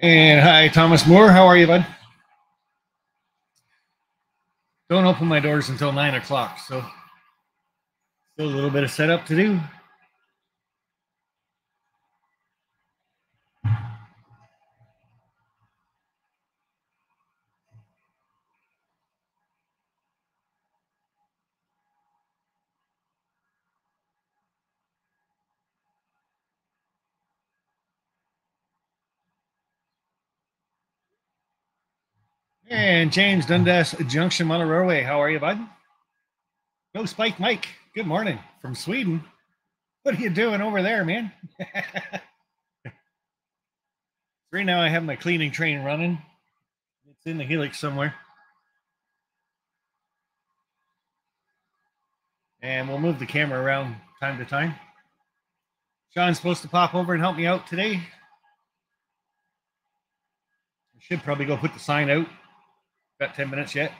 And hi, Thomas Moore. How are you, bud? Don't open my doors until nine o'clock, so still a little bit of setup to do. And James Dundas Junction Monorailway. How are you, bud? No Spike Mike. Good morning from Sweden. What are you doing over there, man? right now, I have my cleaning train running. It's in the helix somewhere. And we'll move the camera around time to time. Sean's supposed to pop over and help me out today. I should probably go put the sign out. Got 10 minutes yet?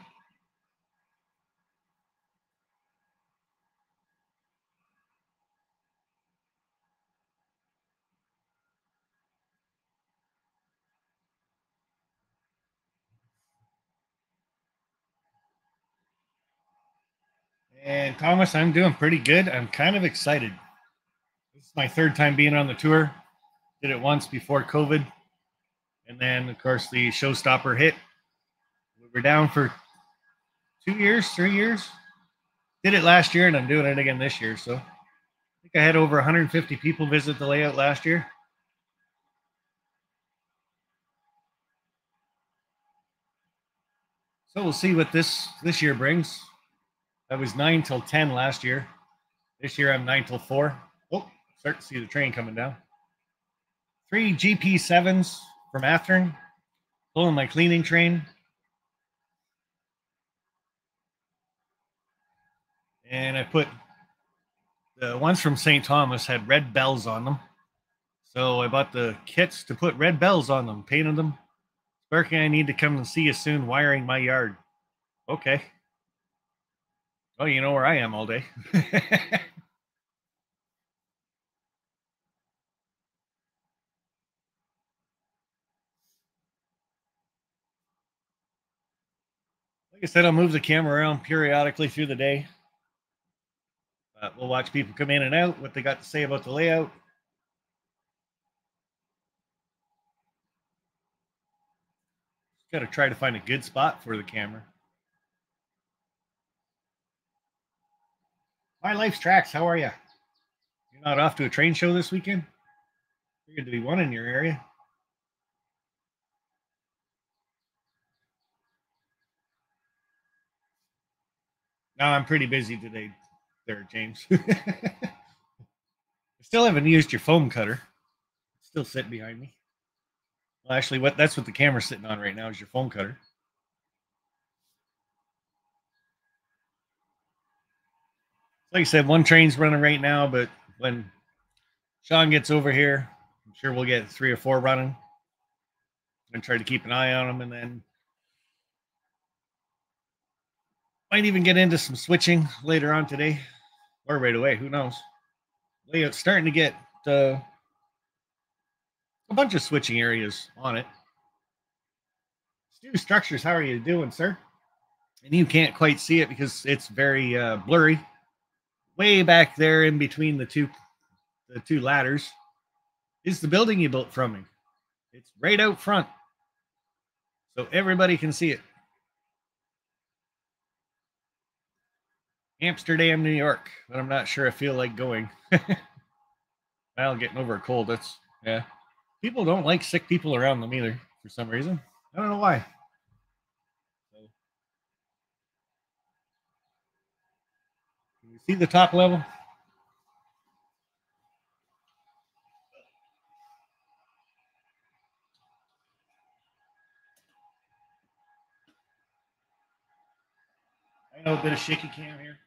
And Thomas, I'm doing pretty good. I'm kind of excited. This is my third time being on the tour. Did it once before COVID. And then, of course, the showstopper hit we are down for two years, three years. Did it last year, and I'm doing it again this year. So I think I had over 150 people visit the layout last year. So we'll see what this this year brings. I was nine till 10 last year. This year I'm nine till four. Oh, start to see the train coming down. Three GP7s from Athearn, pulling my cleaning train. And I put the ones from St. Thomas had red bells on them. So I bought the kits to put red bells on them, painted them. Sparky, I need to come and see you soon wiring my yard. Okay. Oh, you know where I am all day. like I said, I'll move the camera around periodically through the day. Uh, we'll watch people come in and out, what they got to say about the layout. Got to try to find a good spot for the camera. My life's tracks. How are you? You're not off to a train show this weekend? Figured to be one in your area. No, I'm pretty busy today there, James. I still haven't used your foam cutter. It's still sitting behind me. Well, actually, what that's what the camera's sitting on right now is your foam cutter. Like I said, one train's running right now, but when Sean gets over here, I'm sure we'll get three or four running. And try to keep an eye on them, and then might even get into some switching later on today or right away. Who knows? It's starting to get uh, a bunch of switching areas on it. Stu Structures, how are you doing, sir? And you can't quite see it because it's very uh, blurry. Way back there in between the two the two ladders is the building you built from me. It's right out front. So everybody can see it. Amsterdam, New York, but I'm not sure I feel like going. well, getting over a cold, that's, yeah. People don't like sick people around them either for some reason. I don't know why. Can you see the top level? I know a bit of shaky cam here.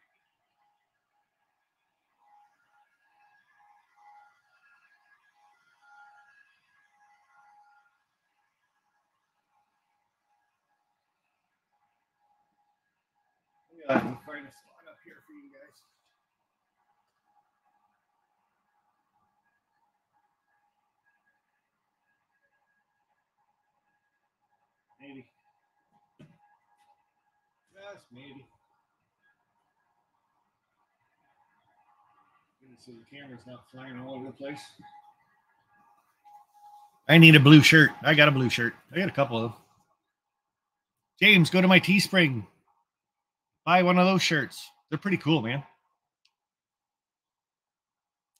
Find a spot up here for you guys. Maybe. Just maybe. So the camera's not flying all over the place. I need a blue shirt. I got a blue shirt. I got a couple of them. James, go to my Teespring. Buy one of those shirts. They're pretty cool, man.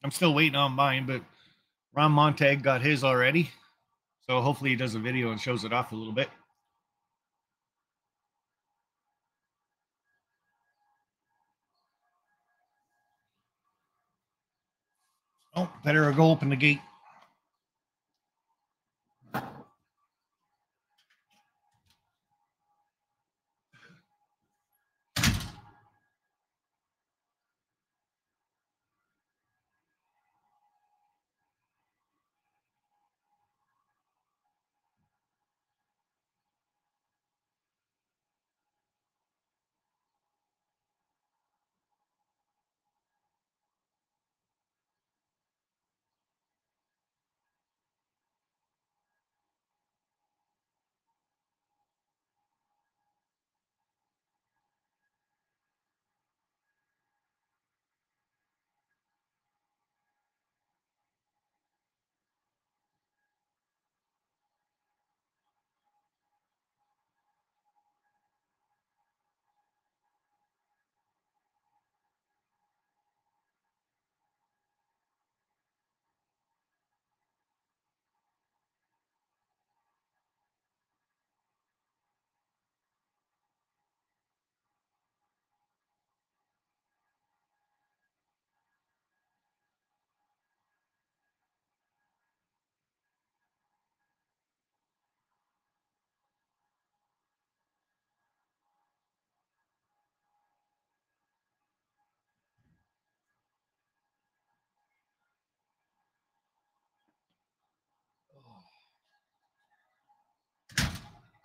I'm still waiting on mine, but Ron Montag got his already. So hopefully he does a video and shows it off a little bit. Oh, better go open the gate.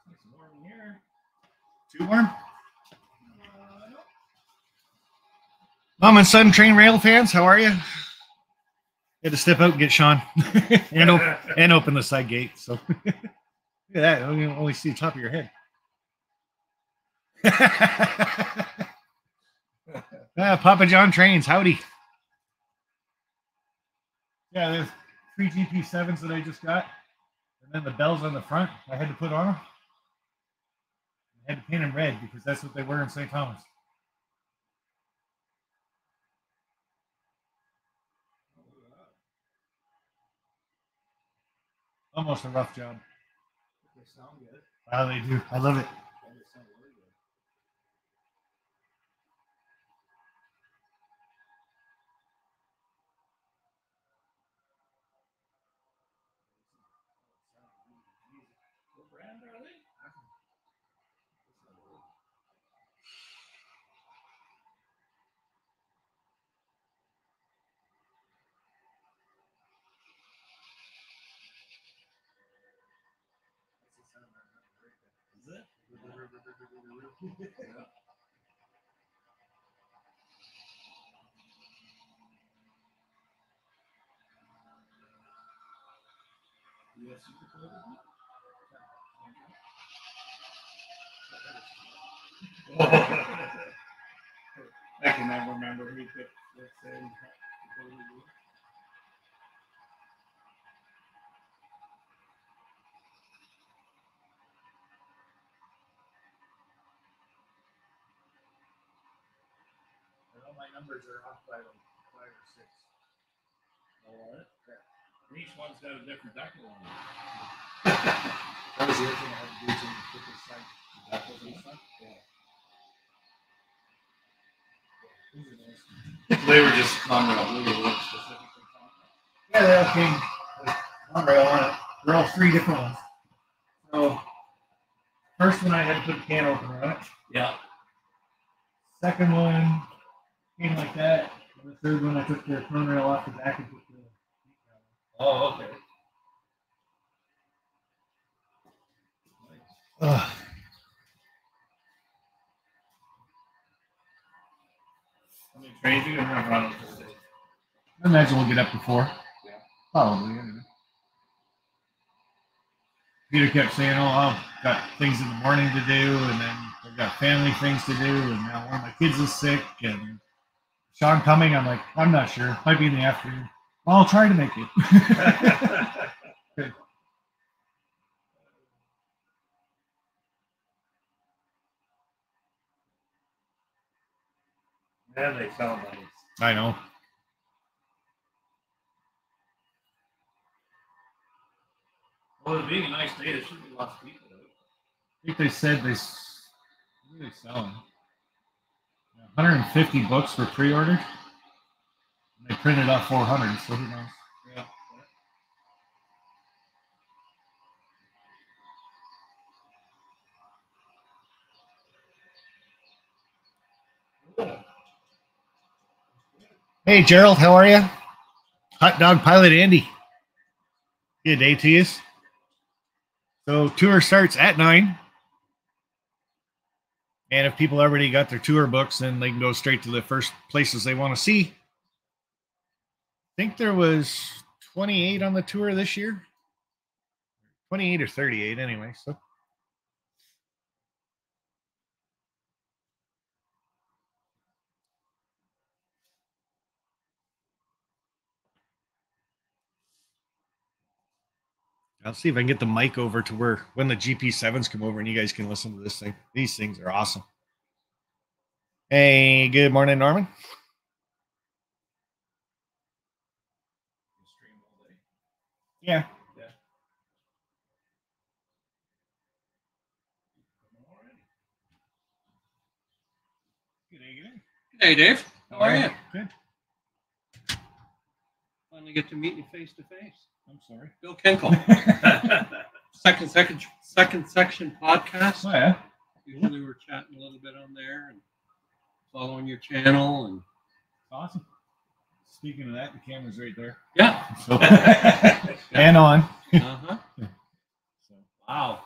Nice here. Too warm? Mom and son train rail fans, how are you? Had to step out and get Sean and, op- and open the side gate. So look at that. I can only see the top of your head. Ah, Papa John trains, howdy. Yeah, there's three GP7s that I just got. And then the bells on the front, I had to put on them. I had to paint them red because that's what they were in St. Thomas. Almost a rough job. They sound good. Wow, they do. I love it. They sound really good. What brand are they? Is it? Yes, you. I can never remember who that saying. Numbers are off by like five or six. All right. And each one's got a different decal on it. That was the other thing I had to do to put this side. Decals and stuff? Yeah. These are nice. They were just Conrail, they were specifically Conrail. Yeah, they all came with one rail on it. They're all three different ones. So, first one I had to put a can opener on it. Yeah. Second one came like that. And the third one I took the front rail off the back and put the. Oh, okay. Ugh. How many trains you gonna have running today? I imagine we'll get up to four. Yeah. Probably. Anyway. Peter kept saying, "Oh, I've got things in the morning to do, and then I've got family things to do, and now one of my kids is sick, and Sean coming." I'm like, "I'm not sure. Might be in the afternoon. Well, I'll try to make it." Man, they sound nice. I know. Well, it being a nice day, there should be lots of people. I think they said they s- what are they selling? 150 books were pre-ordered. And They printed out 400, so who knows? Yeah. Hey, Gerald, how are you? Hot dog pilot Andy. Good day to you. So, tour starts at nine. And if people already got their tour books, then they can go straight to the first places they want to see. I think there was 28 on the tour this year. 28 or 38, anyway. So, I'll see if I can get the mic over to where when the GP7s come over and you guys can listen to this thing. These things are awesome. Hey, good morning, Norman. Stream all day. Yeah. Good day, good day. Hey, Dave. How are you? Good. Finally get to meet you face to face. I'm sorry. Bill Kinkle, second second second section podcast. Oh, yeah. Usually we're chatting a little bit on there and following your channel and Awesome. Speaking of that, the camera's right there. yeah. So, and on. Uh huh. So, Wow.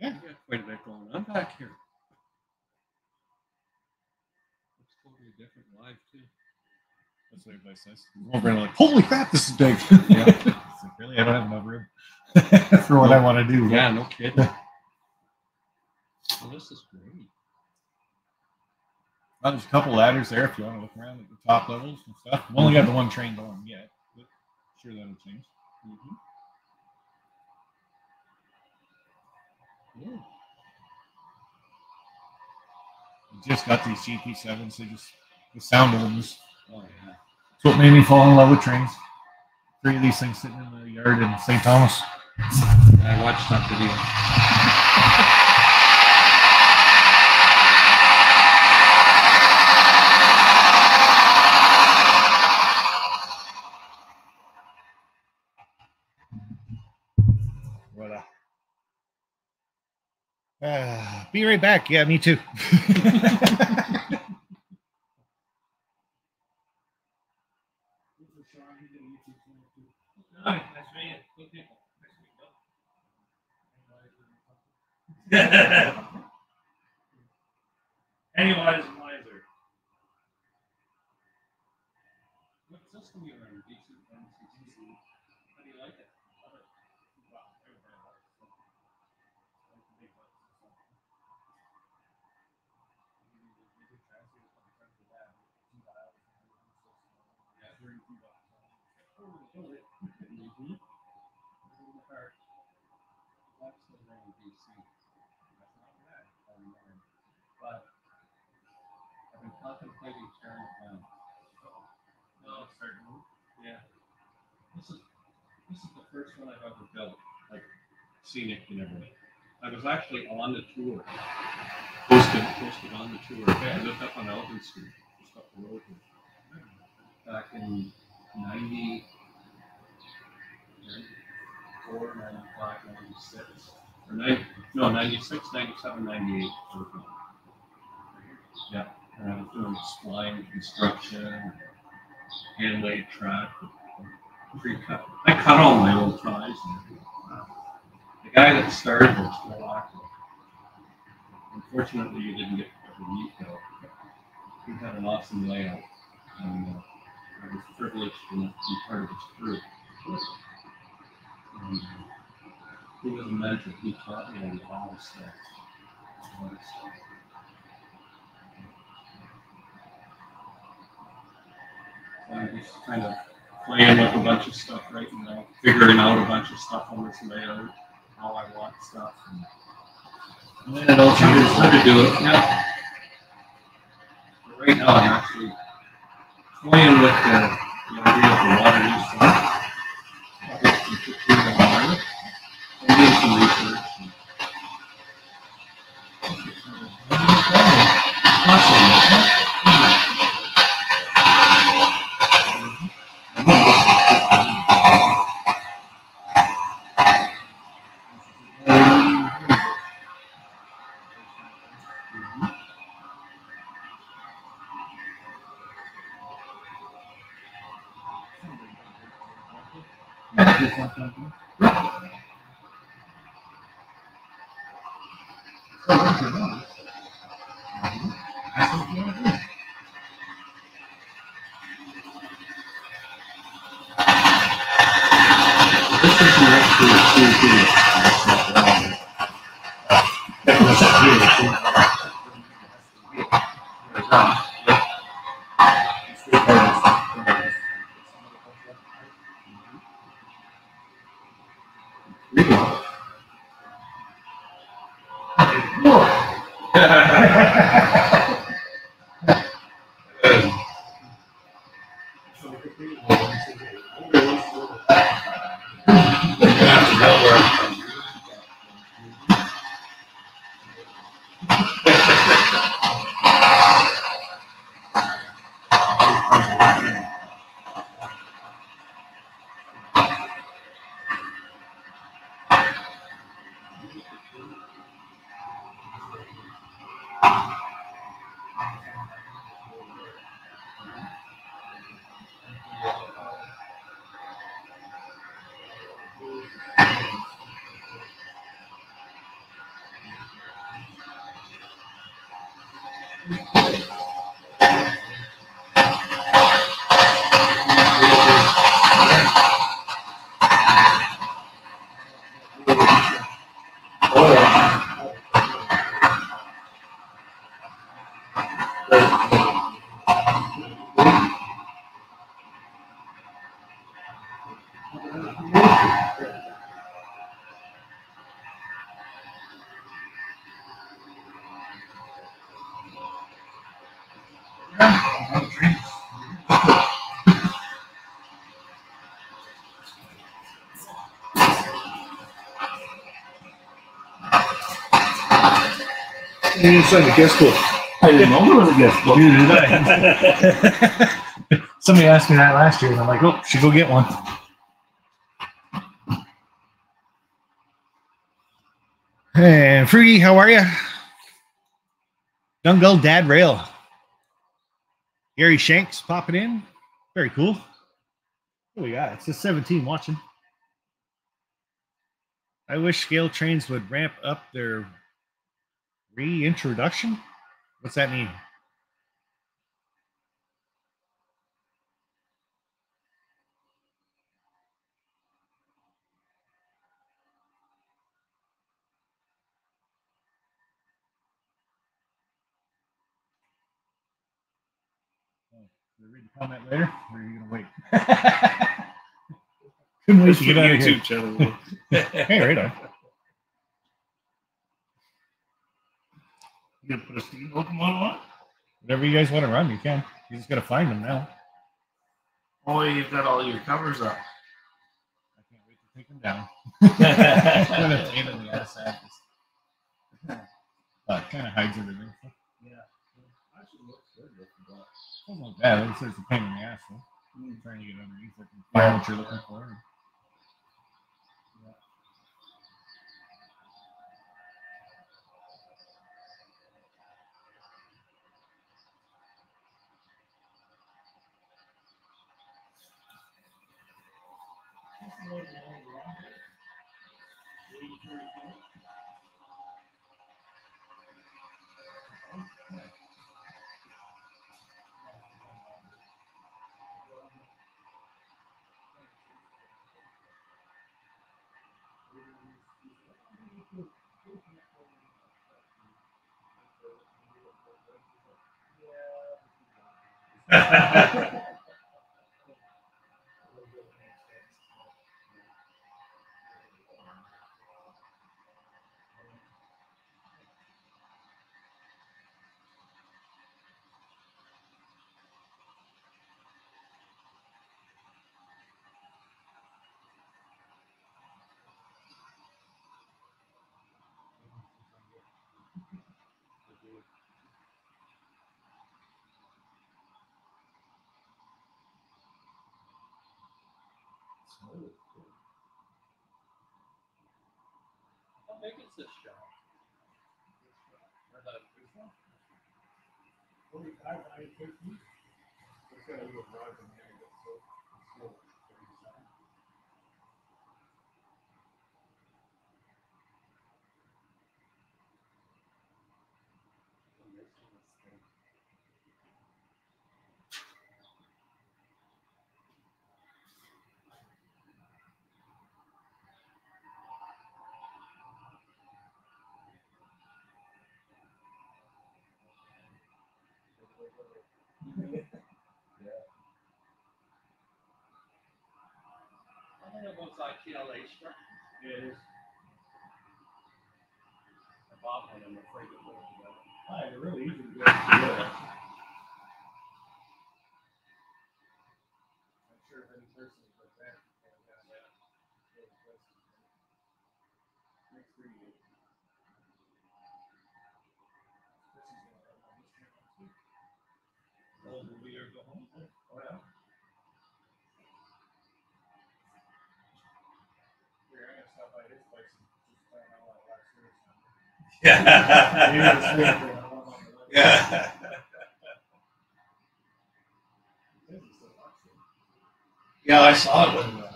Yeah. Quite a bit going on back here. Looks totally different live too. That's what everybody says. Over and like, holy crap, this is big. Yeah. Like, really? I don't have enough room for what I want to do. Yeah, no kidding. well, this is great. Well, there's a couple ladders there if you want to look around at the top levels and stuff. I've only got the one train going yet, but sure that'll change. Mm-hmm. Yeah. I just got these GP7s. They just the sound of them is. It's what made me fall in love with trains. Three of these things sitting in the yard in St. Thomas. I watched that video. Voila. Uh, be right back. Yeah, me too. Nice, nice to meet you. Good people. Nice to meet you. Anyways, miser. What system you run? DC MCC. How do you like it? Mhm. That's the wrong DC. That's not bad. I remember. But I've been contemplating tearing it down. No, it's starting to move. Yeah. This is this is the first one I've ever built, like scenic and everything. I was actually on the tour. Posted posted on the tour. I lived up on Elgin Street, just up the road here. Back in 90, 94, 95, 96. Or 90, no, 96, 97, 98. working. Yeah. And I was doing spline construction, hand laid track, pre-cut. I cut all my old ties. The guy that started it still. Unfortunately, you didn't get the though. He had an awesome layout, and uh, I was privileged to be part of his crew. And, uh, He was a mentor. He taught me stuff. All this stuff. I'm just kind of playing with a bunch of stuff right now, figuring out a bunch of stuff on this layout, how I want stuff. And then it'll change how to do it. Yeah. But right now, I'm actually playing with the, the idea of the water use. You didn't sign the guest book. I didn't know there was a guest book. Somebody asked me that last year, and I'm like, oh, should go get one. And Fruity, how are you? Dungle Dad Rail. Gary Shanks popping in. Very cool. What we got? It's just 17 watching. I wish ScaleTrains would ramp up their reintroduction. What's that mean? Read the comment later, or are you gonna wait? Couldn't wait to get out of here. YouTube channel. Hey, right on. You gonna put a steam locomotive on? Whatever you guys want to run, you can. You just gotta find them now. Oh, you've got all your covers up. I can't wait to take them down. what a pain in the ass that is. Uh, kind of hides everything. Actually looks good the black. Doesn't look bad. It's a pain in the ass though. Trying to get underneath it and find what you're looking for. How big is this shop? Or the big one? Forty-five by fifty. It's got a little garage in there, I think it was like TLA structure. It is. I bought one I'm afraid it won't go. Hi, they're really easy to get together. I'm sure if any person put that, and got that. Makes pretty good. This is gonna have my history on too. Old movie or go home. Oh, yeah? Here, I'm gonna stop by his place and just find out what last year's. Maybe it's Yeah. I. Yeah. This is the last year. Yeah, I saw it when, uh,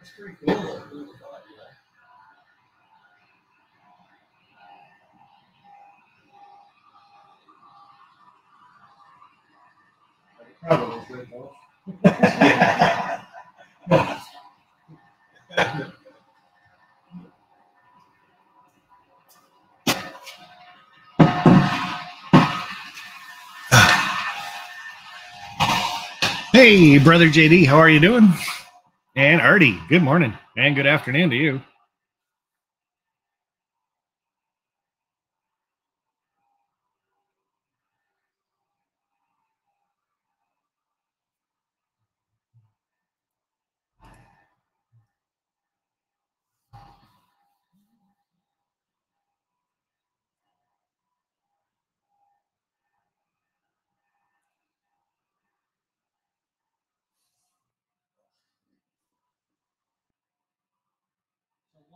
It's pretty cool. though. Who would've thought, you know? Probably Hey, brother JD, how are you doing? And Artie, good morning and good afternoon to you.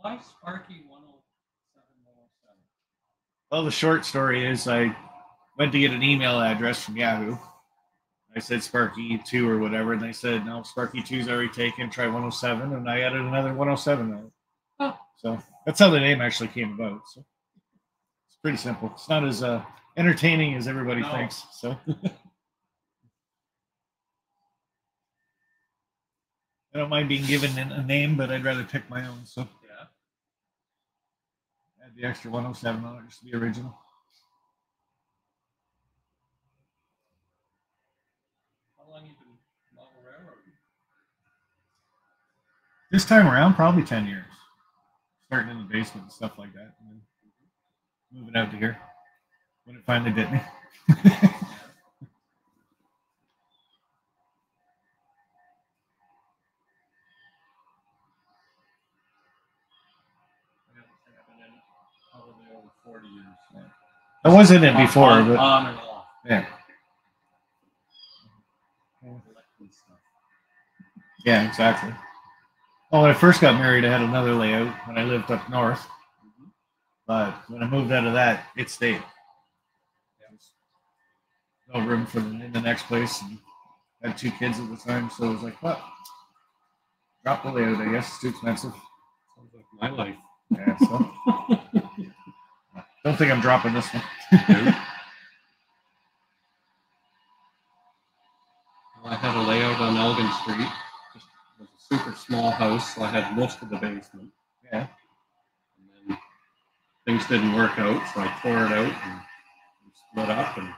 Why Sparky oh oh? Well, the short story is I went to get an email address from Yahoo. I said Sparky 2 or whatever, and they said, no, Sparky 2's already taken, try 107, and I added another 107. Huh. So that's how the name actually came about. So it's pretty simple. It's not as uh, entertaining as everybody No. thinks. So I don't mind being given a a name, but I'd rather pick my own. So. Add the extra 107 on it just to be original. How long you been model railroad? This time around, probably 10 years. Starting in the basement and stuff like that. And then moving out to here when it finally bit me. I was in it before, on, but on and off. yeah. Yeah, exactly. Well, when I first got married, I had another layout when I lived up north. Mhm. But when I moved out of that, it stayed. There no room for them in the next place. And I had two kids at the time, so it was like, what? Drop the layout, I guess. It's too expensive. Sounds like my life. Yeah, so. Don't think I'm dropping this one. Well, I had a layout on Elgin Street. Just it was a super small house, so I had most of the basement. Yeah. And then things didn't work out, so I tore it out and split up and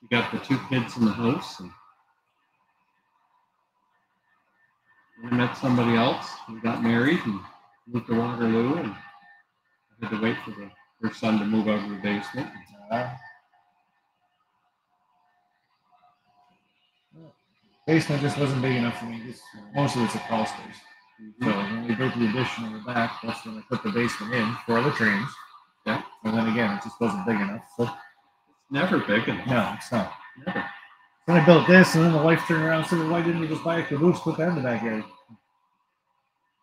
You got the two kids in the house, and I met somebody else. We got married and moved to Waterloo, and had to wait for the her son to move out of the basement. Uh, basement just wasn't big enough for me. Just, most of it's a crawl space. So when we built the addition in the back, that's when I put the basement in for the trains. Yeah. And then again, it just wasn't big enough. So It's never big enough. no, it's not. Never. Then I built this, and then the wife turned around and said, well, "Why didn't you just buy a caboose, put that in the backyard?"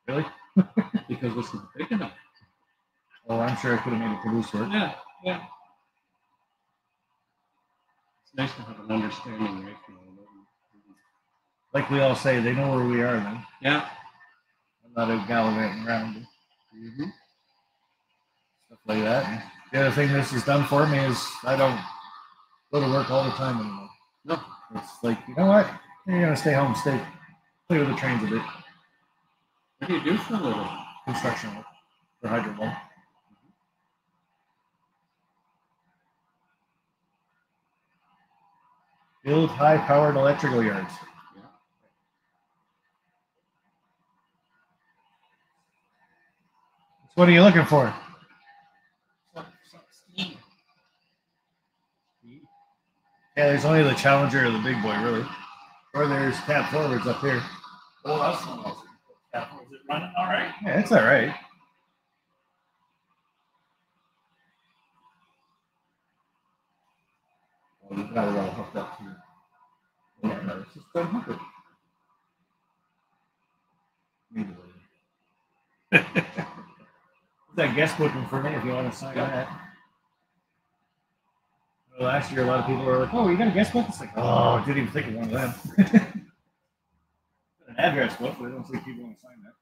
Really? Because it's not big enough. Well, I'm sure I could have made a caboose work. Yeah, yeah. It's nice to have an understanding, right? Like we all say, they know where we are. Then Yeah. I'm not out gallivanting around. Mm-hmm. stuff like that. The other thing this has done for me is I don't go to work all the time anymore. No. It's like, you know what? You're gonna stay home, stay play with the trains a bit. What do you do for a living? Construction work for Hydro One. Build high powered electrical yards. What are you looking for? Yeah, there's only the Challenger or the big boy, really. Or there's cab forwards up here. Oh, that's one was it running all right? Yeah, it's all right. Well, you've got it all hooked up to. Yeah, that guest me if you want to sign that. Well, last year, a lot of people were like, "Oh, you got a guest book?" It's like, "Oh, I didn't even think of one of them." An address book, but I don't think people want to sign that.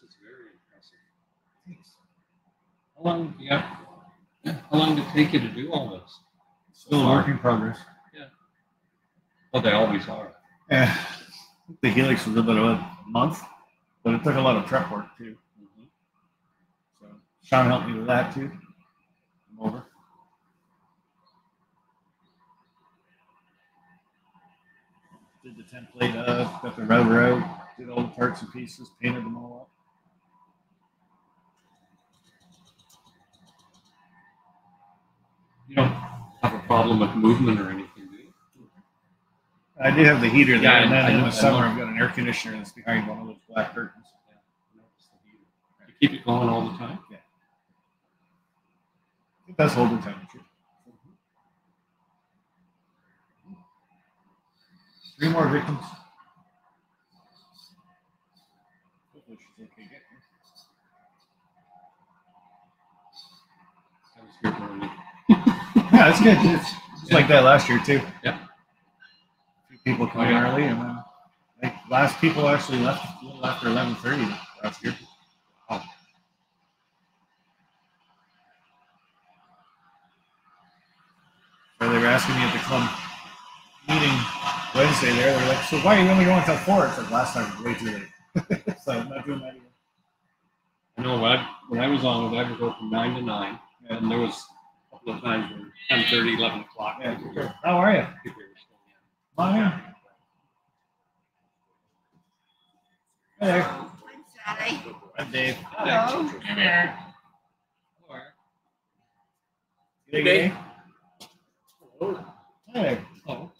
This is very impressive. How long, yeah, how long did it take you to do all this? Still a work in progress. Yeah. Well, they always are. Yeah, the Helix was about a month, but it took a lot of prep work too. Mhm. So Sean helped me with that too. I'm over. Did the template up, got the router out, did all the parts and pieces, painted them all up. You don't have a problem with movement or anything, do you? I do have the heater there, Yeah, and then I in know- the I summer know. I've got an air conditioner that's behind one of those black curtains. I noticed the heater. You keep it going all the time? It does hold the temperature. Three more victims. Hopefully she's okay getting. I was here early. Yeah, it's good. It's, it's like that last year too. Yeah. A few people coming Oh, yeah. early, and then like last people actually left a little after eleven thirty last year. So they were asking me at the club meeting Wednesday. There, they're like, "So why are you only going until four? It's like last time was way too late. so I'm not doing that again. I know when I, when I was on it, I would go from nine to nine, and there was couple of times where 10, 30, 11 o'clock. Yeah. people How are you? people were still in. Come on in. Hey there. I'm Sally. I'm Dave. Hello. Hey there. Or- You think Hey. hey? Hey there. Oh,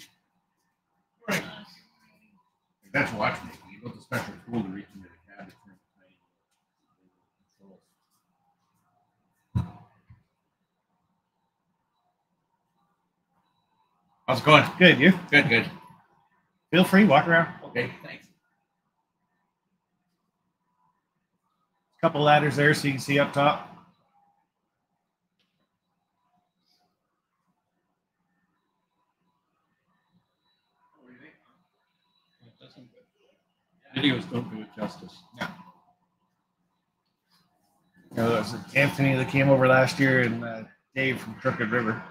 That's watchmaking. You built a special tool to reach into the cabinet. for tiny controls. How's it going? Good. You? Good, good. Feel free. Walk around. Okay, thanks. Couple ladders there so you can see up top. videos don't do it justice. You know, there was Anthony that came over last year and uh, Dave from Crooked River.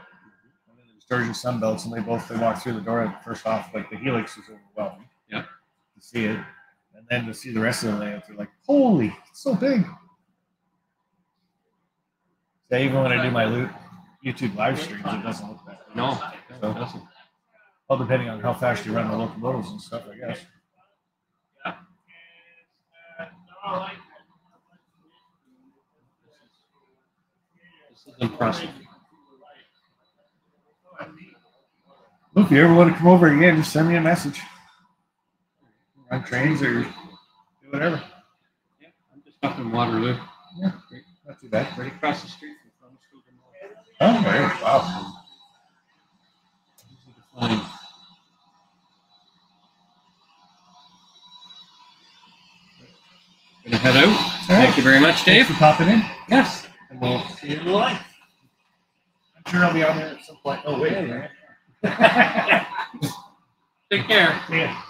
And then there's Georgian Sunbelts, and they both they walked through the door. And first off, like the helix was overwhelming. Yeah. To see it, and then to see the rest of the layout, they're like, "Holy, it's so big!" So even when I do my loot YouTube live streams, it doesn't look that big. No, it doesn't. Well, depending on how fast you run the locomotives and stuff, I guess. This is impressive. If you ever want to come over again, just send me a message. On trains or do whatever. Yeah, I'm just up in Waterloo, Yeah, Not too bad. right across the street from Thunderstorm Mall. Oh, very wow. Easy to find. Gonna head out. Thank you very much, Dave. Thanks for popping in. Yes. And we'll see you in life. I'm sure I'll be on there at some point. Oh, wait. man. Take care. Yeah.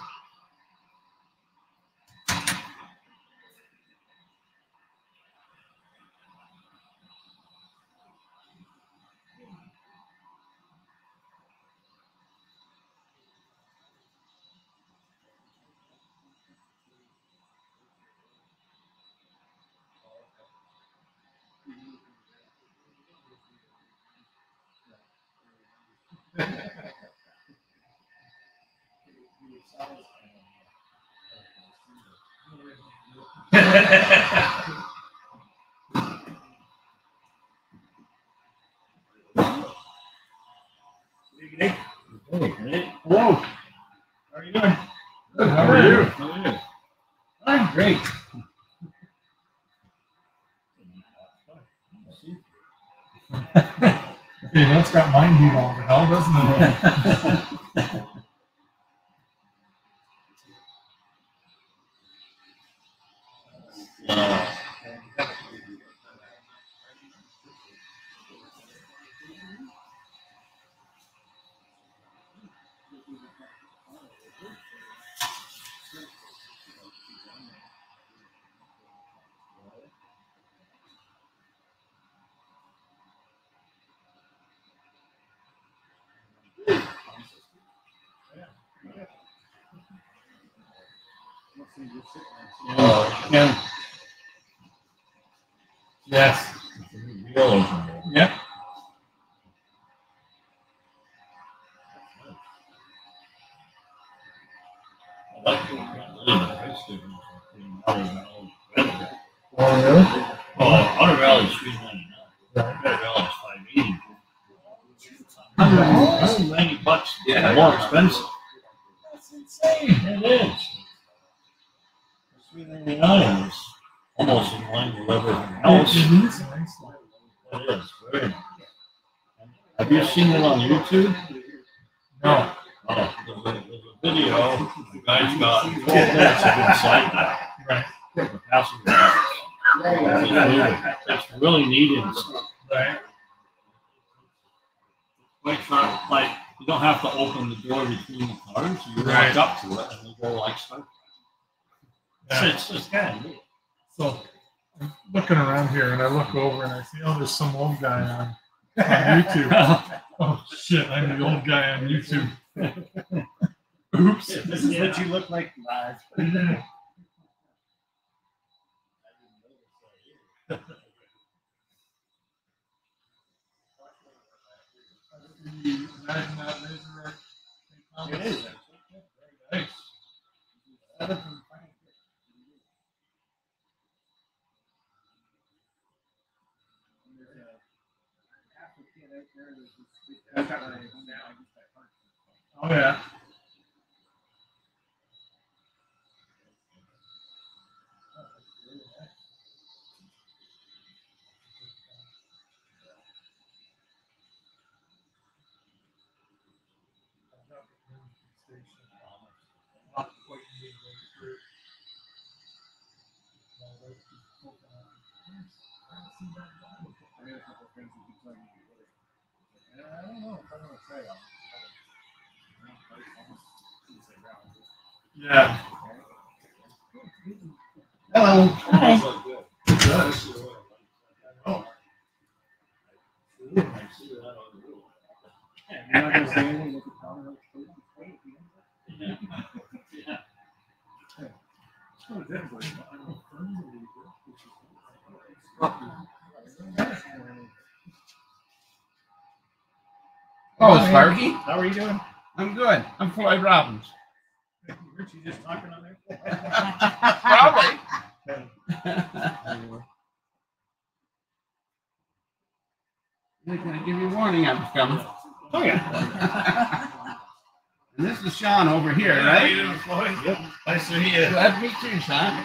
Hello. How are you doing? Good, how are you? How are you? I'm great. Hey, that's got mind heat on it now, doesn't it? the guy's got twelve minutes of. Right. The passenger. It's really neat and Right. quite fun, like, you don't have to open the door between the cars, you Right. walk up to it and you go like so. Yeah. It's just kind of neat. So I'm looking around here and I look over and I see, oh, there's some old guy on, on YouTube. Oh shit, I'm the old guy on YouTube. Oops. This is what you look like live. Imagine that laser right? It is. Nice. Oh yeah. I don't know if I'm gonna say that. Yeah. Hello. Hi. Oh, Oh, oh, Sparky, How are you doing? I'm good. I'm Floyd Robbins. Weren't you just talking on there? Probably. Hey, Can I give you a warning? I'm coming. Oh yeah. And this is Sean over here, How you right? doing, Floyd? Yep. Nice to meet you. Glad to meet you, Sean.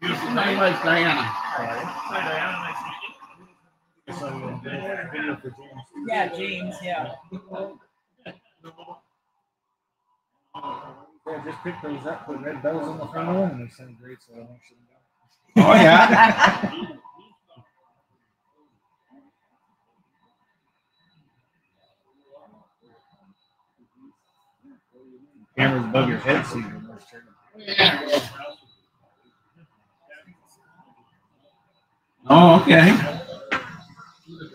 Beautiful How you night. like Diana? Hi, Diana. Nice to meet you. Um, yeah, James, yeah. Yeah, just pick those up, put red bells on the front of them, and they sound great, so I don't shoot them Oh, yeah? Cameras above your head, so you can more straight. Oh, okay.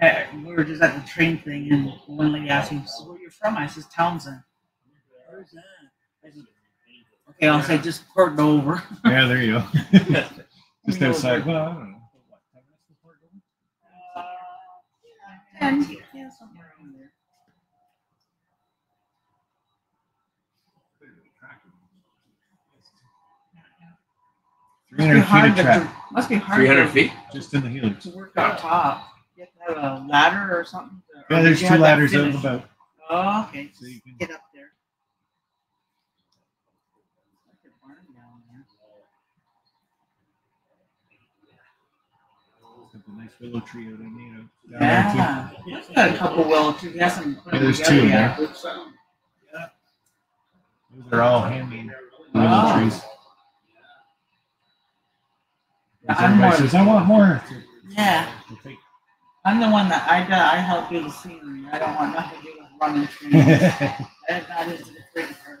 We were just at the train thing, and one lady asked me, so "Where you from?" I says, "Townsend." Where's that? I said, okay, I'll say just Port Dover. Yeah, there you go. just outside. Well, I don't know. And yeah, somewhere around there. Three hundred feet of to- track, Must be hard. Three hundred feet? just in the helix. To work on top. You have to have a ladder or something. to- Yeah, did there's two ladders out the boat. Oh, okay. so you can. Get up there. A barn down there. Got the nice willow tree out in you there, too. Yeah, It's got a couple willow trees. That's some. Yeah, there's two in there. Yeah. Those are all handmade oh. willow Oh. trees. Yeah, Because I'm more- says, I want more. Yeah, We'll take- I'm the one that I got. I help do the scenery. I don't want nothing to do with running trees. that, that is the pretty part.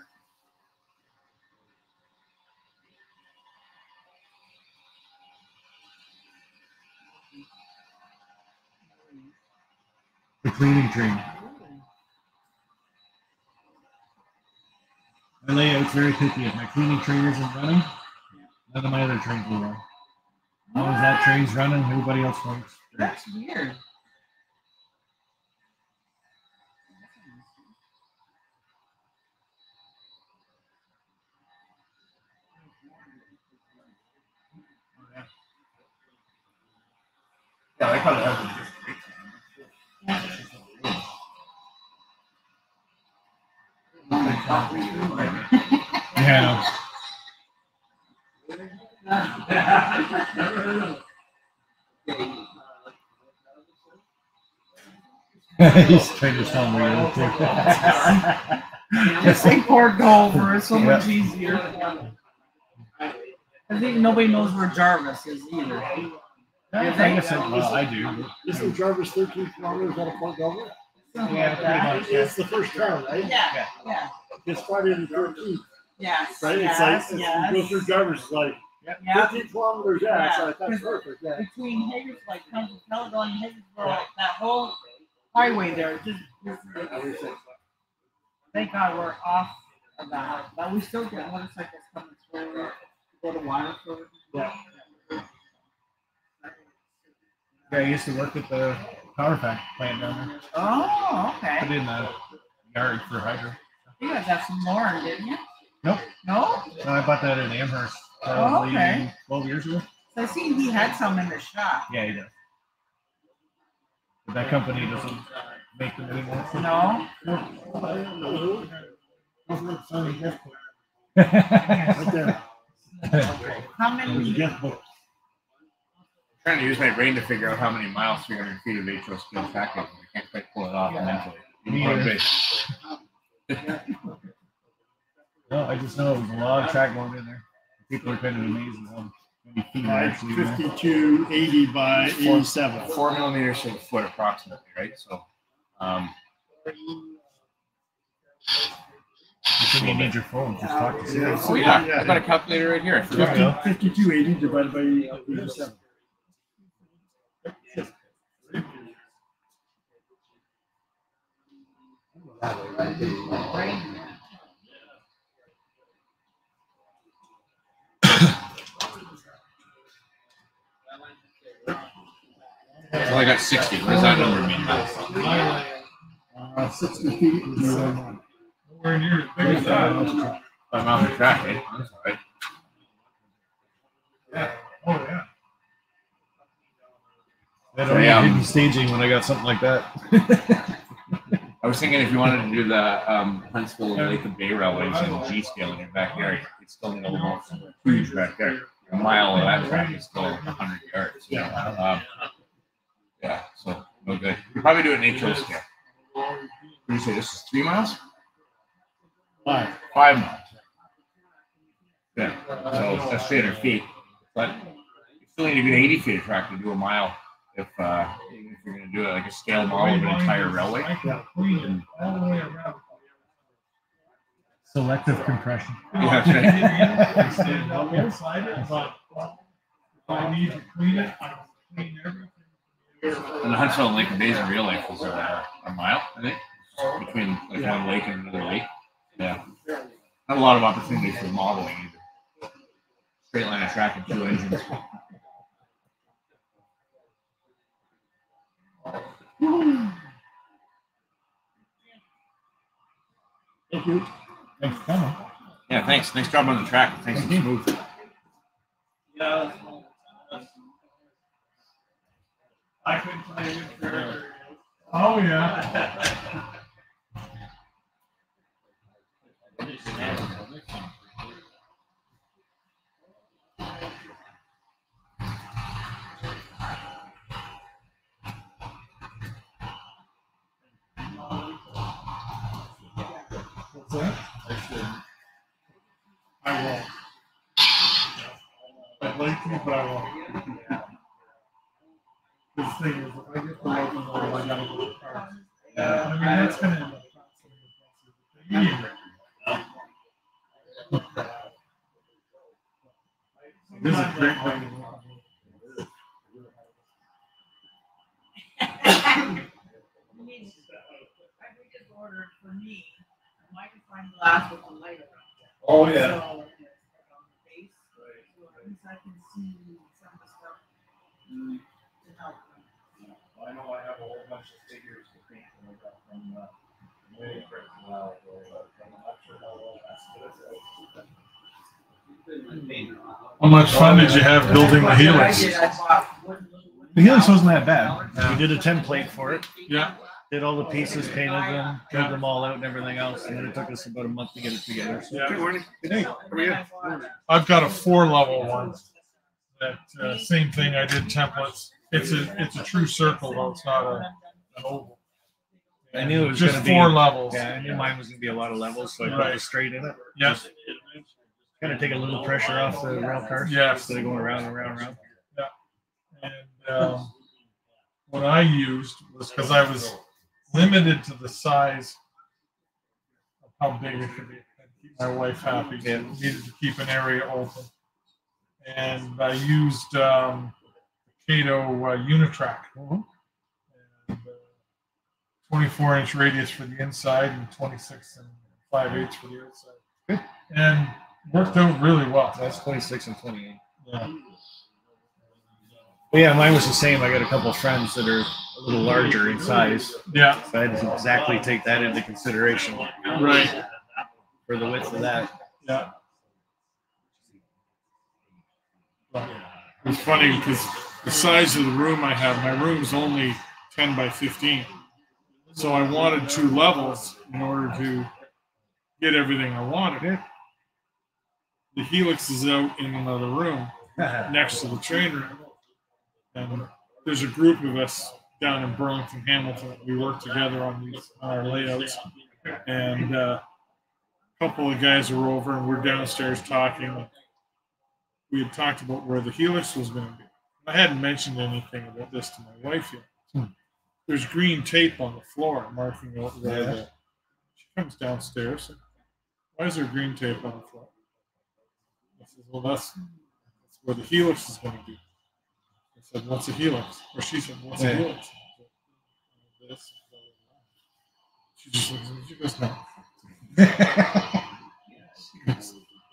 The cleaning train. My layout's very picky. If my cleaning train isn't running, none of my other trains will run. As long as that train's running, everybody else works. That's weird. Yeah, I call it just Yeah. He's oh. trying to tell me. real quick. Just say Port Dover. It's so much easier. I think nobody knows where Jarvis is either. I guess I, well, I do. Isn't Jarvis thirteen kilometers out of Port Dover? Something Yeah, like pretty that. much. It's the first town, right? Yeah, yeah, It's Friday the thirteenth, yes, right? It's yes, like, it's- you go through. Jarvis, it's like Yeah, fifteen kilometers, yeah, so Yeah. that's perfect, yeah. between Hagersville, like comes from Caledonia and Hagersville, that whole highway there, just, just thank God we're off of that. But we still get motorcycles coming through, go to Waterford. Yeah. Yeah, I used to work at the power plant down there. Oh, okay. Put in the yard for hydro. You guys have some more, didn't you? Nope. No? No, I bought that in Amherst oh, probably okay. 12 years ago. So I seen he had some in the shop. Yeah, he does. But that company doesn't make them anymore. No. Right there. How There's a many? gift book. trying to use my brain to figure out how many miles 300 feet of HO scale track is. I can't quite pull it off mentally. Me But either. they- No, I just know it was a lot of track going in there. People are kind of amazed at how many feet are Right, actually in there. fifty-two eighty by eighty-seven. four millimeters to the foot approximately, right? So, um, You said you need your phone. Just talk to Siri. oh yeah, I've got a calculator right here. I forgot. There you go. Fifty-two eighty divided by eighty-seven. Well, I got 60. What does that number mean? Uh, sixty feet is, uh, Nowhere near as big as that. I'm on the track, eh? That's all right. Oh, yeah. I don't need Yeah. hidden staging when I got something like that. I was thinking if you wanted to do the um, Huntsville Lake of Bays railways in G scale in your backyard, you'd still need almost huge back there. A mile of that track is still 100 yards. You know? um, yeah, so no good. You probably do it in HO scale. What do you say? This is three miles? five. Five miles. Yeah, so that's 300 feet. But you still need a good 80 feet of track to do a mile if, uh, if you're going to do it like a scale model of an entire railway. I can clean it all the way around. Selective compression. Yeah, I stand on the inside, but if I need to clean it, I clean everything. And the Huntsville and Lake of Bays real life is uh, a mile, I think, between like one lake and another lake. Yeah. Not a lot of opportunities for modeling either. Straight line of track and two engines. Thank you. Thanks for coming. Yeah, thanks. Nice job on the track. Thanks for smooth. Yeah. I couldn't tell you which character. Oh, yeah. What's that? I won't. I'd like to, but I won't. The thing is, if I get the local model, I gotta go to parks. Yeah, I mean, that's gonna end up costing me a bunch of- This is great thing. I we just ordered for me, a magnifying glass with a light around it. Oh, So, on the base, so at least I can see some of the stuff to help. I know I have a whole bunch of figures to paint that I got from, uh, Wayne for a while ago, but I'm not sure how well that's How much fun did you have building the helix? did, I bought wooden- wooden- The helix wasn't that bad. We did a template for it. Yeah. Did all the pieces, painted them, cut them all out and everything else. And then it took us about a month to get it together. So, Yeah. Good morning. Good day. How are you? I've got a four level one. That uh, same thing. I did templates. It's a it's a true circle though. It's not a, an oval. I knew it was just gonna be- four levels. Yeah, I knew mine was gonna be a lot of levels, so I put it straight in it. Yeah. Kind of take a little pressure off the rail cars. Yeah. Instead of going around and around and around. Yeah. And um, what I used was because I was limited to the size of how big it could be. I'd keep my wife happy. Yeah. Needed to keep an area open. And I used um, Kato uh, Unitrack. Mhm. And, uh, 24 inch radius for the inside and 26 and 5 eighths for the outside. Good. And worked out really well. That's 26 and 28. Yeah. Well, yeah, mine was the same. I got a couple of friends that are a little larger in size. Yeah. So I had to exactly take that into consideration Right. for the width of that. Yeah. It's funny because the size of the room I have, my room's only ten by fifteen. So I wanted two levels in order to get everything I wanted. The helix is out in another room next to the train room. And there's a group of us down in Burlington, Hamilton. We work together on these on our layouts. And uh, a couple of guys are over and we're downstairs talking. We had talked about where the helix was going to be. I hadn't mentioned anything about this to my wife yet. Hmm. There's green tape on the floor marking out where Yeah. the. She comes downstairs. Why is there green tape on the floor? I said, well, that's, that's where the helix is going to be. I said, what's a helix? Or she said, what's a Yeah. helix? Said, "This." She just looks at me. She goes, no.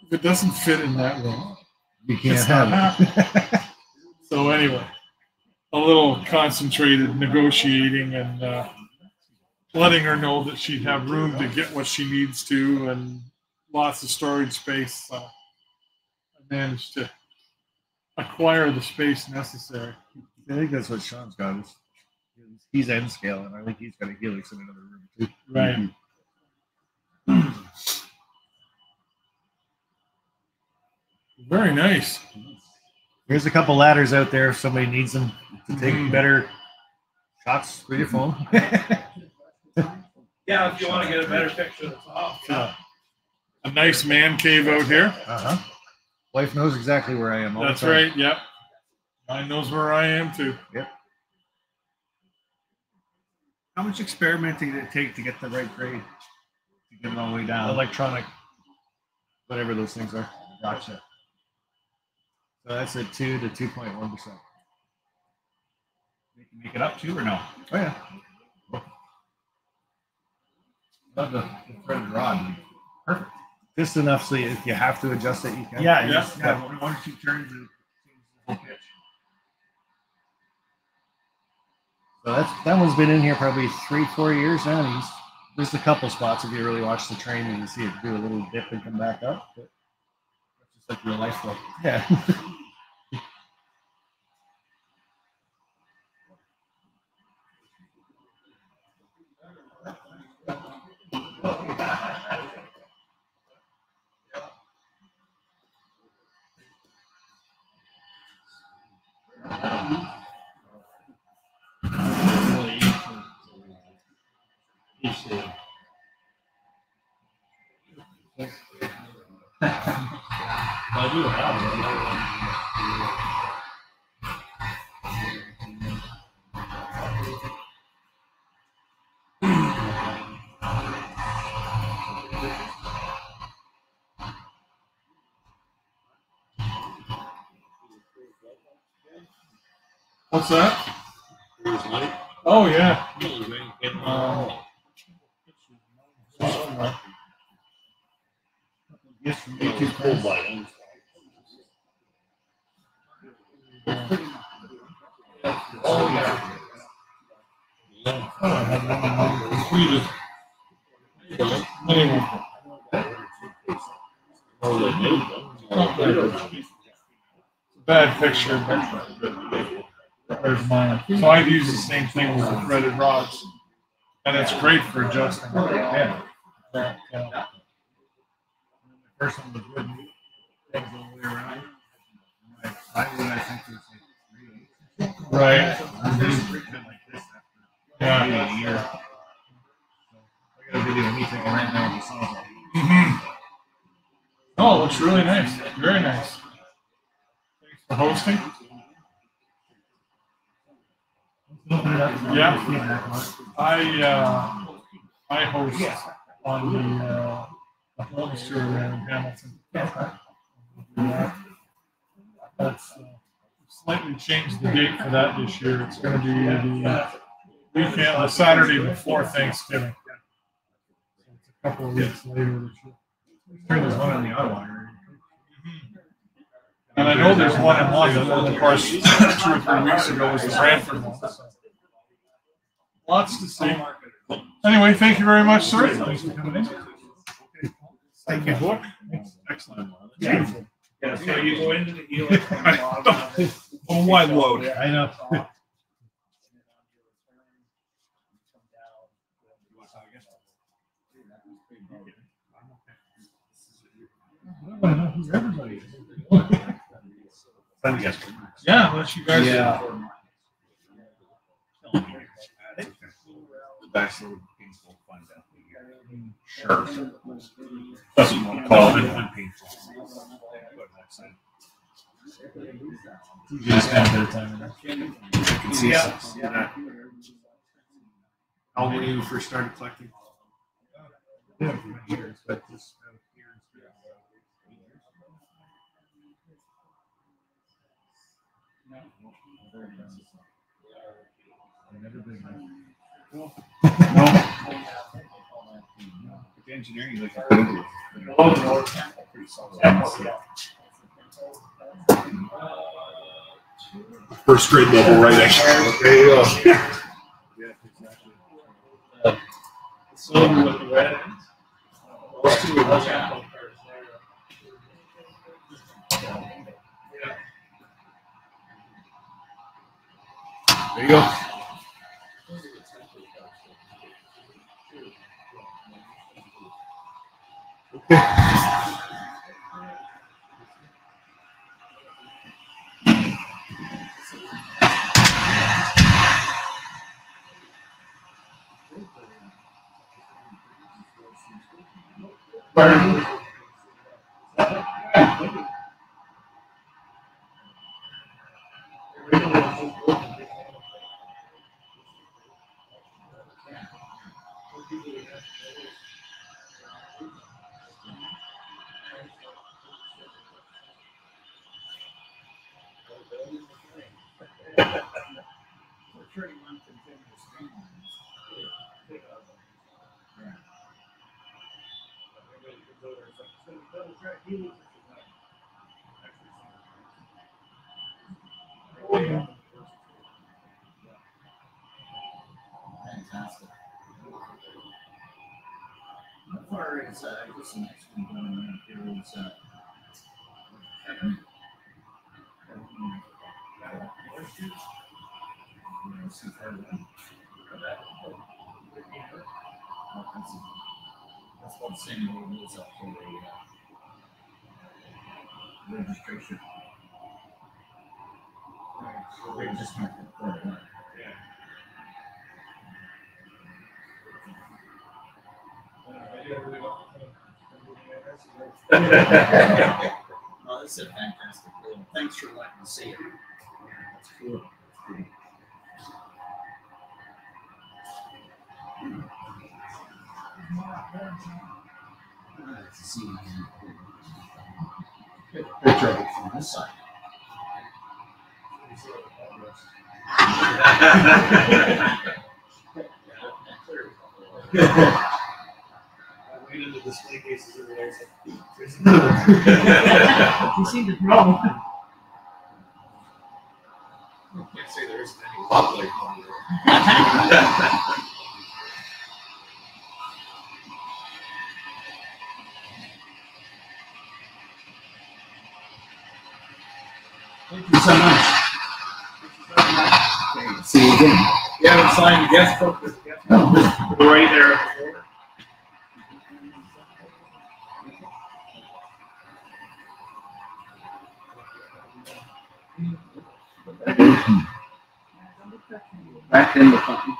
If it doesn't fit in that room, you can't have it. so anyway, a little concentrated negotiating and uh, letting her know that she'd have room to get what she needs to and lots of storage space. Uh, I managed to acquire the space necessary. I think that's what Sean's got. Is he's N scale, and I think he's got a helix in another room too. Right. Very nice. There's a couple ladders out there if somebody needs them to take Mhm. better shots with your phone. Yeah, if you want to get a better picture of the top. Uh, a nice man cave out here. uh huh. Wife knows exactly where I am. All the That's time. right. Yep. Mine knows where I am too. Yep. How much experimenting did it take to get the right grade? To get it all the way down? Electronic, whatever those things are. Gotcha. So that's a two to two point one percent. They can make it up too or no? Oh yeah. Love the, the threaded rod. Perfect. Just enough so you- if you have to adjust it, you can. Yeah, Yeah. yeah. yeah. One, one or two turns, changes the whole pitch. So that's that one's been in here probably three, four years now. And he's, there's a couple spots if you really watch the train and you see it do a little dip and come back up. But It's like real life though. yeah. I do have it. What's that? Oh yeah. Um, Yes, from YouTube. anyway, bad picture. There's mine. So I've used the same thing with threaded rods, and it's great for adjusting. Yeah. The first one was good. Things all the way around. Like, I would, I think, like three. Right. And then it's like this after Yeah. a year. So, I got a video of me taking right now with the. Mhm. Oh, it looks really nice. Very nice. Thanks for hosting. Open it up. Yeah. Feedback on it. I uh, I host on the uh, tour there in Hamilton. That's uh, slightly changed the date for that this year. It's going to be the weekend, the Saturday before Thanksgiving. So it's a couple of weeks later this year. Sure, there's one on the Ottawa area. And I know there's one in London, and of course, two or three weeks ago was the Brantford one. so. Lots to see. Anyway, thank you very much, sir. Thanks for coming in. Thank you, Book. Excellent. Beautiful. Yeah, so you go into the healing. On wide load. I know. Everybody. yeah, unless you guys. Yeah. The back Sure. Doesn't want to call it unpainful. You guys spend a bit of time in there. You can see Yeah. some- Yeah. How old were you when you first started collecting? Yeah, for many years, but just out here The engineering, like, a good one. Pretty solid. First grade level writing. There you go. Silver with the red. Those two are the There you go. Fantastic. That's what the is up for the, uh, registration. They just went Oh, this is a fantastic deal. Thanks for letting me see it. That's cool. Hmm. That's cool. Let's see. Get picture of it from this side. I went into display cases over there. it's like, there's another one. You seem to know. Can't say there isn't any love like on there. Thank you so much. Okay, see you again. You haven't signed the guest book. there's a guest book. Oh, Right there Back in the fun.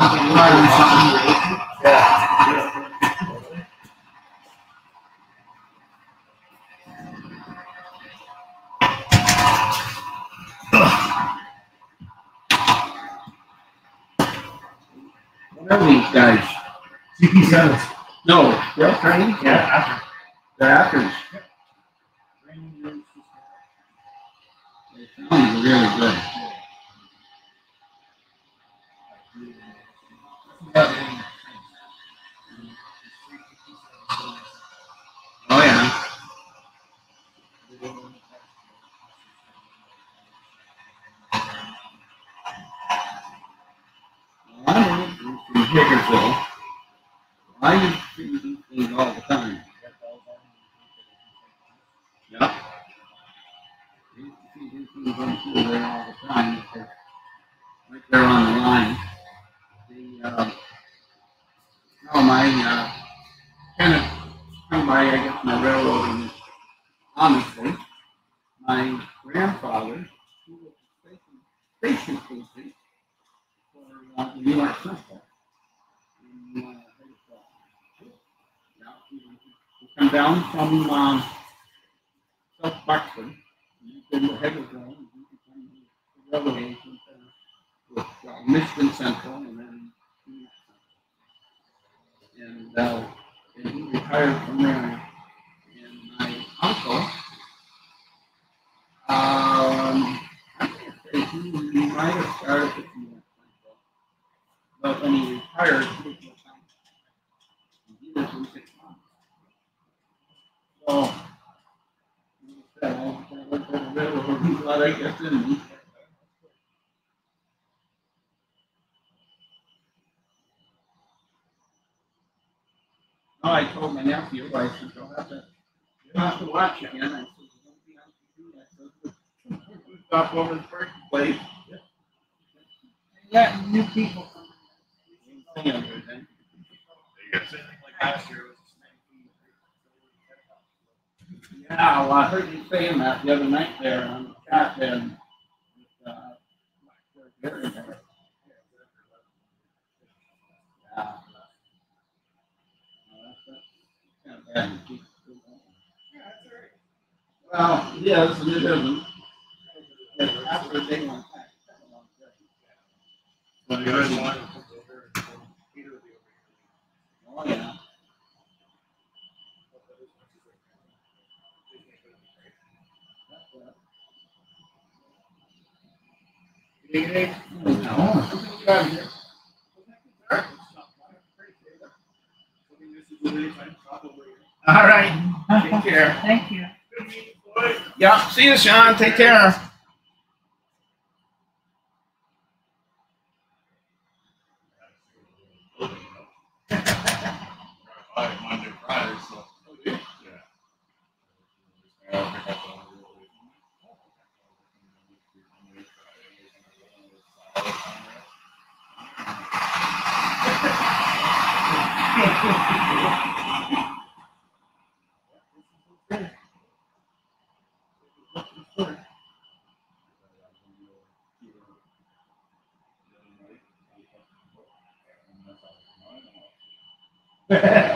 Okay. Nephew, I said, you'll have to, you'll have to watch again. I said, "You won't be on TV." I said, "We Stop over the first place. Yeah, new people. Thing under then. Yeah, well, I heard you saying that the other night there on the chat then. with, uh, Gary there. Yeah. Well, that's- that's kind of. Well, yes, and it isn't. But After a day like that. it's a long. Oh, yeah. All right, take care. Thank you. Yeah, see you, Sean. Take care. Monday, Friday, Yeah.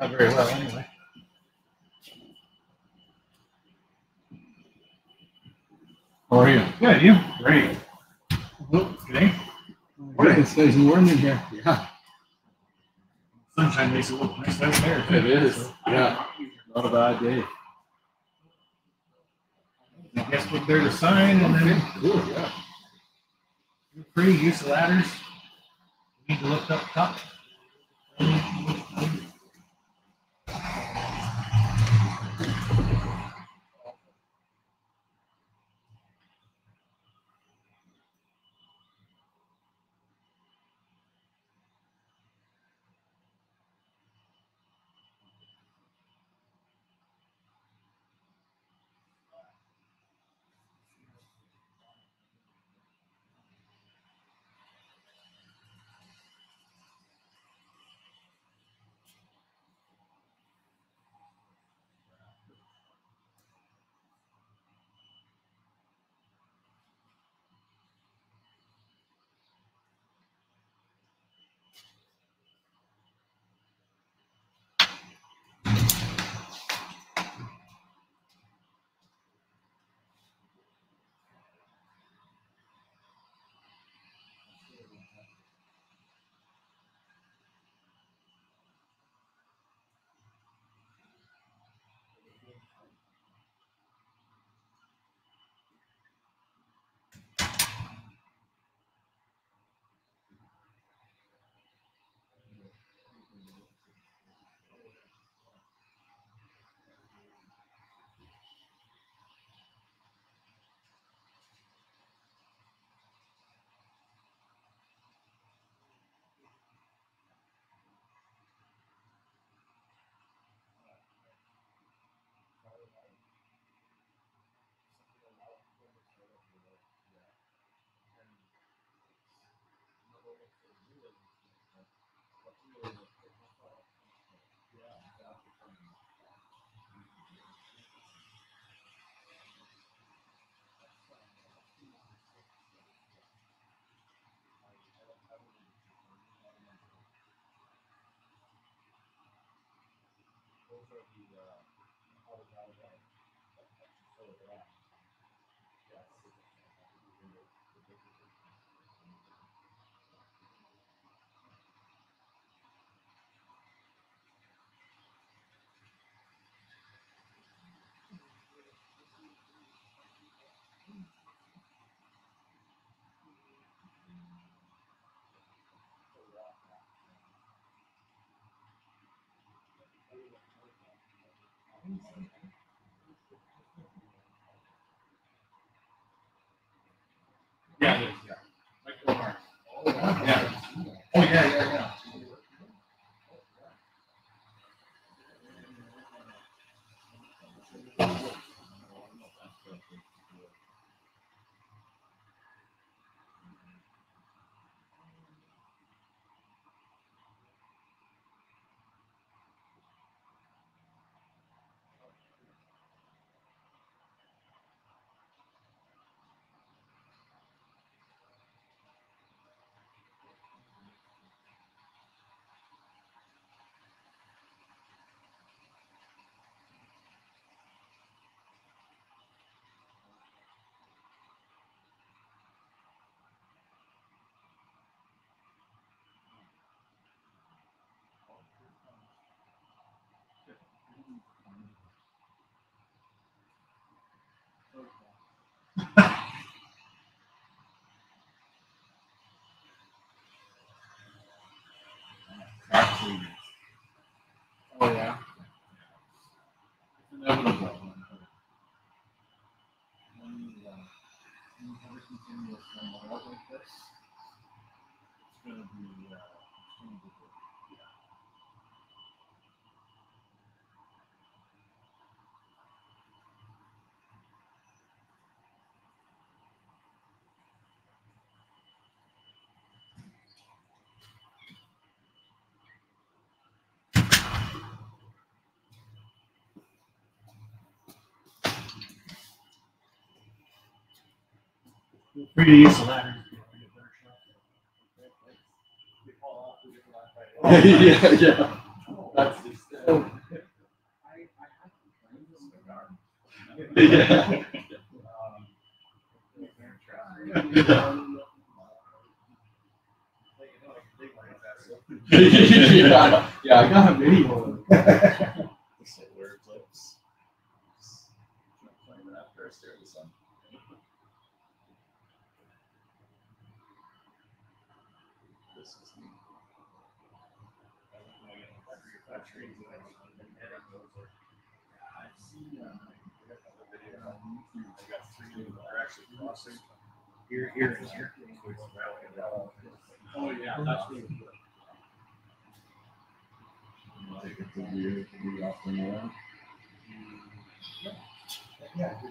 Not very well, anyway. How are you? Good, you? Great. Today? It's nice and warm in here. Yeah, Sunshine makes it look nice out there. it is. Yeah, not a bad day. I guess put there to sign and then Cool, yeah. feel free, use the ladders. You Need to lift up top. Yeah, it is, yeah. Michael Mars. Yeah. Oh, yeah, yeah, yeah. Oh, yeah. Inevitable. When you, have a continuous like this, it's gonna be, uh, Feel free to use the ladder. yeah, yeah. That's yeah. yeah, yeah, I got a video. Solar eclipse. Playing that first during the sun. This is neat. I've seen, uh, a video on YouTube. They got three that are Here, here, and here. Oh, yeah, that's really good. Take it to the, to the off the around. That's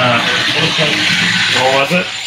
uh, what was it?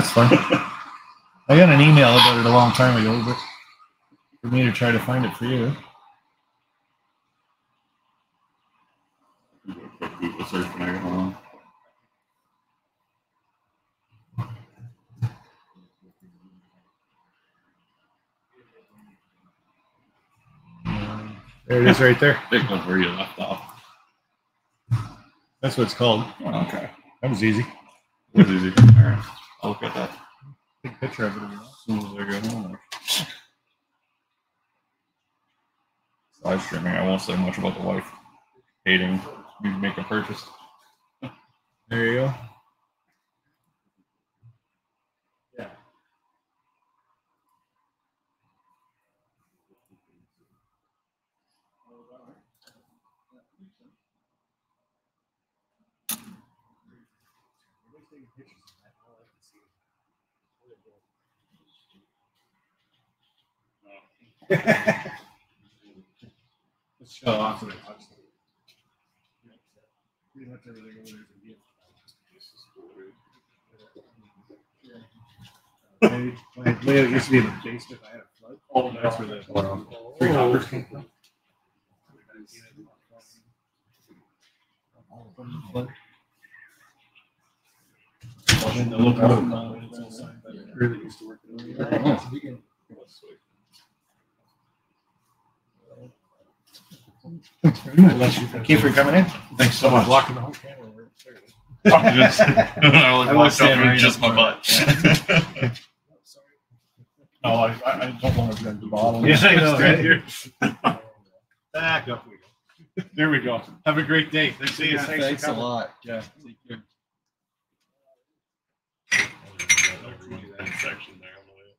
That's fine. I got an email about it a long time ago, but for me to try to find it for you. Google search when I get home. There it is, right there. Big one where you left off. That's what it's called. Oh, okay. That was easy. It was easy. All right. I'll look at that Big picture of it. as soon as I get home. Live streaming. I won't say much about the wife hating me to make a purchase. There you go. Let's show off I touched. Pretty much everything over. My, layout used to be in the basement. I had a. Oh, that's where the three hoppers came from. All the flood. And the uh, it's all signed by the crew that used to work. Thank you for coming in. Thanks so much. Blocking the whole camera. I I was standing right just my front. butt. No, I, I I don't want to drink the bottle. Yeah, I know, right? here. Back up we go. There we go. Have a great day. Thanks, see you. Yeah, Thanks, thanks for a lot. Yeah. Take care. Section there on the way.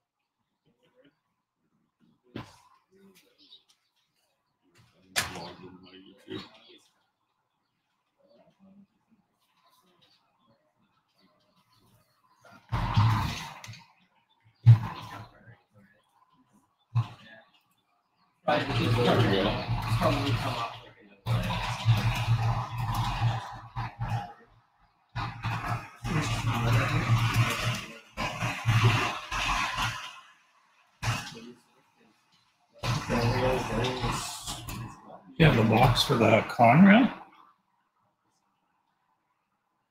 You have the box for the Conrail?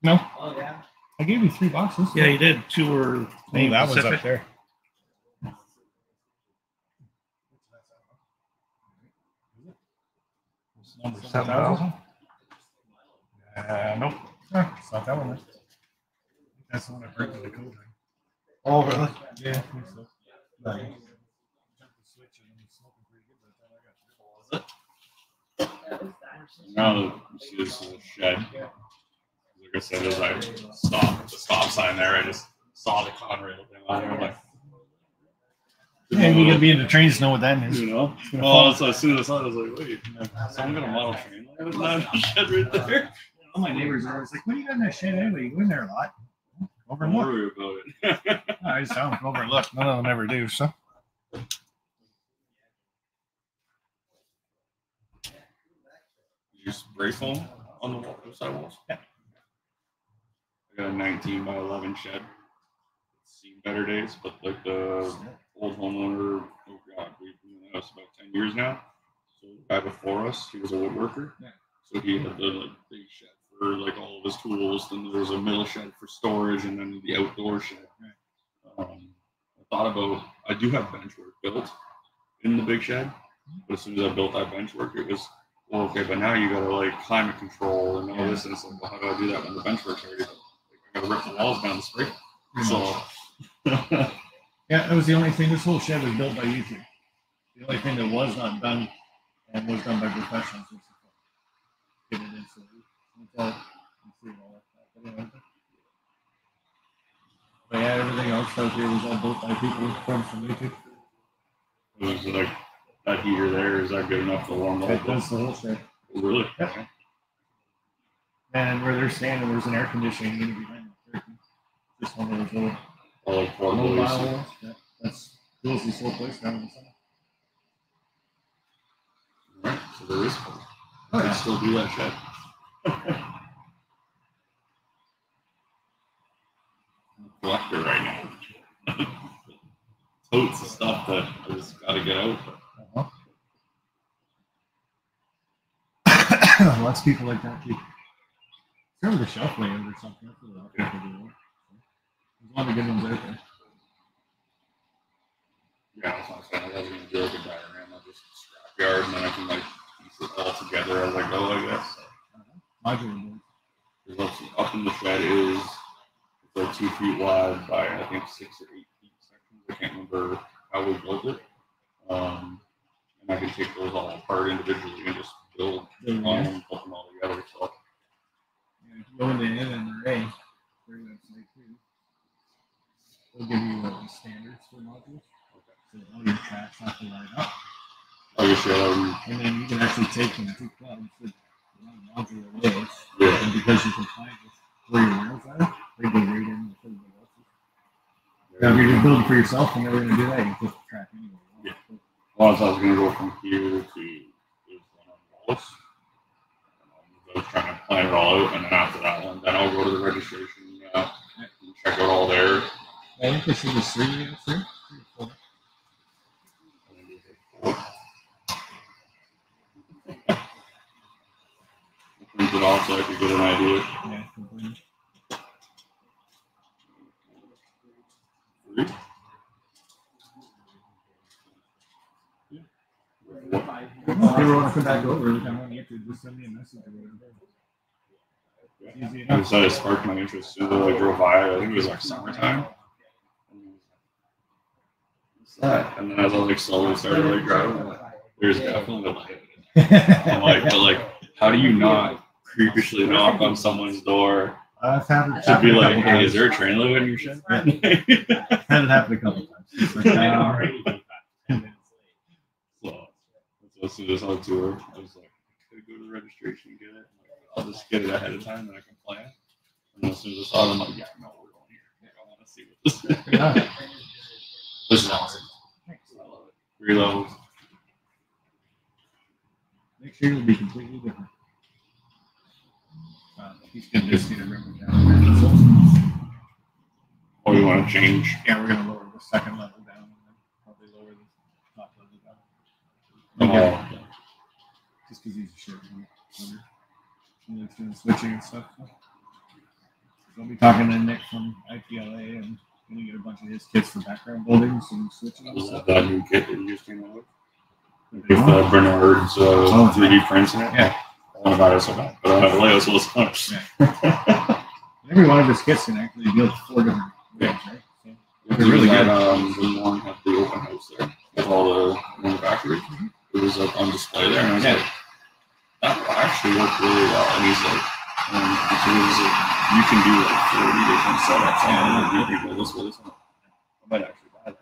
No, Oh, yeah. I gave you three boxes. Yeah, you did. Two were. Oh, that one's Pacific. up there. Number seven thousand. Uh, nope. No, it's not that one. then. That's the one I broke with the code ring. Oh, really? Yeah, I think so. Nice. Jumped the switch and he's smoking pretty good by the time I got through. Now you see this little shed, like I said, as I stopped at the stop sign there, I just saw the Conrail thing on there. I'm like, Yeah, you gotta be in the trains to know what that is. you know? Well, so as soon as I saw it, I was like, wait, someone got a model train like that shed right there. All my neighbors are always like, what do you got in that shed anyway? You go in there a lot. Over Don't and worry about it. I just tell them over and look. None of them ever do. So You spray foam on the wall, the sidewalls? Yeah. I got a 19 by 11 shed. It's seen better days, but like the old homeowner, oh God, we've been in the house about 10 years now. So the guy before us, he was a woodworker. Yeah. So he had the like big shed for like all of his tools. Then there was a middle shed for storage, and then the outdoor shed. Um, I thought about I do have bench work built in the big shed, but as soon as I built that bench work, it was well, okay, but now you gotta like climate control and all this, and it's like, well, how do I do that when the bench work's already built? Like, I gotta rip the walls down the spring. So, yeah, that was the only thing. This whole shed was built by YouTube. The only thing that was not done and was done by professionals was the get it insulated. That's. You see all that. But anyway. But yeah, everything else out here was all built by people from from YouTube. it was like that heater there is that good enough to warm the It does the whole shed. Really? Yep. And where they're standing, there's an air conditioning unit behind the curtain. Just one of those little All like four mobile boys. ones. Yeah, that's cools this whole place down in the summer. Right, so there is. Oh, I can still do that shit. I'm collector right now. Totes of stuff that I just gotta get out. Uh-huh. Lots of people like that too. Some of the shelf layout or something. That's what a lot of people do. There's a lot of good ones there. Yeah, that's what I'm saying. I was gonna do like a diorama, just scrapyard, and then I can like piece it all together as I go, I guess. Modular boards. Because up, up in the shed is it's like two feet wide by I think six or eight feet sections. I can't remember how we built it. Um, and I can take those all apart individually and just build on one. them, put them all together. So Yeah, if you go into NMRA, their website too. They'll give you uh, the standards for modules. So all your tracks have to line up. Yeah, um, And then you can actually take them to clubs with modular rails. yeah. And because you compliant with where your rails are, they go right in with everybody else's. Now, if you're just building for yourself, and you're never gonna do that. You put the track anyway. Yeah. Well, I was gonna go from here to there's one on Wallace. I was trying to plan it all out, and then after that one, then I'll go to the registration uh, and check out all their. I think this is three units. Three. Print it off so I could get an idea. Yeah, completely. Three? If you ever want to come back over, every time I want you to just send me a message or whatever. Easy I enough. decided to spark my interest as I drove by. I think it was like summertime. What's that? And then as I like slowly started like driving, I'm like, there's definitely a light. I'm like, but like, how do you not creepishly knock on someone's door I've had it to be like, couple hey, is there a train load in your shed? Had it happen a couple times. It's like, um, So, so as soon as I tour, I was like, I gotta go to the registration and get it. I'll just get it ahead of time and I can plan. And as soon as I saw it, I'm like, yeah, no, we're going here. I want to see what this is. yeah. This is awesome. I love it. Three levels. Next year will be completely different. Uh, he's gonna just need a river down. Oh, you want to change? Yeah, we're gonna lower the second level down and then probably lower the top level down. Oh, Just because he's a short one. He likes doing switching and stuff. So. We'll be talking to Nick from IPLA and gonna get a bunch of his kits for background buildings and switching I and stuff. that new kit that you just came out with. With uh, Bernard's uh, Oh, 3D prints in it. Yeah. I want to buy it so bad, but I don't have Lego, so it's. Every one of his kits can actually with four different ways, right? So, They're really good. Um, the one at the open house there with all the manufacturers. It was like on display there, and I was Yeah. like, that actually worked really well. And he's like, um, so he was like, you can do like 40 different setups on it. Go this way, this way. I might actually buy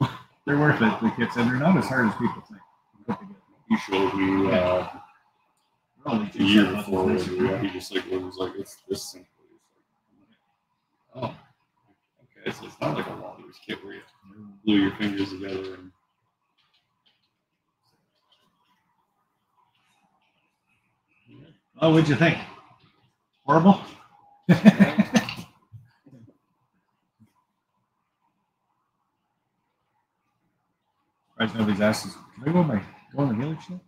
that. they're worth it, the kits, and they're not as hard as people think. to put together. He showed me uh, They're the year before. Yeah, he just like was like, it's this simple. He's like, Oh. Okay, so it's not like a Walthers kit where you glue your fingers together and. Oh, what'd you think? Horrible? Surprised nobody's asked us, can I go on my go on the Helix show?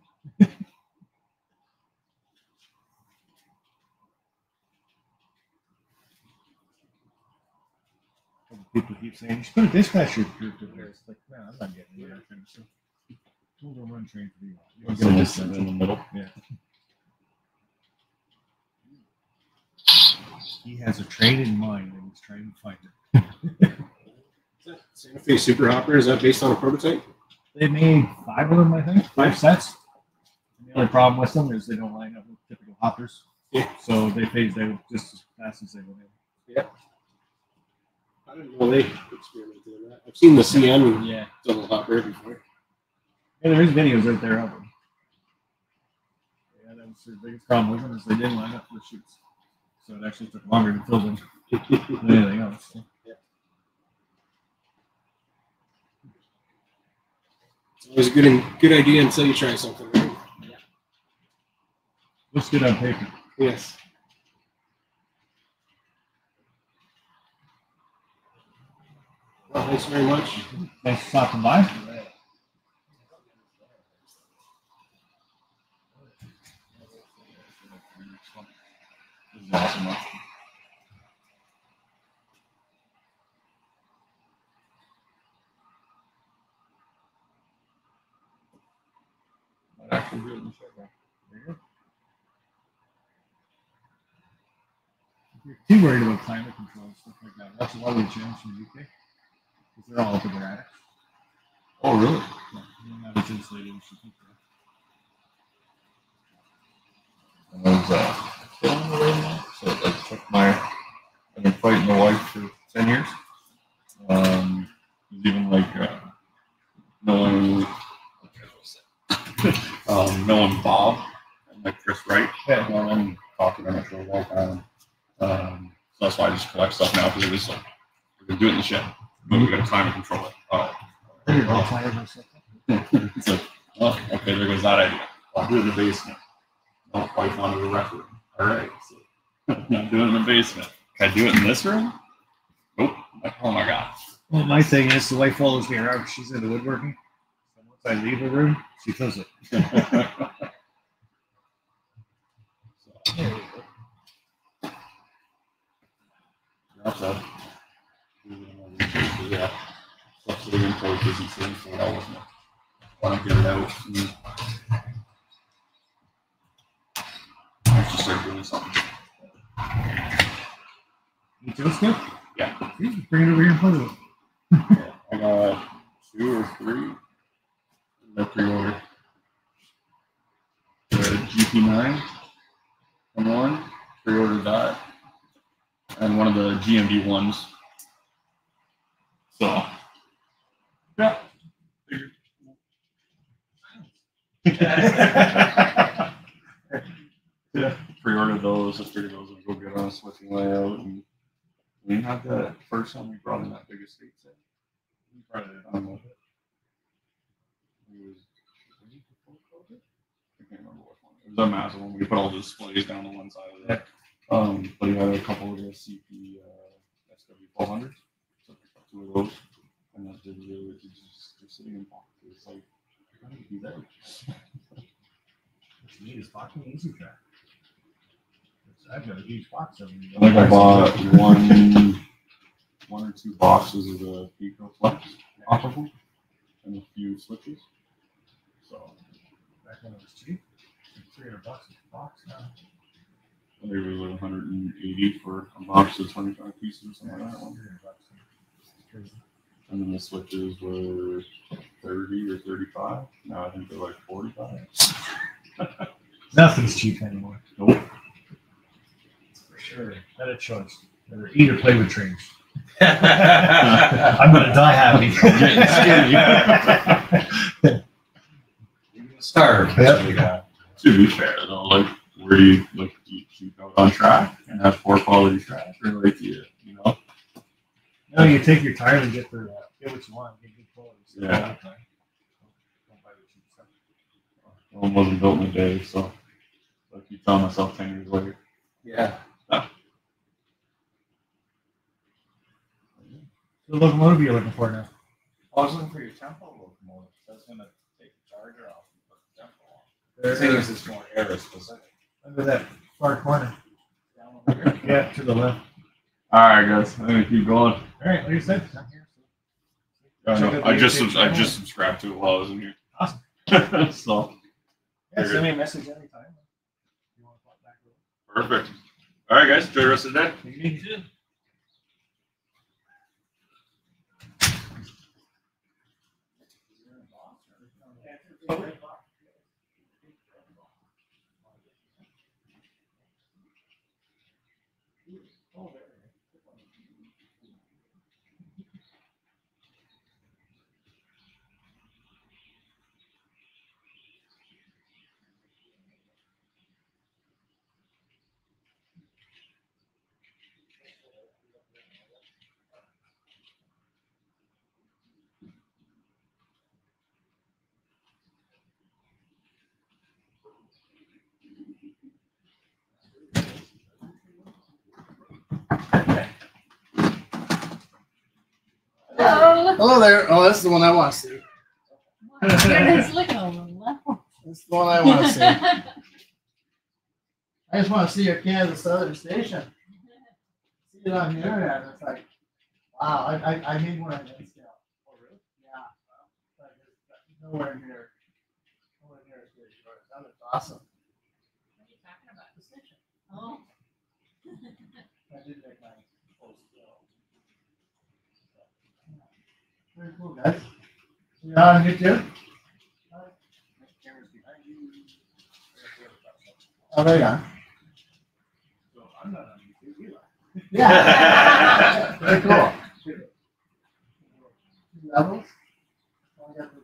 People keep saying you should put a dispatcher group in there. It's like, man, I'm not getting of stuff. We'll go run train for you. Don't get a dispatcher. in the middle. Yeah. He has a train in mind and he's trying to find it. Santa Fe Super Hopper, is that based on a prototype? They made five of them, I think, five sets. And the only problem with them is they don't line up with typical hoppers. Yeah. So they phased out just as fast as they went in. I didn't know they experimented with that. I've seen the CN Yeah. double hopper before. Yeah, there is videos out there of them. Yeah, that was their biggest problem with them is they didn't line up for the shoots. So it actually took longer to fill them than anything else. It's always a good good idea until you try something. Right? Looks good on paper. Yes. Well, thanks very much. Thanks for stopping by. Is awesome. huh? Might actually do it in the. If you're too worried about climate control and stuff like that, That's a lot of the channels from the UK. Because they're all up in their attics. Oh, really? Yeah, you don't have it insulated and shit like that. And I uh, now. So I took my, I've been fighting the wife for 10 years. Um, was even like uh, knowing, um, Bob and like Chris Wright. Yeah. You know, and talking on the show all the time. Um, so that's why I just collect stuff now because it was like, going to do it in the. But we're going to climate control it. Oh. And it's like, oh, okay, there goes that idea. I'll do it in the basement. Wife wanted a the room. All right, so not doing it in the basement. Can I do it in this room? Nope. Oh my god. Well, my thing is the wife follows me around. She's into woodworking. So once I leave the room, she fills it. Drops out. Yeah. Subsidy in court isn't sitting for hell with me. Why get it out? Mm. and- I should start doing something. You feels good? Yeah. Just bring it over here and play with it. I got two or three. Uh, the pre-order. The GP9 from one, pre-ordered that, and one of the GMD ones. So, yeah. Figured- yeah, pre-ordered those. I figured those would go good on a switching layout. And we had the first time we brought in that big estate set. We brought it in. Um, it was, was it before COVID? I can't remember which one. It was a massive one. We put all the displays down on one side of it. Um, but he had a couple of the CP uh, SW1200s. So I two of those. And that did really, it's just, they're sitting in pockets. It's like, how do you do that? It's neat is fucking easy track. I've got a huge box of them. I think I bought one, one or two boxes of the Peco Flex off of them, and a few switches. So Back when it was cheap. Three hundred bucks a box now. I think it was like 180 for a box of 25 pieces or something like that one. 300 bucks. Crazy. And then the switches were 30 or 35. Now I think they're like 45. Nothing's cheap anymore. Nope. For sure. Better choice. Either eat or play with trains. I'm gonna die happy. Starve. Yep. To be fair though, like where you like do you keep out on track and have poor quality track, or like you you know No, you take your time and get the get what you want. Get good quality. stuff. Yeah. Don't buy the cheap stuff. One wasn't built in a day, so I keep telling myself ten years later. Yeah. The locomotive you're looking for now. I was looking for your tempo locomotive. That's gonna take the charger off and put the tempo on. There, The thing is, it's more aero specific. under that far corner. Yeah, to the left. All right, guys, I'm gonna keep going. All right, like oh, I said, I'm here. I, Check know. I just YouTube subs- I just subscribed to it while I was in here. Awesome. so Yeah, send me a message anytime. You want to back perfect. All right, guys, enjoy the rest of the day. You need to. Hello. Hello there. Oh, that's the one I want to see. You're just looking over the left. This is the one I want to see. I just want to see your Kansas Southern station. See it on the internet. it's like, wow. I I, I need one on scale. Oh, really? Yeah. But it's Nowhere near. Nowhere near as good as yours. That awesome. What are you talking about? The station. Oh. I did make my post. Very cool, guys. You on YouTube? Oh, there you are. So I'm not on YouTube either. Yeah. Very cool. Levels. Oh, I got the-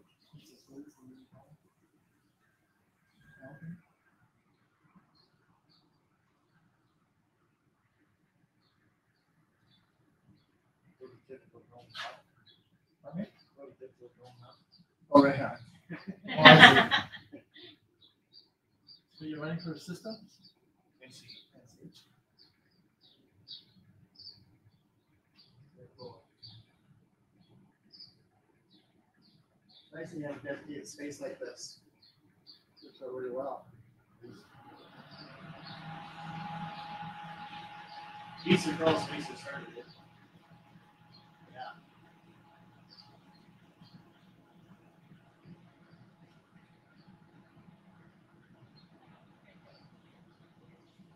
Pardon me? Right here. Oh, So you're running for the system? Very cool. Nice to have dedicated space like this. Works out really well. Pizza girls, pizza started it. Yeah. Yeah. I forget what- something that's- Oh, I'm great, I don't. Here's the product, it's, uh, big whale. Yeah. Yeah, you use this one, and you shoot it. Usually make a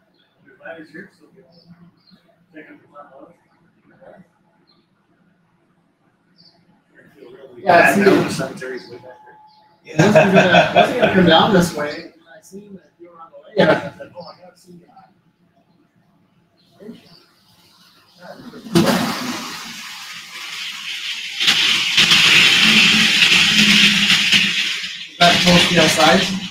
Yeah, I see. The cemetery's way back there. Wasn't gonna, come down this way, and I seen that you were on the way, and I said, oh, I gotta see? Oh,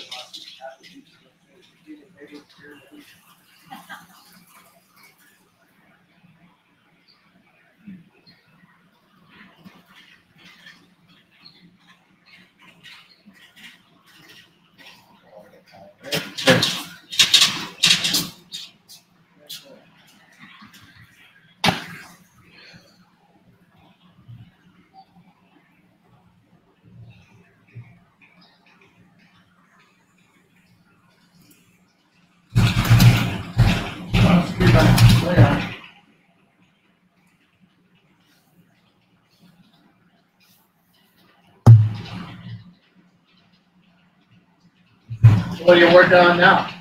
What are you working on now?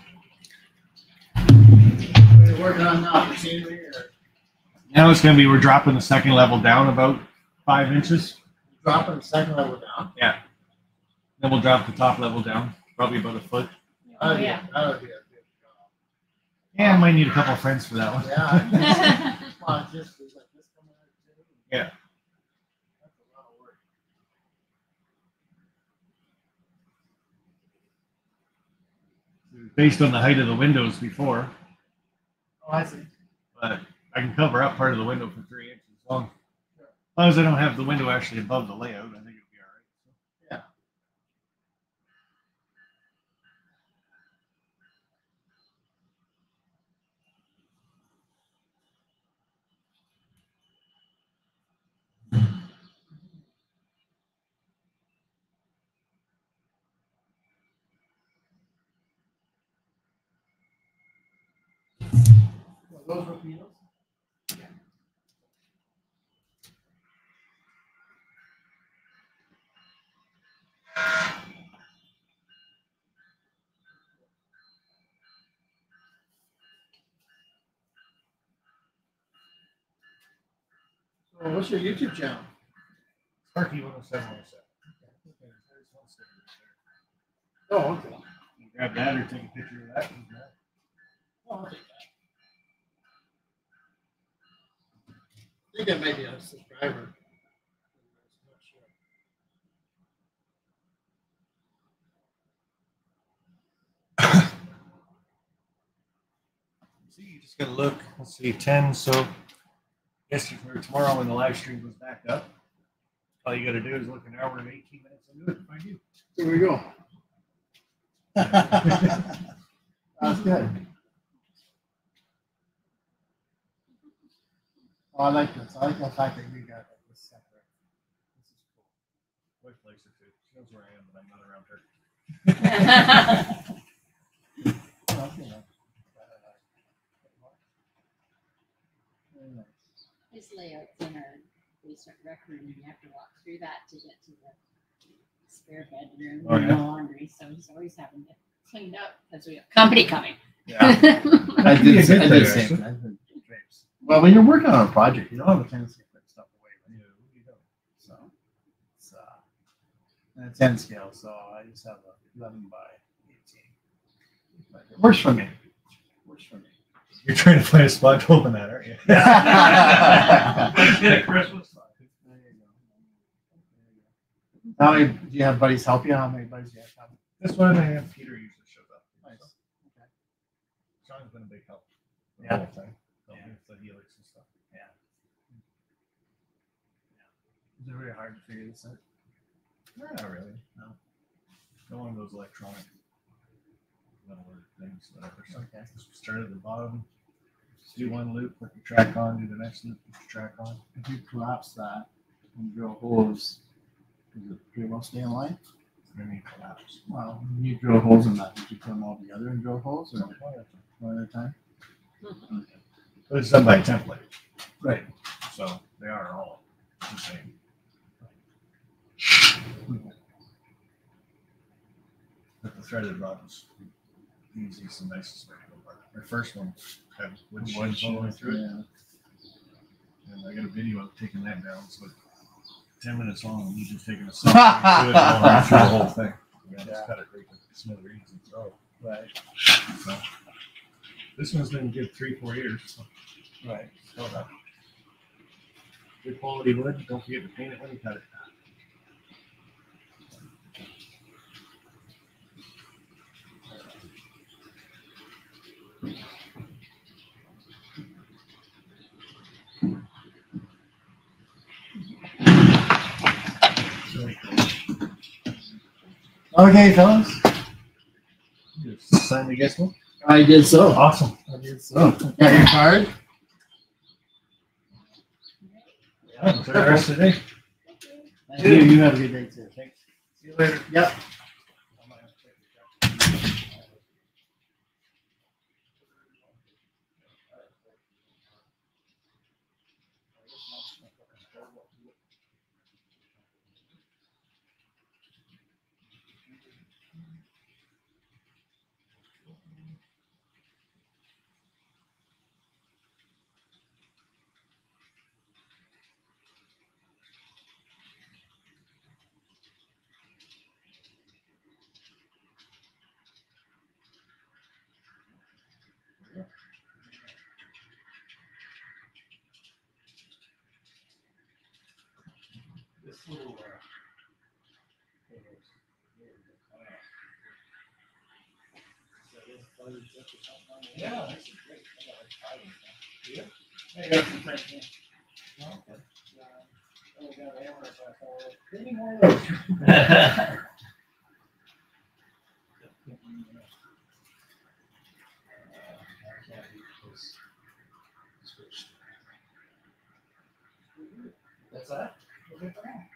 What are you working on now, machinery or Now it's gonna be, we're dropping the second level down about five inches. dropping the second level down? Yeah. Then we'll drop the top level down, probably about a foot. That would be- yeah. That would be a good Yeah, I might need a couple of friends for that one. job. Yeah. Come on, just, there's like this coming out. Yeah. That's a lot of work. Based on the height of the windows before, Oh, I see. but I can cover up part of the window for three inches long. As long as I don't have the window actually above the layout, those were Beatles? So what's your YouTube channel? Sparky 10707. Oh, okay. You Grab that or take a picture of that. Oh, I'll take that. I think I may be a subscriber. I'm not sure. See, you just gotta look. Let's see, 10. So, yes, for tomorrow when the live stream goes back up, all you gotta do is look an hour and 18 minutes into it and find you. Here we go. That's good. Oh, I like this. I like the fact that we got this separate. This is cool. Wife likes it too. She knows where I am, but I'm not around her. Oh, okay. Very nice. His layout's in our basement rec room, and you have to walk through that to get to the spare bedroom Oh, and yeah. the laundry, so he's always having to clean up because we have company coming. I did, a good I did thing, the same. I did drapes. Well, when you're working on a project, you don't have a tendency to put stuff away. when you- you don't. So, it's, uh, and it's N scale, so I just have a eleven by eighteen. But it works for me. Works for me. You're trying to find a spot to open that, aren't you? Yeah, Christmas. There you go. There you go. How many, do you have buddies help you? How many buddies do you have? help? This one I have Peter usually shows up. Nice. Okay. Sean's been a big help. the whole thing. Yeah. with The helix and stuff. Is it very hard to figure this out? Not really. No. No one of those electronic metalwork things, whatever. So Okay. just start at the bottom, just do one loop, put your track on, do the next loop, put your track on. If you collapse that and drill holes, does it pretty well stay in line? You collapse. Well, when you drill holes in that, did you put them all together and drill holes or one at a time? Okay. Mm-hmm. But it's done by template, Right. so they are all the same. But the threaded rod was the easiest and nicest way to go part. My first one had wood sheets all the way through it. And I got a video of taking that down, so it's ten minutes long, and you just taking a selfie to it, going through the whole thing. Yeah, just Yeah. cut it right to smithereens and throw. Right. So, this one's been good three, four years. So, Right. so that. Good quality wood. Don't forget to paint it when you cut it. Okay, fellas. Just sign the guest book. I did so. Awesome. I did so. Oh, Got your card? Yeah, enjoy the rest of the day. Thank you. You have a good day too. Thanks. See you later. Yep. Yeah, that's a great. Yeah. Yeah, it's right here. Okay. Yeah. Oh, we got a hammer, so I thought, "Give me more of those." That's that? Okay, fine.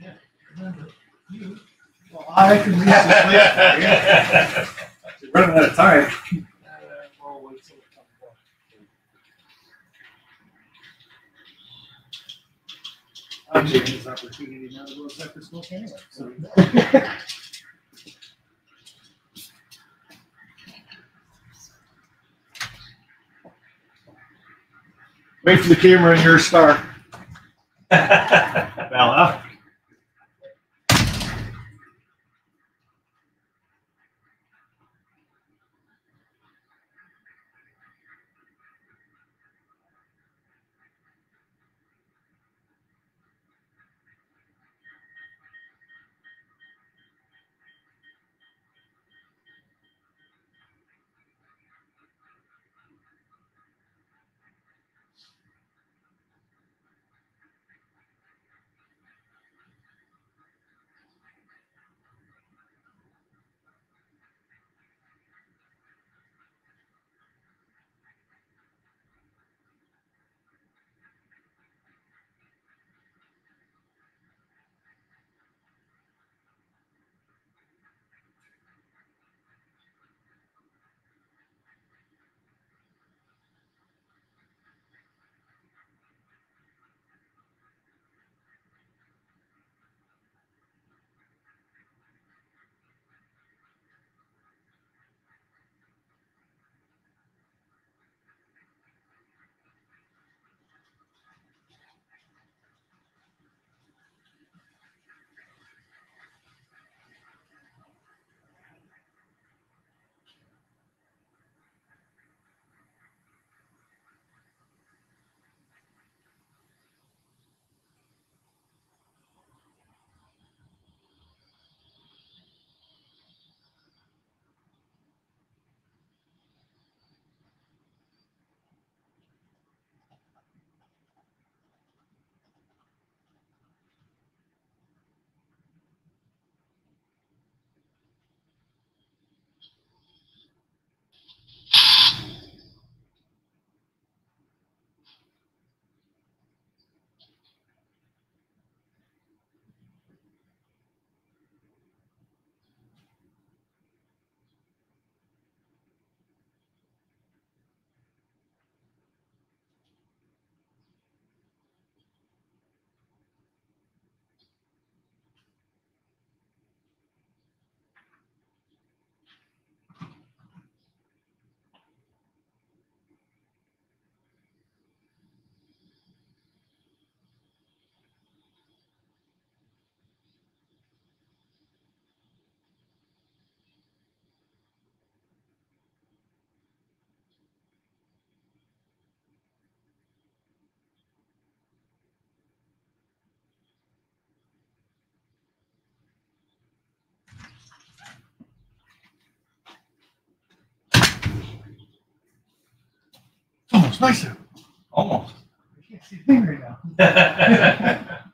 Yeah, remember, you. I can read some You're running out of time. I'm taking this opportunity now to go to smoke anyway. So. Wait for the camera and you're star. Almost nice. Almost. I can't see a thing right now.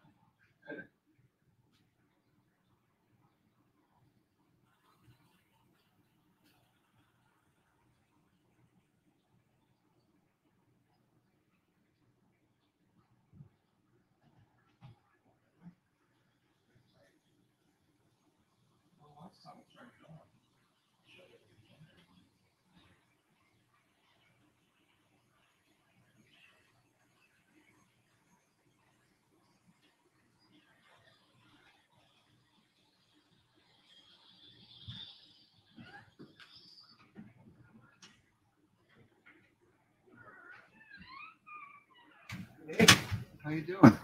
How you doing?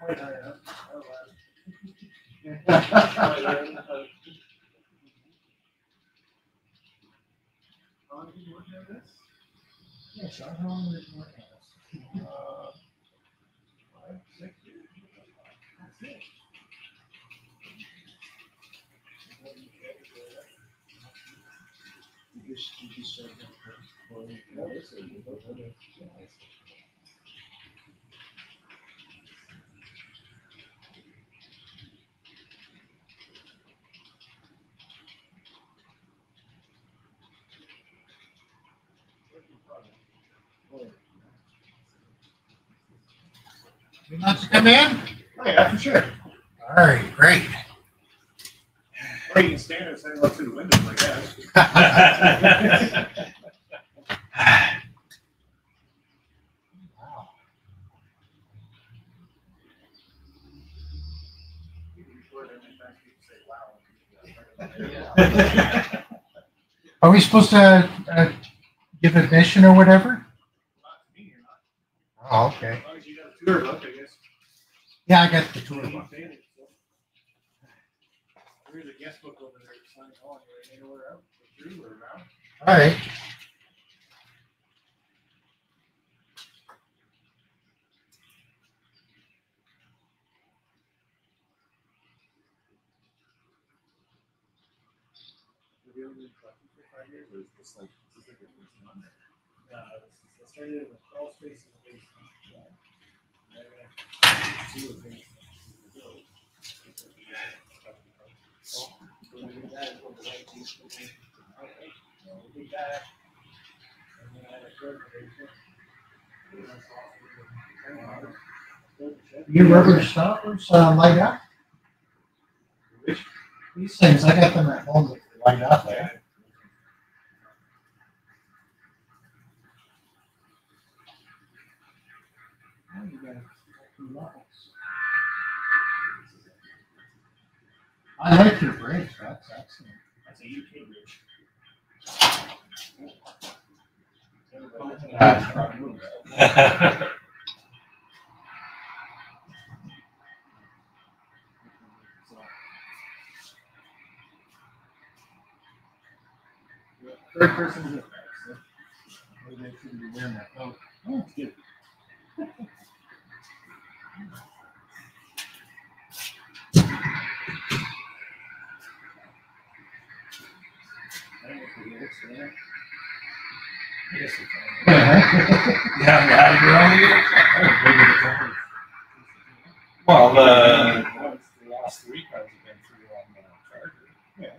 quite high up. Oh, wow. Yeah, Sean, how long have you been working on this? Uh, Five, six years. That's it. You just- you just said that for- for- yeah, it's a- yeah. You want to come in? Oh, yeah, for sure. All right, great. Or you can stand and say, look through the windows, I guess. Are we supposed to uh, give admission or whatever? Oh, okay. As long as you got a tour book, I guess. Yeah, I got a guest book over there. All right. No, it's- it's started with crawl space in the basement. Yeah. And then sewer basement. So that is what the right piece will be. Okay, so we'll be back. And then I have a third basement. Your rubber stoppers uh, light up? These things, I got them at home that light up. eh? You two levels. I like your brakes, that's excellent. That's a UK bridge. Third person is a fax. so We'll make sure to be wearing that coat. Oh, it's good. I don't know if it looks there. I guess it's on there. Yeah, yeah, Well, uh, last three cars have been through on the charger. Yeah.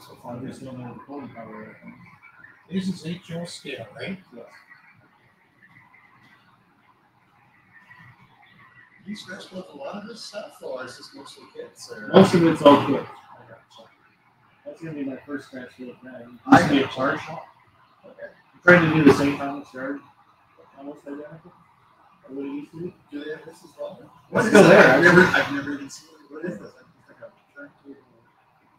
So far, there's no more recording power. This is HO scale, right? You scratched with a lot of this stuff, or is this mostly kits, or? Most of it's all good. That's gonna be my first scratch with that. I can be a charge. Okay. I'm trying to do the same Thomas charge, almost identical. Or what it used to be. Do they have this as well? What is still there. I've never, I've never even seen it. What is this? I think I got a turntable. Yeah.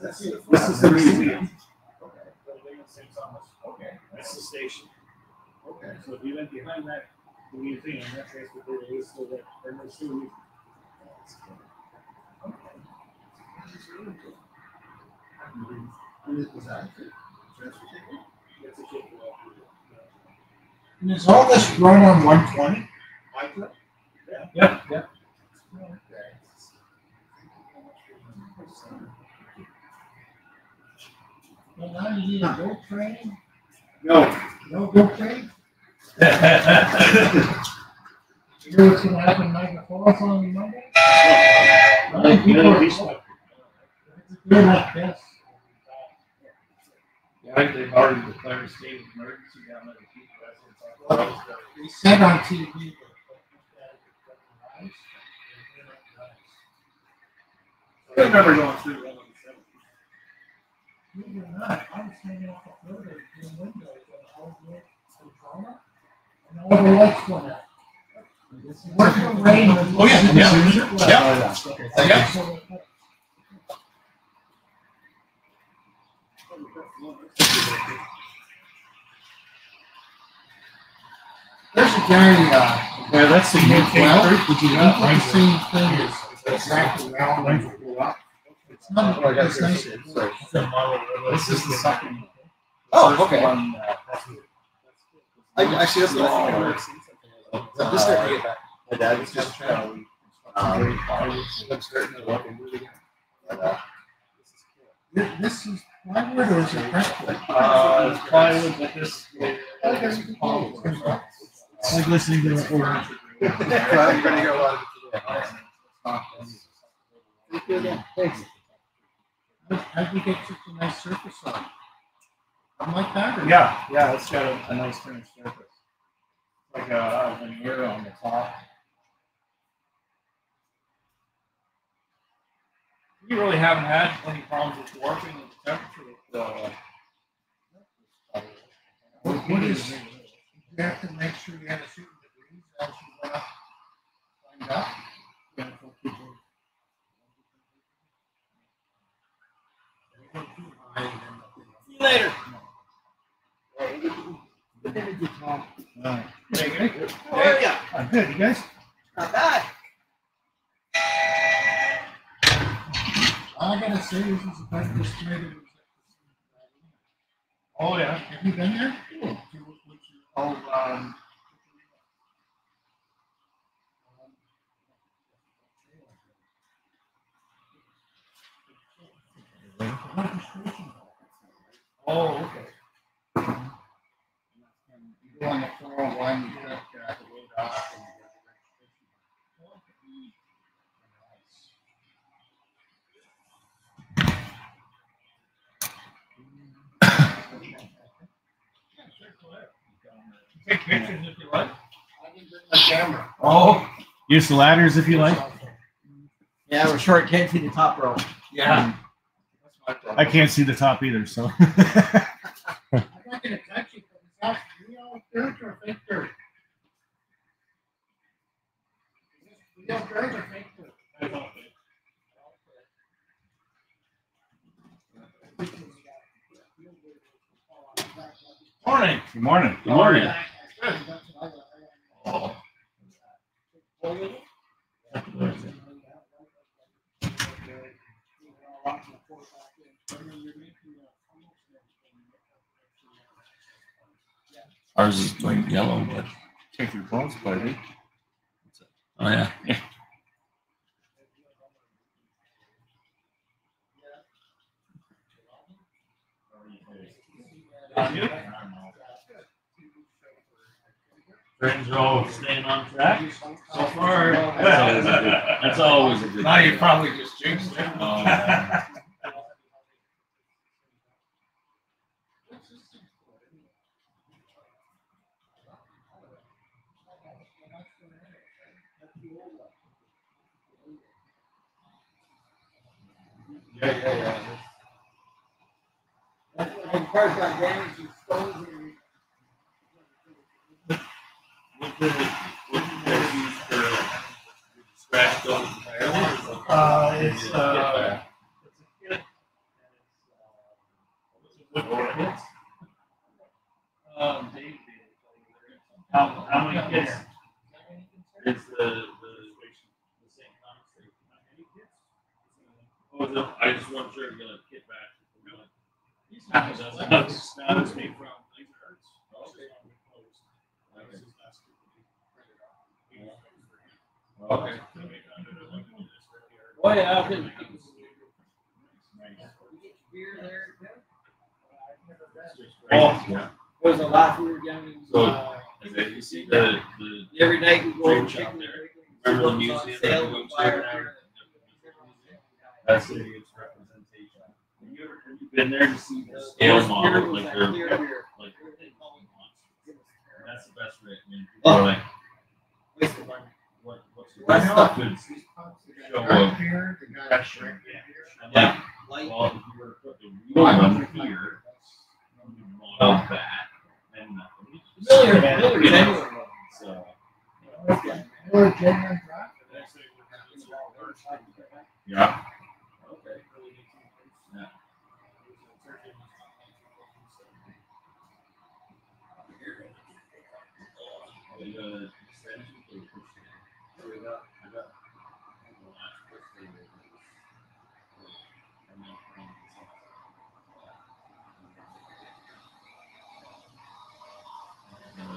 That's. This is the museum. Okay. Building in St. Thomas. Okay. That's the station. Okay. So if you went behind that, the museum, that transportation is still there. Or no, still used. And it was that transportation? That's a kid. And is all this run on one twenty? Yeah, yeah. Well, now you need a go train? No. No go train? You know what's gonna happen Niagara Falls on Monday? I think people No, are he's- doing like this. Yeah, they've already declared a state of emergency down there to keep residents off the roads. They said on TV. I remember going through one of the seventies. Believe it or not, I was hanging off a photo in windows when I was with some drama, and all the lights went out. What if it? Oh, yeah, yeah. Yeah. Yeah. There's a guy, uh. Yeah, that's the UK Well, group. would you look at the same thing as exactly round nice. This is the second. Oh, okay. one, uh, I, actually, that's what I've never seen something like that. I'm just starting to get back. My dad was just trying to. Um, I'm starting to again. Uh, This, is plywood or is it? Uh, it's plywood, but this. It's like listening to a old. You're gonna hear a lot of it today. Thank you again. Thanks. How'd you get such a nice surface on? I'm like that or? Yeah, yeah, it's got a, a nice finished surface. Like a veneer on the top. We really haven't had any problems with warping the temperature with, uh. What, is, you have to make sure you have a certain degrees as you, find out. See you later. How are? I'm good, you guys? Not bad. I gotta say is this tomato. Oh, yeah. Have you been there? Oh, um. Oh, okay. You go on the four oh one, you click, uh, the road off and you get the registration. Take pictures if you like. I can bring my camera. Oh, use the ladders if you like. Yeah, we're short. Can't see the top row. Yeah. I can't see the top either, so. I'm not gonna touch it, but it's real dirt or fake dirt. Is this Real dirt or fake dirt? Morning. Good morning. Good morning. Ours is going yellow, but. Check your phones, buddy. Oh, yeah. Friends are all staying on track so far. That's always a good- that's always a good Now you thing. probably just jinxed it. Oh, Yeah, yeah, yeah. That's when cars got damaged and stones and. What did it, what did you use for scratch those tires? Uh, it's, uh, What kits? Um, Dave. How, how many kits is the, the, the same conversation? How many kits? Oh, it, I just wasn't sure you're gonna kit back. He's not That's, just- that's, that's me from Okay. Oh, yeah, okay. You get beer there. Oh, yeah. There was a lot we were in, So, uh, you see the, the. every night we go over chicken. there. Remember the museum that we to? fire. That's the its representation. Have you ever, have you been there to see the scale model, like they're, like. That's the best way, I mean, people are like, what, what's the best good show pressure? I'm like, well, if you were to put the one here, you model that, and uh, nothing. So. Or. Yeah. Okay. Yeah. You got an extension for the push stand? I got, I got. the last push stand that was- and then from the side. Uh,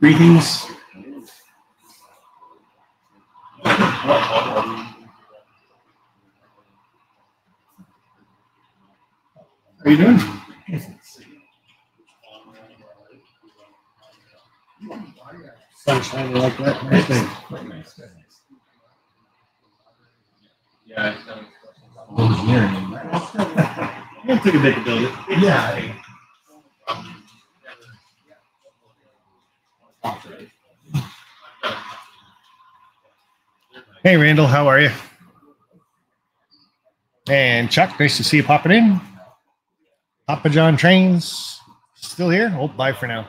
Greetings. How are you doing? Sun shining like that. Nice thing. Yeah. Engineering. It took a bit to build it. Yeah. Hey, Randall, how are you? And Chuck, nice to see you popping in. Papa John Trains, still here? Oh, bye for now.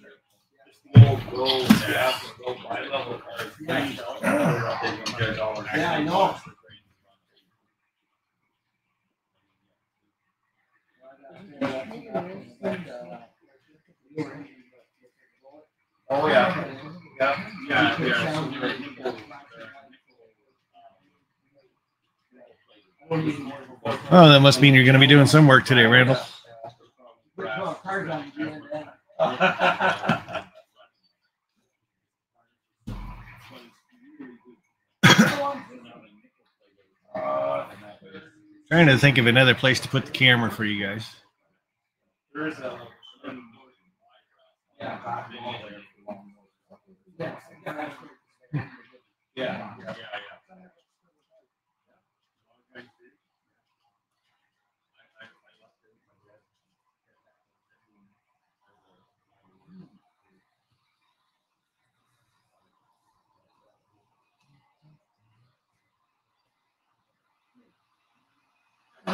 Yeah, I know. Oh, yeah. Yeah, yeah, yeah. so you're- Oh, that must mean you're going to be doing some work today, Randall. Then. Trying to think of another place to put the camera for you guys. There's a. Um, yeah, yeah, yeah.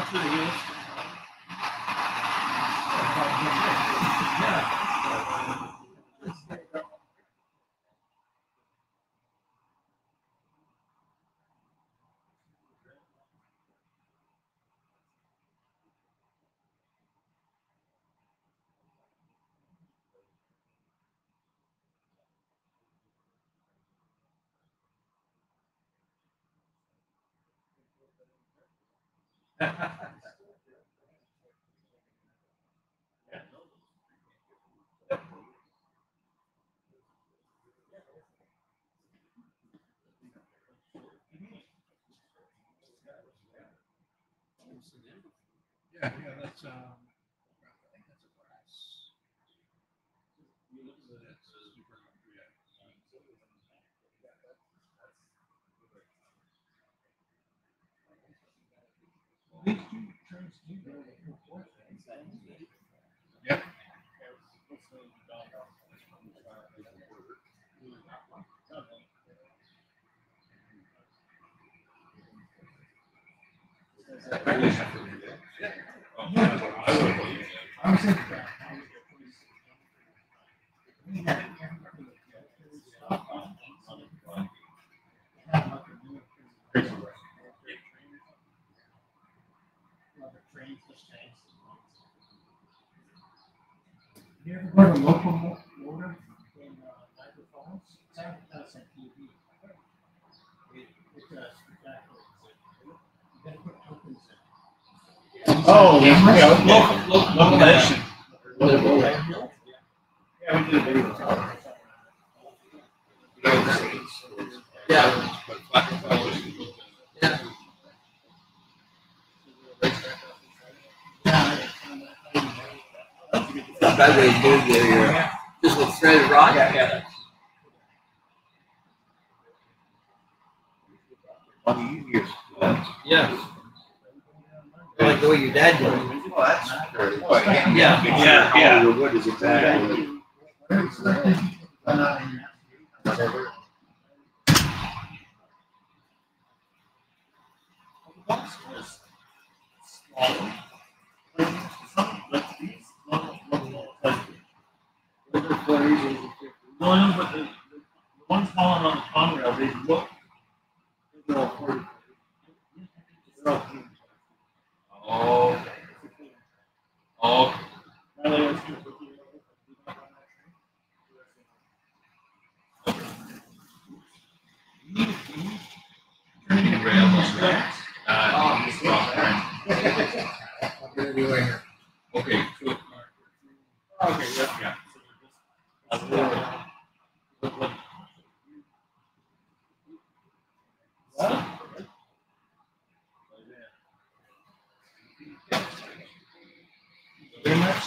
他住。Yeah, yeah, that's, um, I think that's a brass. That's a super, Yep. I was thinking that. You ever go to local motor in uh, Niagara Falls? It's on, on TV. It, it's spectacular. You gotta put tokens in. Oh, yeah, local, local, local edition. Yeah, we did a video. Yeah. Yeah. Not bad way to do it there, you're just with threaded rod. Yeah. Yeah. Like the way your dad did it. Yeah, yeah, yeah. What is exactly? No, no, but the, the ones falling on the Conrail, they look. they're all forty. They're all clean. Oh. oh. Now they have to- ah. Okay, so Okay, yeah. Very much.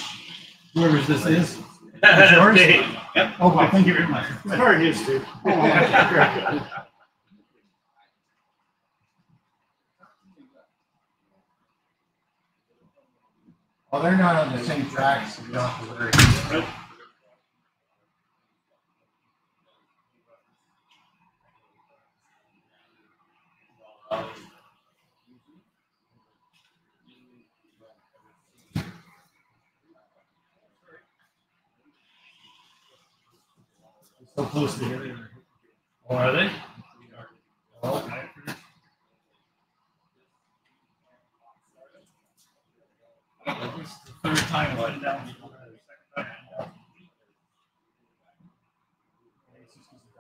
Whoever's this is. That's yours? Dave. Yep. Oh, well, thank you very much. Sorry, his too. Oh, okay, very good. Well, they're not on the same tracks, so you don't have to worry. So close together. Oh, are they? This is the third time I've down.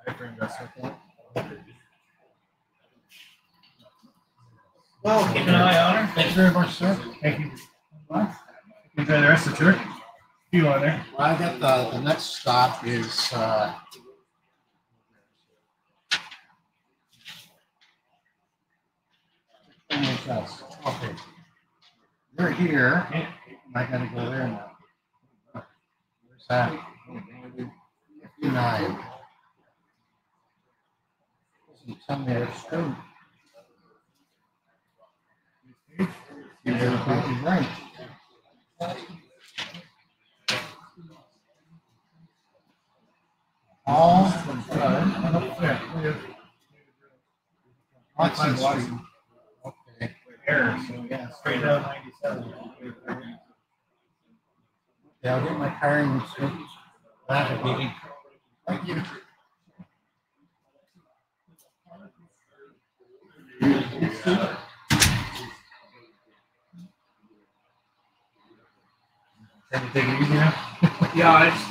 Diaphragm got stuck on. Well, keep an eye on her. Thanks very much, sir. Thank you. Enjoy the rest of the tour. You on there? Well, I got the, the next stop is, uh, Okay. They're here. I gotta go there now. Where's that? Fifty-nine. Doesn't tell. You're right. All from there. Watson Street. Okay. So yeah, straight down ninety-seven. Yeah, I'll get my car and switch. That would be. Thank you. Can you take it easy now? Yeah, I just,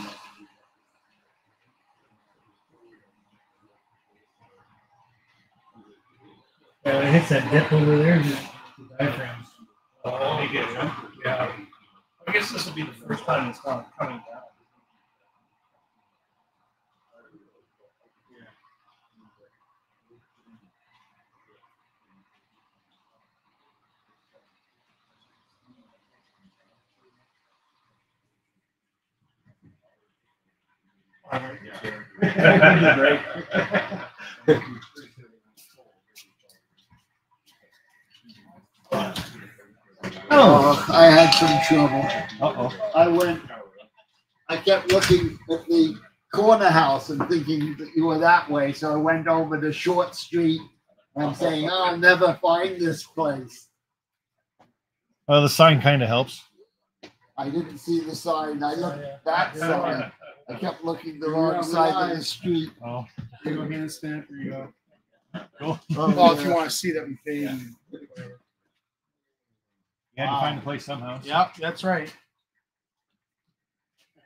Yeah, it hits that dip over there, just the diaphragms Oh, they get it. Yeah. I guess this will be the first time it's gone coming down. Oh, I had some trouble. Uh-oh. I went, I kept looking at the corner house and thinking that you were that way, so I went over to Short Street. and I'm saying, oh, I'll never find this place. Well, the sign kind of helps. I didn't see the sign. I looked that side. I kept looking the wrong side of the street. Oh, There you go, hand stamp, there you go. cool. Well, if you want to see that we paid. You had to find a place somehow. Yep, that's right.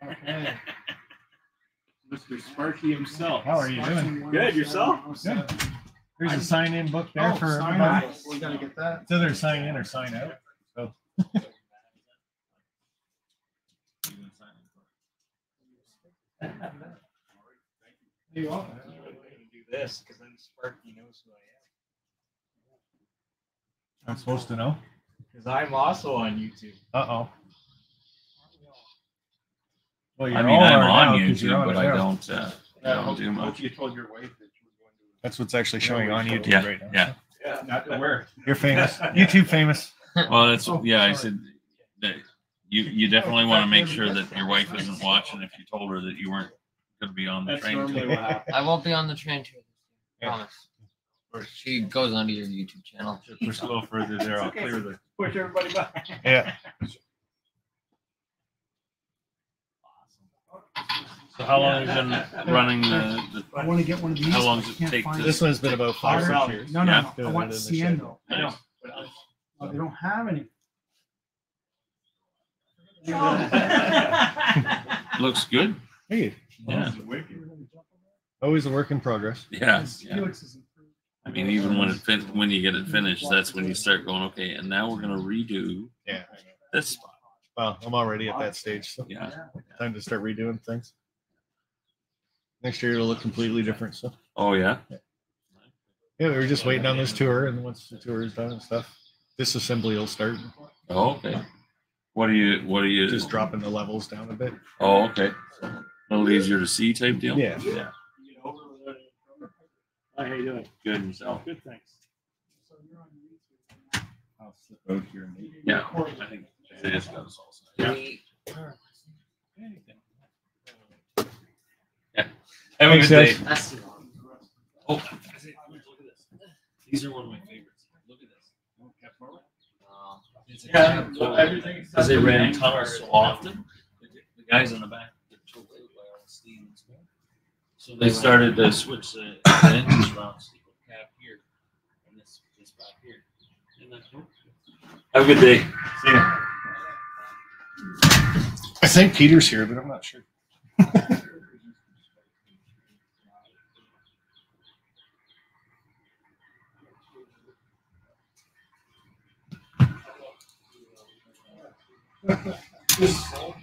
Okay. Mr. Sparky himself. How are you doing? Good, yourself? Good. There's a sign in book there Oh, for sign everybody. out. We gotta get that. It's either sign in or sign out. So You are. Do this, because then Sparky knows who I I'm supposed to know. Am. Because I'm also on YouTube. Uh oh. Well, I mean, I'm on now 'cause you're YouTube, on but I don't, uh, I don't hope- do much. You told your wife that you were going to. That's what's actually showing on YouTube Yeah, right now. yeah. Yeah, not to work. You're famous. YouTube famous. Well, that's, Oh, yeah, I said that you, you definitely want to make sure that your wife isn't watching if you told her that you weren't going to be on the That's train. normally. I won't be on the train tour. Yeah. Promise. She goes onto your YouTube channel. Push a little further there. I'll Okay. clear the. Push everybody back. Yeah. So how long have you been running the, I want to get one of these. How long does it take find. This one's been about five, Fire- six years. No, no, Yeah. no. I want it in the shed. Ciendo. Oh, they don't have any. looks good. Hey, Yeah. always a work in progress. Yeah. yeah. Felix is improved. I mean, even when it fin- when you get it finished, that's when you start going, okay, and now we're going to redo Yeah. this spot. Well, I'm already at that stage, so Yeah. time to start redoing things. Next year it'll look completely different. So Oh, yeah. yeah, we were just waiting on this tour, and once the tour is done and stuff, disassembly will start. Oh, okay. What do you, what do you, Just dropping the levels down a bit. oh, okay. A little easier to see type deal? Yeah. Yeah. Hi, how you doing? Good and yourself. Good, thanks. I'll slip out here. and- Yeah. I think they just got us. Yeah. Yeah. Have a good day. guys. That's the Oh, look at this. These are one of my favorites. Look at this. uh, It's a Yeah, cab so toll. everything except Because they for ran the tunnels so often, the the guys in the back, they're choked out by all the steam and smoke. So they started to switch the the engines around, so you put cab here, and this, this back here. Isn't that cool? Oh, have a good day. See ya. I think Peter's here, but I'm not sure.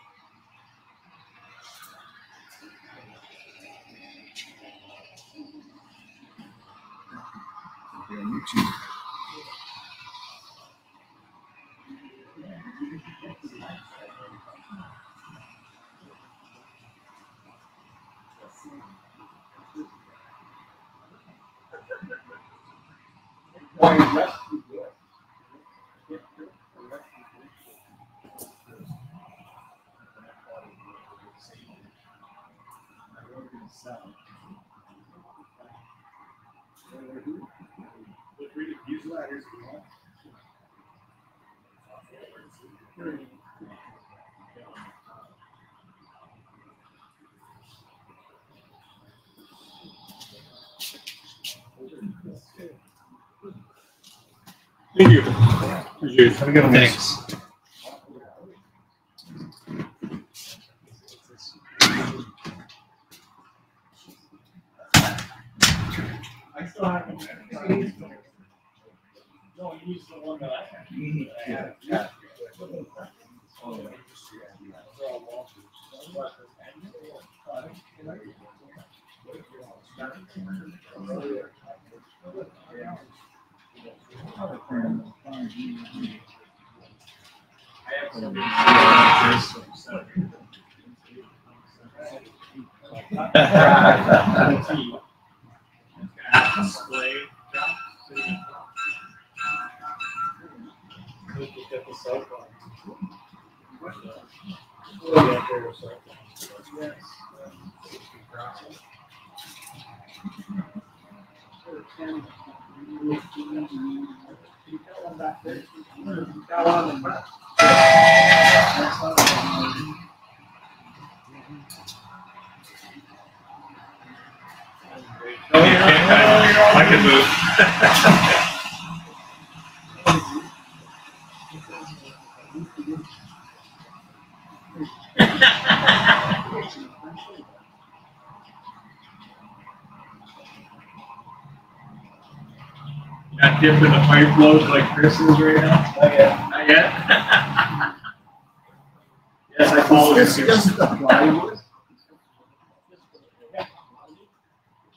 Thank you. Thanks. Dip in the pipe flows like Chris is right now? Oh, Not yet. Not yet? yes, I follow this. Just the plywood?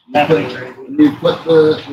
Nothing. You put the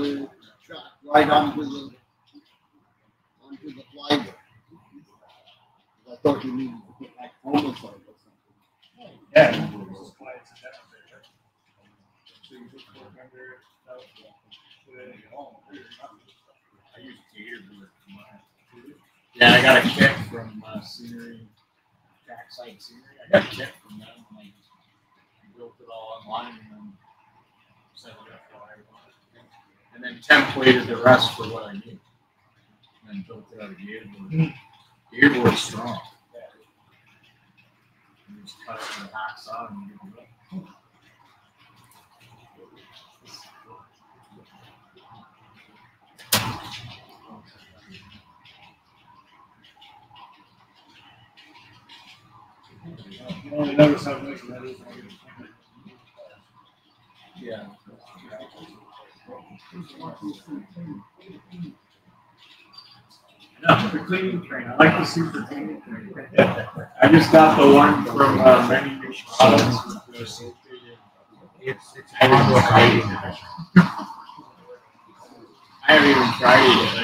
I just got the one from uh, many. It's it's I haven't even tried it yet.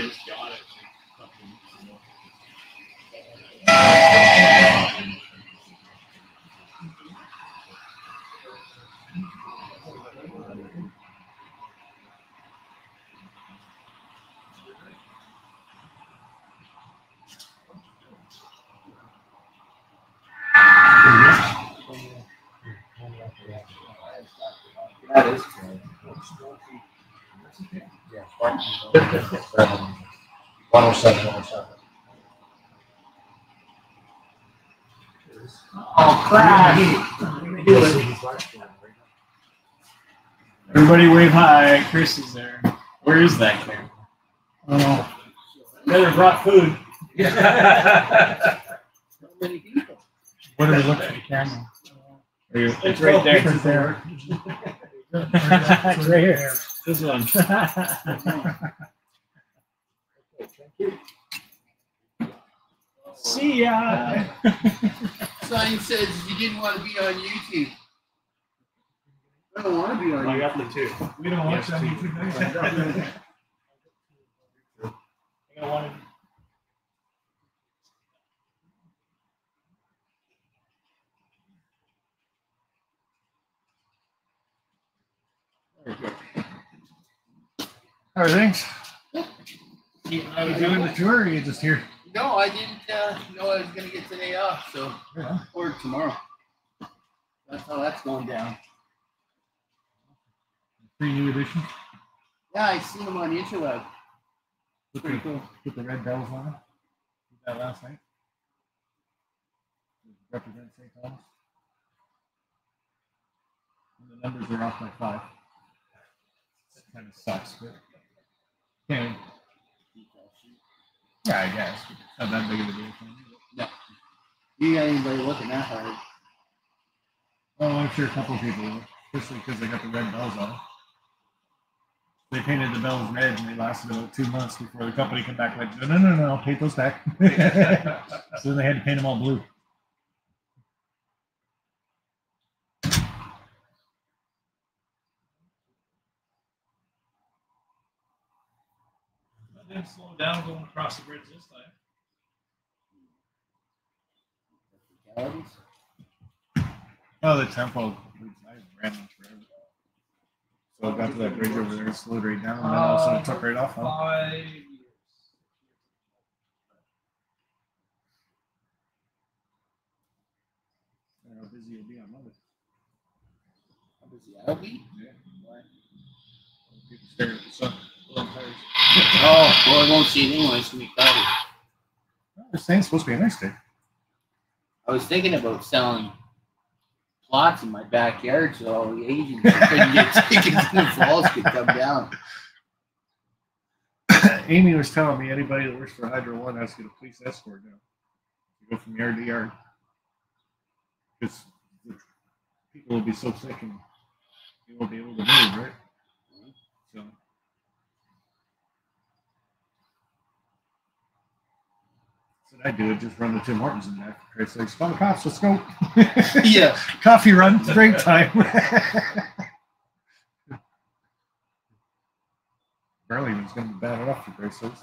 Chris is there. Where is that camera? Uh, oh, better brought food. Many people. Where do we look at the camera? It's right there. Different there. It's right here. This one. See ya. Sign says you didn't want to be on YouTube. I don't want to be on I YouTube. got the two. We don't watch on YouTube. I got one. How are things? Are you doing the tour or are you just here? No, I didn't uh, know I was going to get today off, so Yeah. or tomorrow. That's how that's going down. Three new edition. Yeah, I seen them on Interweb. Put Pretty the, cool. put the red bells on. Did that last night. Represent St. Thomas. And the numbers are off by five. Kind of sucks, but yeah, yeah, I guess. Not that big of a deal. for me. You got anybody looking that hard? Oh, I'm sure a couple people, will, especially because they got the red bells on. They painted the bells red and they lasted about two months before the company came back like, no, no, no, no, I'll paint those back. so then they had to paint them all blue. I didn't slow down going across the bridge this time. Oh, the tempo. I ran them forever. So I got to that bridge over there, and slowed right down, and then all of a sudden it took right off. Huh? Five. I don't know How busy you'll be on Monday. How busy I'll be? Yeah. People stare at the sun. Oh, well, I won't see it anyway. It's gonna be cloudy. They're saying supposed to be a nice day. I was thinking about selling plots in my backyard so all the that couldn't get tickets in the falls could come down. Amy was telling me anybody that works for Hydro One has to get a police escort now. To go from yard to yard. Because people will be so sick and they won't be able to move, right? So. So I do it, just run to Tim Hortons and back. Chris like, call the cops, let's go. Yeah. Coffee run, break time. Barely Burlington's gonna be bad enough for Christ's sakes.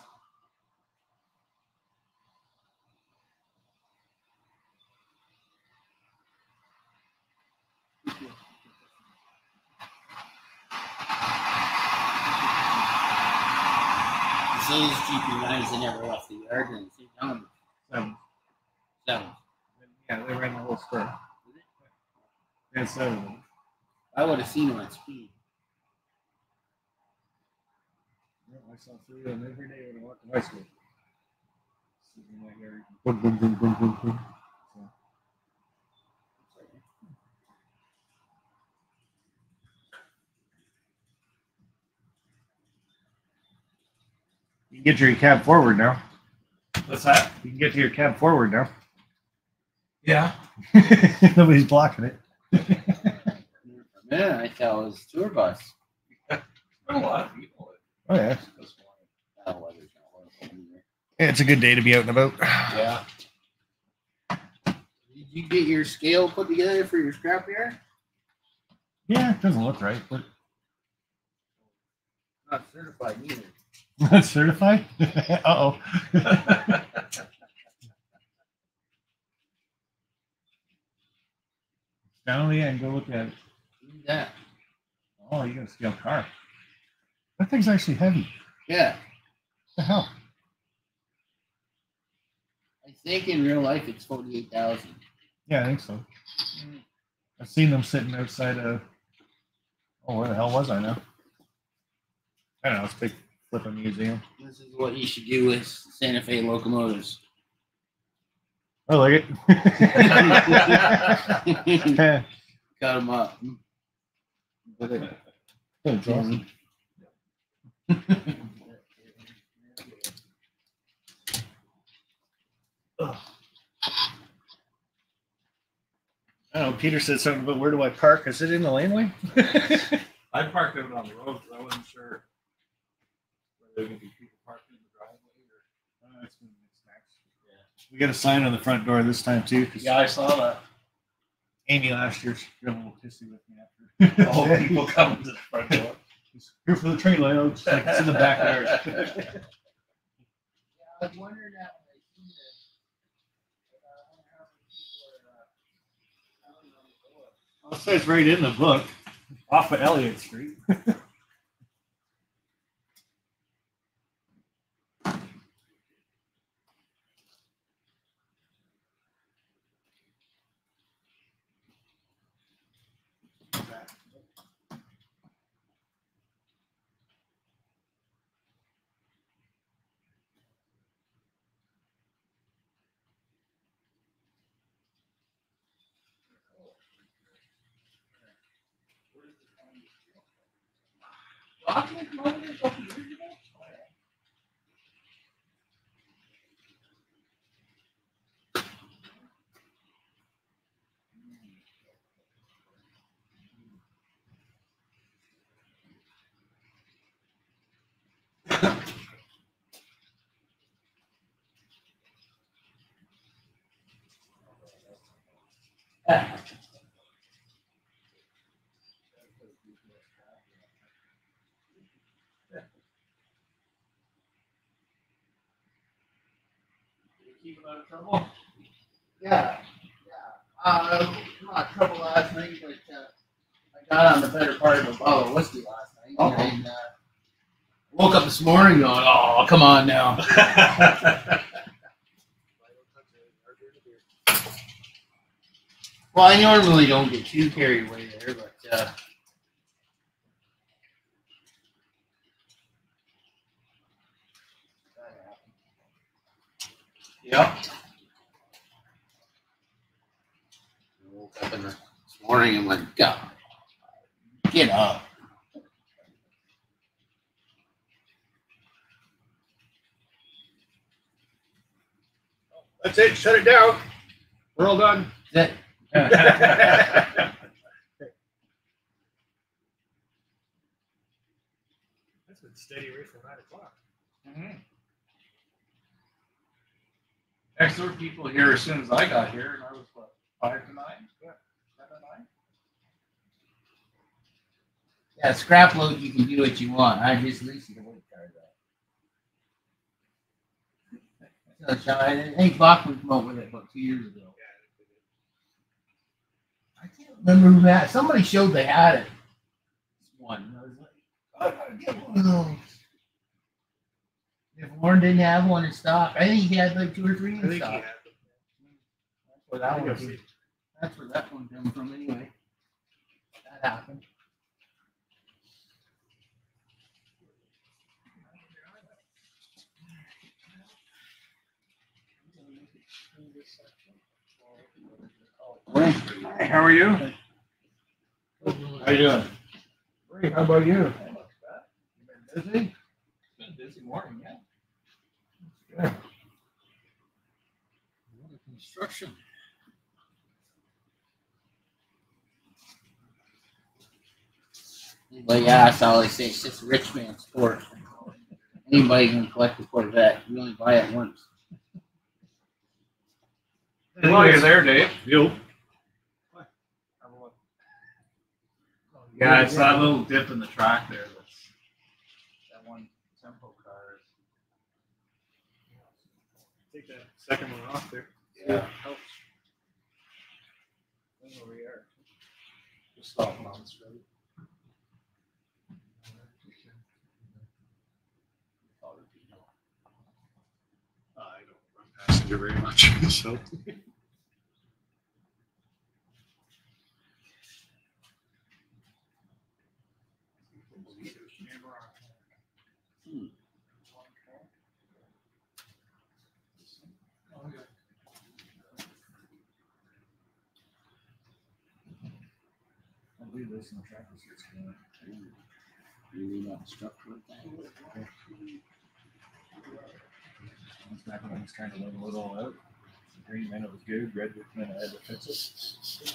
Those GP9s, they never left the yard and St. Thomas. Seven. Seven. Yeah, they ran the whole store. They had seven of them. I would have seen them at speed. Yeah, I saw three of them every day when I walked to high school. Sitting in that yard. Boom, boom, boom, boom, boom, boom. You can get your cab forward now. What's that? You can get to your cab forward now. Yeah. Nobody's blocking it. Yeah, I thought it was a tour bus. A lot of people. Oh yeah. Weather's not working either. It's a good day to be out and about. Yeah. Did you get your scale put together for your scrap yard? Yeah, it doesn't look right, but Not certified either. Not certified. uh oh. Down the end, go look at it. That. Oh, you got a scale car. That thing's actually heavy. Yeah. What the hell? I think in real life it's forty-eight thousand. Yeah, I think so. I've seen them sitting outside of. Oh, where the hell was I now? I don't know. It's big flipping museum. This is what you should do with Santa Fe locomotives. I like it. Cut them up. That's awesome. Ugh. I don't know. Peter said something about where do I park? Is it in the laneway? I parked it on the road because I wasn't sure whether there would be people parked in the driveway or. It's gonna be snacks. We got a sign on the front door this time too. 'cause Yeah, I saw that. Amy last year's got a little pissy with me after all the people coming to the front door. It's Here for the train layout. It's like it's in the backyard. I was wondering that when I seen this. I wonder how many people are, uh, counting on the door. Well, it says right in the book, off of Elliott Street. Keeping out of trouble. Yeah, yeah. Uh, not trouble last night, but uh, I got on the better part of a bottle of whiskey last night. And, uh, woke up this morning going, oh, come on now. well, I normally don't get too carried away there, but uh, Yep. woke up in the, morning and went, God, get up. That's it. Shut it down. We're all done. That, That's been steady right from nine o'clock. Mm-hmm. Next, there were people here as soon as I got here, and I was what, five to nine? Yeah. Seven to nine? yeah, scrap load, you can do what you want. I just lease you the weight card. though. So, I think Bachmann came up with it about two years ago. I can't remember who had. Somebody showed they had it. One. I was like, I gotta get one of those. If Warren didn't have one in stock, I think he had like two or three in stock. That's where that one. That's where that one came from, anyway. That happened. Hey, how are you? How you doing? Great. How about you? Been Busy? It's been a busy morning, yeah. Construction. But yeah, that's all they say. It's just rich man's sport. Anybody can collect a Corvette. You only buy it once. While you're there, Dave. Yep. Yeah, it's that little dip in the track there. That's that one tempo car. Take that second one off there. Yeah. Helps. Over here. Just stopping on the street. I don't run passenger very much, so. I believe there's some traffic that's going on. You need that structural thing. It's back when I was trying to level it all out. Green meant it was good, red meant I had to it.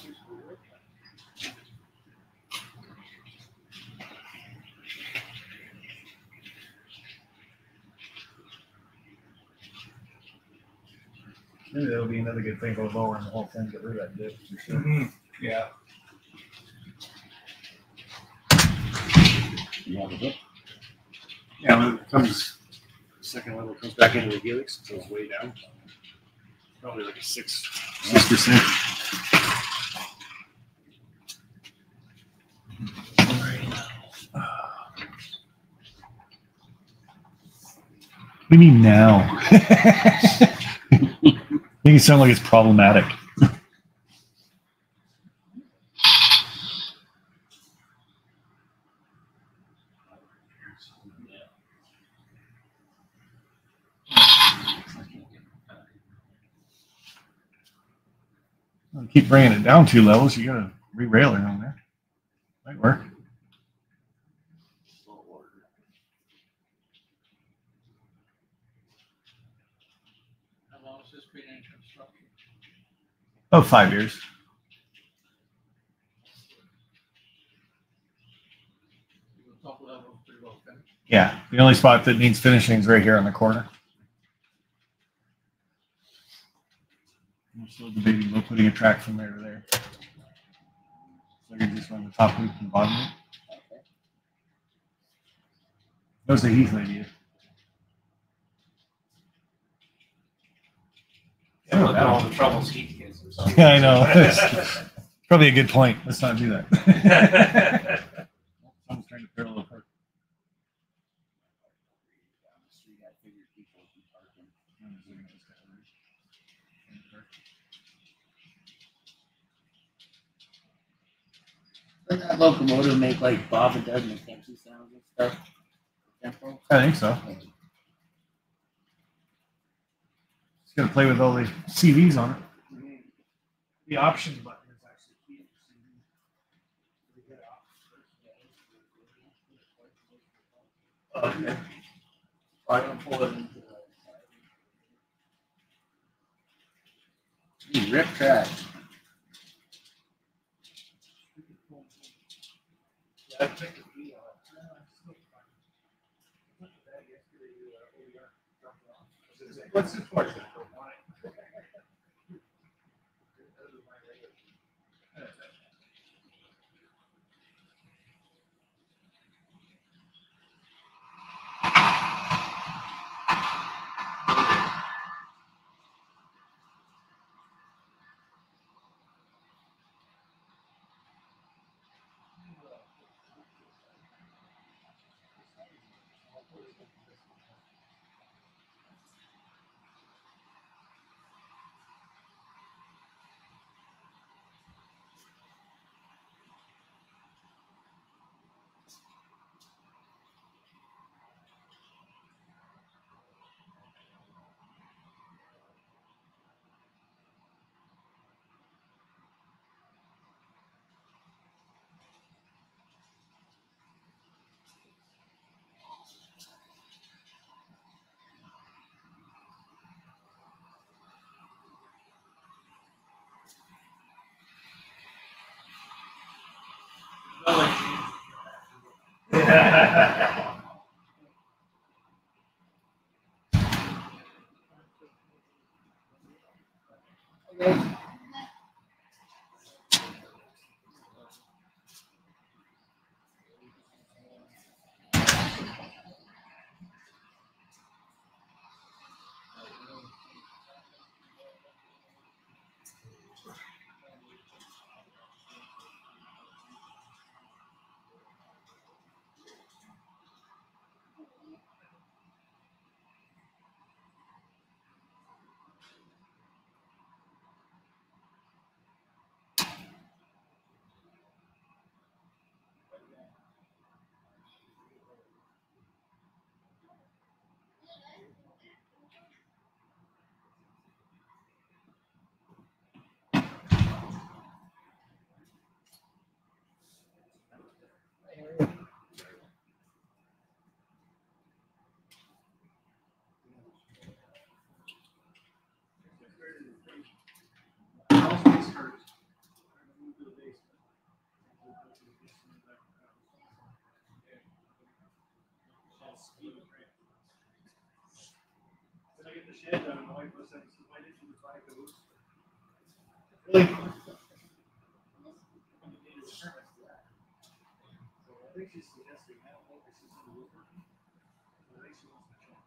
Maybe that'll be another good thing, go lower and the whole thing, get rid of that dip. for sure. Mm-hmm. Yeah. You have a hook? Yeah, when it comes, second level comes back into the helix, it goes way down. Probably like a six, six percent. What do you mean now? Make it sound like it's problematic. Keep bringing it down two levels. You gotta re-rail it on there. Might work. How long has this been in construction? Oh, five years. The top level is pretty well finished. Yeah, the only spot that needs finishing is right here on the corner. We're still debating about putting a track from there to there. So you just run the top loop and bottom loop. That was the Heath idea. Yeah, look at all the troubles he gets himself. Yeah, I know. Probably a good point. Let's not do that. Someone's trying to parallel park. Doesn't that locomotive make like Bob and Doug McKenzie sounds and stuff? Tempo? I think so. Just gonna play with all the CVs on it. The option button is actually key. Okay. I'm gonna pull it into the. Rip track. I the key like. on it. What's the point? Did I get shed done? My you try caboose? Really? I think she's suggesting, I don't know if she's in the woodworking. but I think she wants the shed.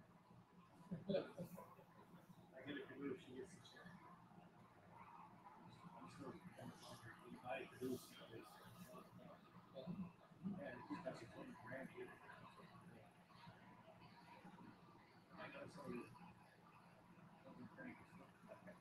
I get a caboose, she gets the shed. I'm still kind of wondering, we buy a caboose nowadays. Yeah, it just has a twenty grand here. I know somebody. somebody crank is looking like that.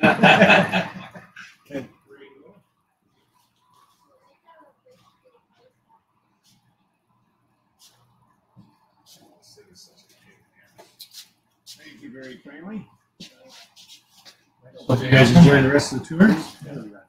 Thank you very kindly. Hope you guys enjoy the rest of the tour.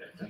that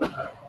Uh,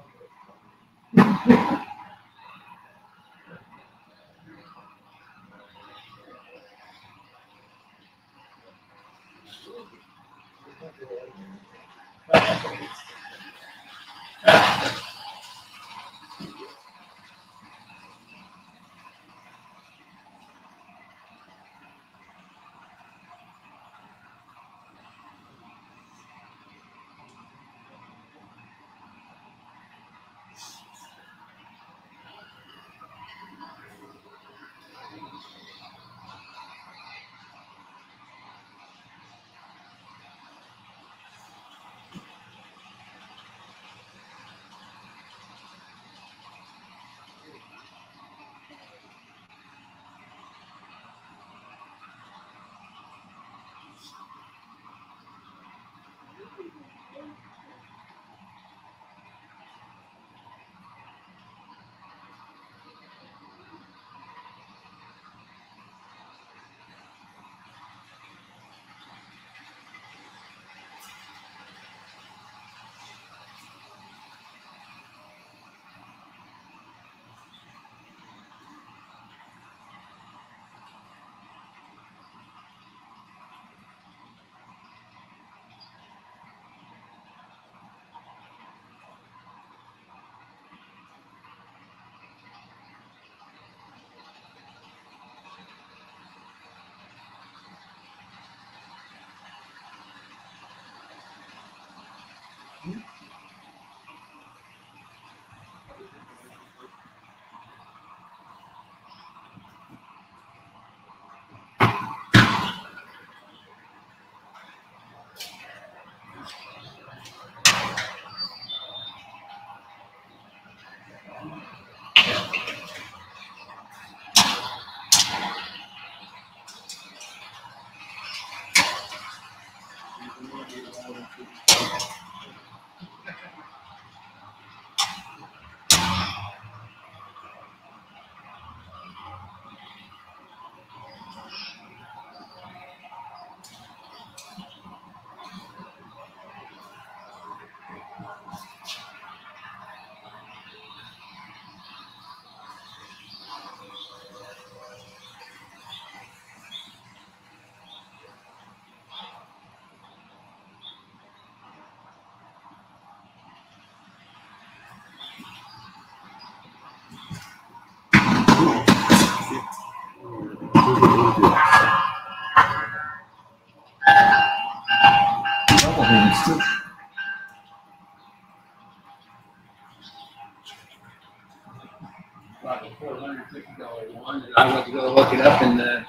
one, and I went to go look it up, and the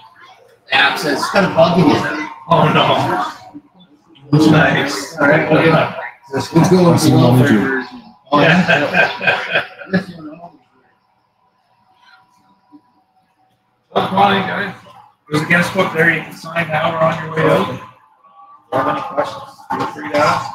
app says it's got a bug in it. Oh, no. Nice. All right, okay. Let's go with the welfare version. Oh, Yeah. This one, oh, Good morning. There's a guest book there. You can sign now or on your way out. If you have any questions, feel free to ask.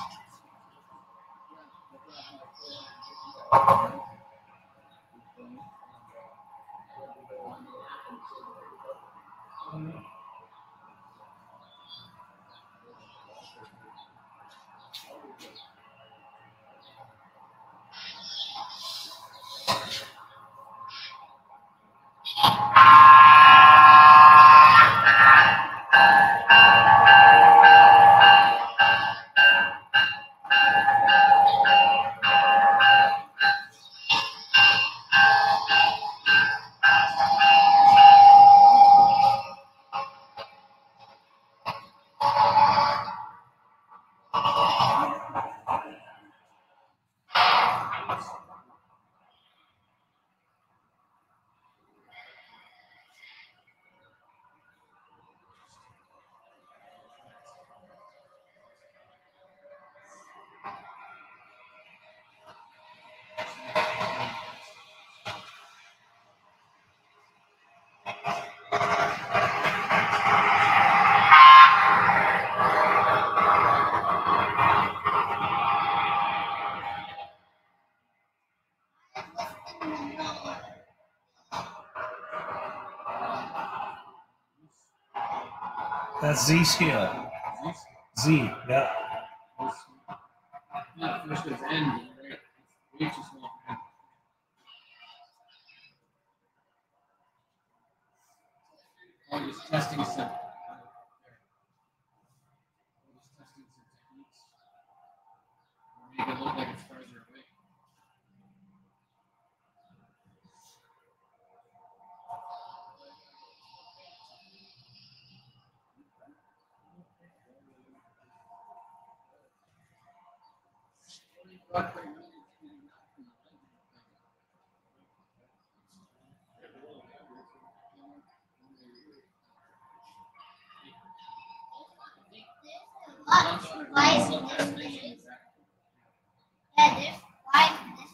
Z scale. Z, yeah. Not first N, right? H is not N. Oh, just testing some. Just testing some techniques. Make it look like it's farther away. Why is it this way? Yeah, this, why is this?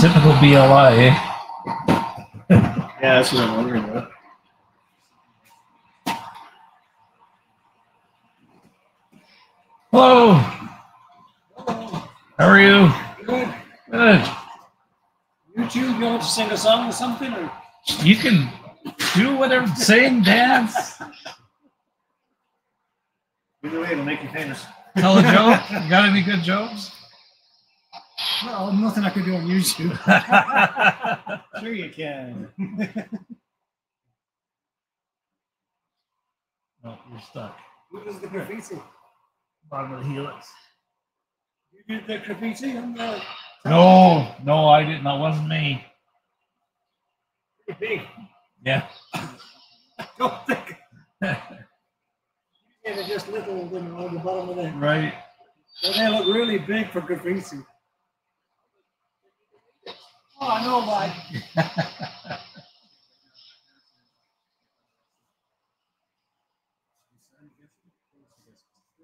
Typical BLI, eh? Yeah, that's what I'm wondering about. Hello. How are you? Good. Good. You two, you want to sing a song or something? Or? You can do whatever, sing, dance, Either way, it'll make you famous. tell a joke. You got any good jokes? Well, nothing I could do on YouTube. sure you can. No, oh, you're stuck. What is the graffiti? Bottom of the helix. You did the graffiti on the. No, no, I didn't. That wasn't me. Pretty big. Yeah. Don't think. Yeah, they're just little, you know, on the bottom of the. Right. Well, they look really big for graffiti. Oh, I know why.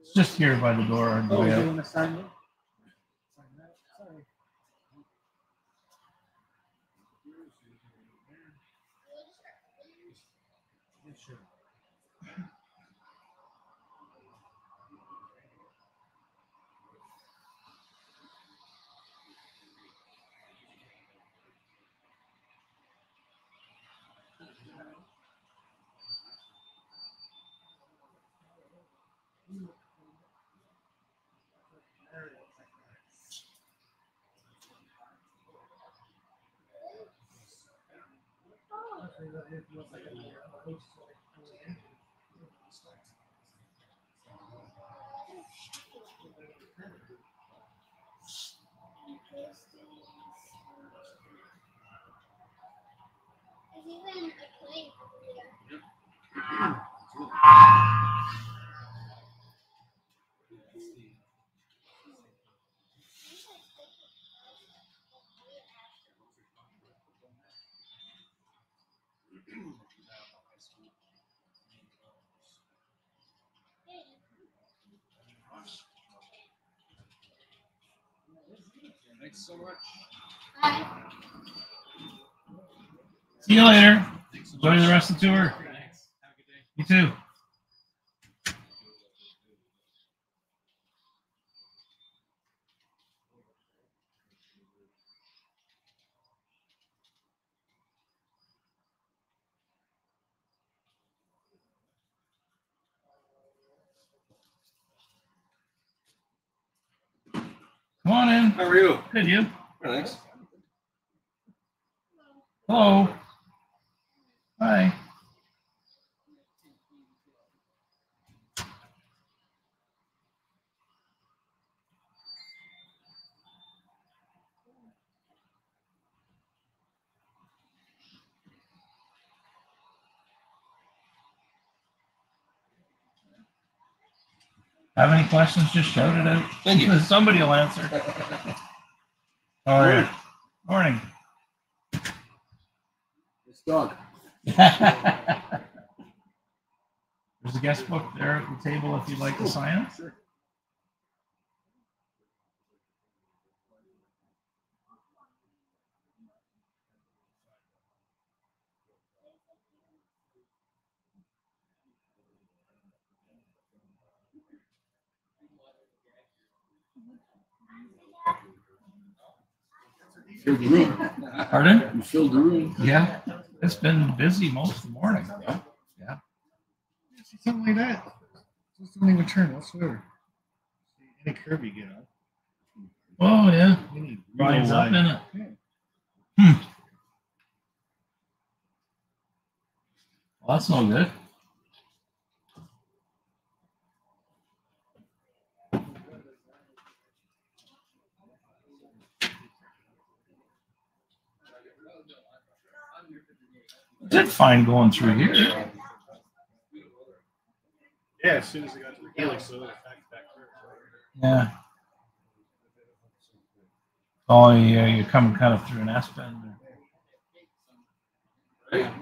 It's just here by the door on the Oh, way you even a plane over there. Yeah. Thanks so much. Bye. See you later. Enjoy the rest of the tour. have a good day You too. On in. How are you? Good, you? Thanks. Hello. Hi. Have any questions? Just shout it out. Thank you. Somebody will answer. All right. Morning. This dog. There's a guest book there at the table if you'd like to sign it. Sure. Filled the room. Pardon? You filled the room. Yeah, it's been busy most of the morning. Yeah. See something like that. Just don't even turn whatsoever. See, Any curve you get on. Oh, yeah. Any up in it. Yeah. Hmm. Well, that's no good. Did fine going through here. Yeah, as soon as I got to the helix, so back back there. Yeah. Oh, yeah, you're coming kind of through an aspen. bend.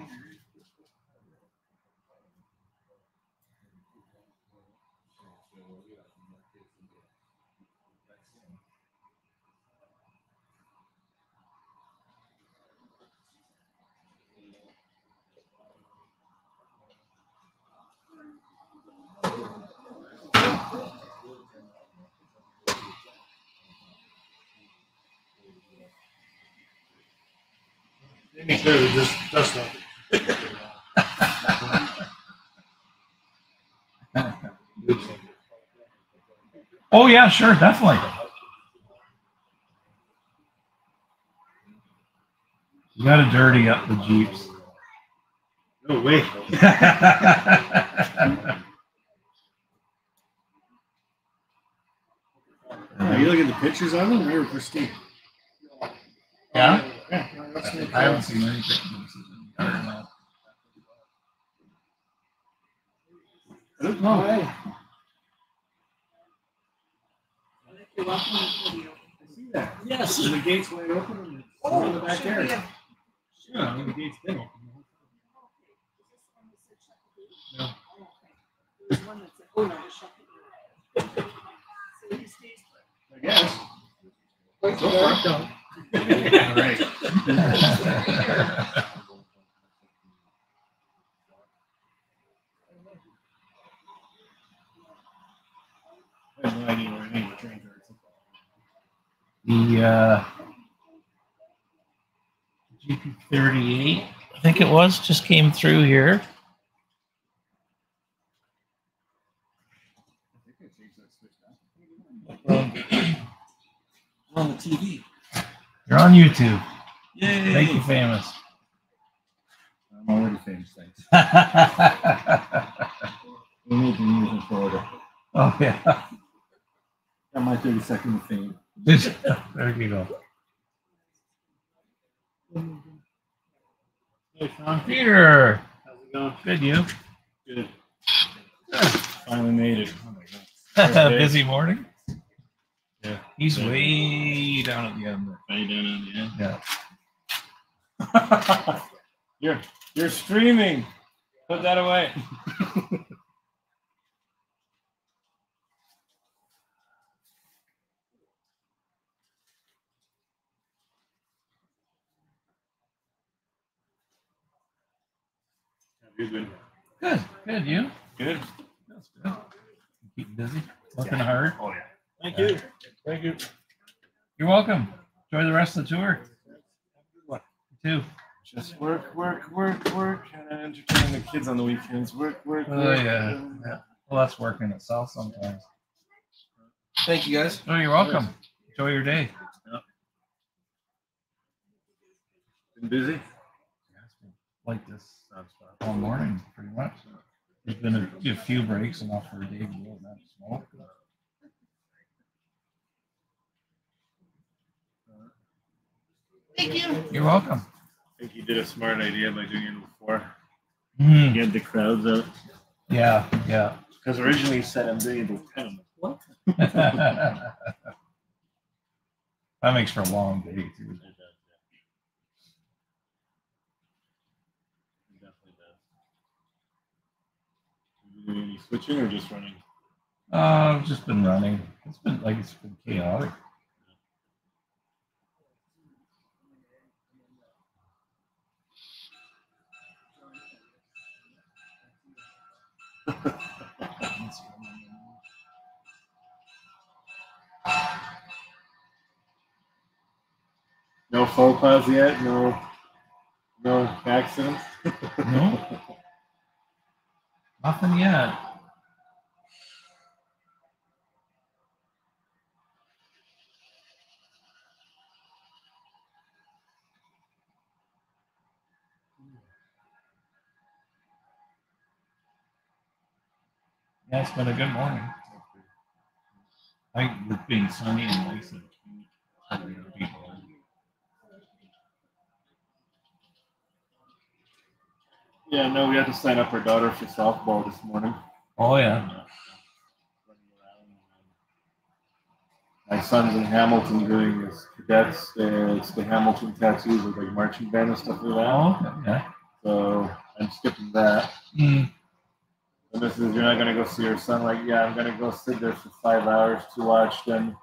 Any curve, just dust up. Oh, yeah, sure, definitely. You got to dirty up the Jeeps. No way. Are you looking at the pictures of them? They were pristine. Yeah? Yeah. that's no I problem. haven't seen any pictures. I don't know. Oh, Yes. And the gate's wide open and it's Oh, in the back should there. Yeah, I mean, the gate's been open. No. There's one that's like, oh, no, it's shut. So he stays I guess. So far, no. Yeah, the. Uh, GP 38, I think it was, just came through here. On the TV. You're on YouTube. Yay. Make you famous. I'm already famous, thanks. We need to use in Florida. oh, yeah. Got my 30 second of fame. there you go. Hey, Sean? Peter. How's it going? Good, you? Good. Finally made it. Oh my God. First day. Busy morning. Yeah. He's Yeah. way down at the end. there. Way down at the end. Yeah. you're you're streaming. Put that away. You're good. Good. Good. You? Good. That's good. Keep busy. Working hard. Oh yeah. Thank you. Thank you. You're welcome. Enjoy the rest of the tour. You too. Just work, work, work, work, and entertain the kids on the weekends. Work, work, Oh work. yeah. yeah. Well, that's working itself sometimes. Thank you guys. Oh, you're welcome. Enjoy your day. Been busy? Like this uh, all morning, pretty much. There's been a, a few breaks, enough for a day to go and have smoke. Thank you. You're welcome. I think you did a smart idea by doing it before. Mm. Get the crowds out. Yeah, yeah. Because originally you said I'm doing it with 10. What? that makes for a long day too. Doing any switching or just running? Uh, I've just been running. It's been like it's been chaotic. No faux pas yet? No no accidents? No. Nothing yet. Yeah, it's been a good morning. I with being sunny and nice and people. Yeah, no, we had to sign up our daughter for softball this morning. Oh yeah. My son's in Hamilton doing his cadets. Uh, it's the Hamilton tattoos with like marching band and stuff like that. Oh, okay, yeah. So I'm skipping that. Mm. This is you're not gonna go see your son. Like, yeah, I'm gonna go sit there for five hours to watch them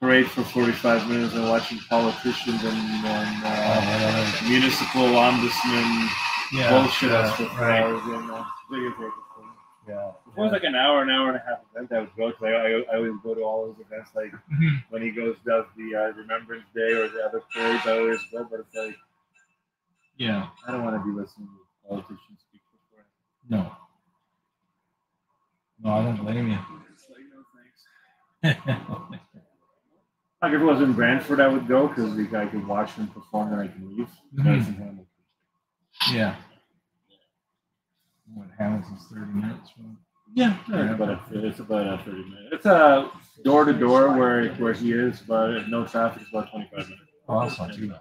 parade for 45 minutes and watching politicians and, and uh, municipal ombudsman Yeah, bullshit yeah, us for right. hours. And, uh, big take it. Yeah. If it was like an hour, an hour and a half event, I would go because I, I, I always go to all those events. Like Mhm. when he goes does the uh, Remembrance Day or the other parades, I always go. But it's like Yeah. I don't want to be listening to politicians speak for No. No, I don't blame you. Like no thanks. Like if it was in Brantford, I would go because I could watch them perform and I can leave. Mm-hmm. In yeah. What Hamilton's thirty minutes from? Yeah, it's about a, it's about a thirty minutes. It's a door to door where where he is, but no traffic, it's about twenty five minutes. Oh, that's not too bad.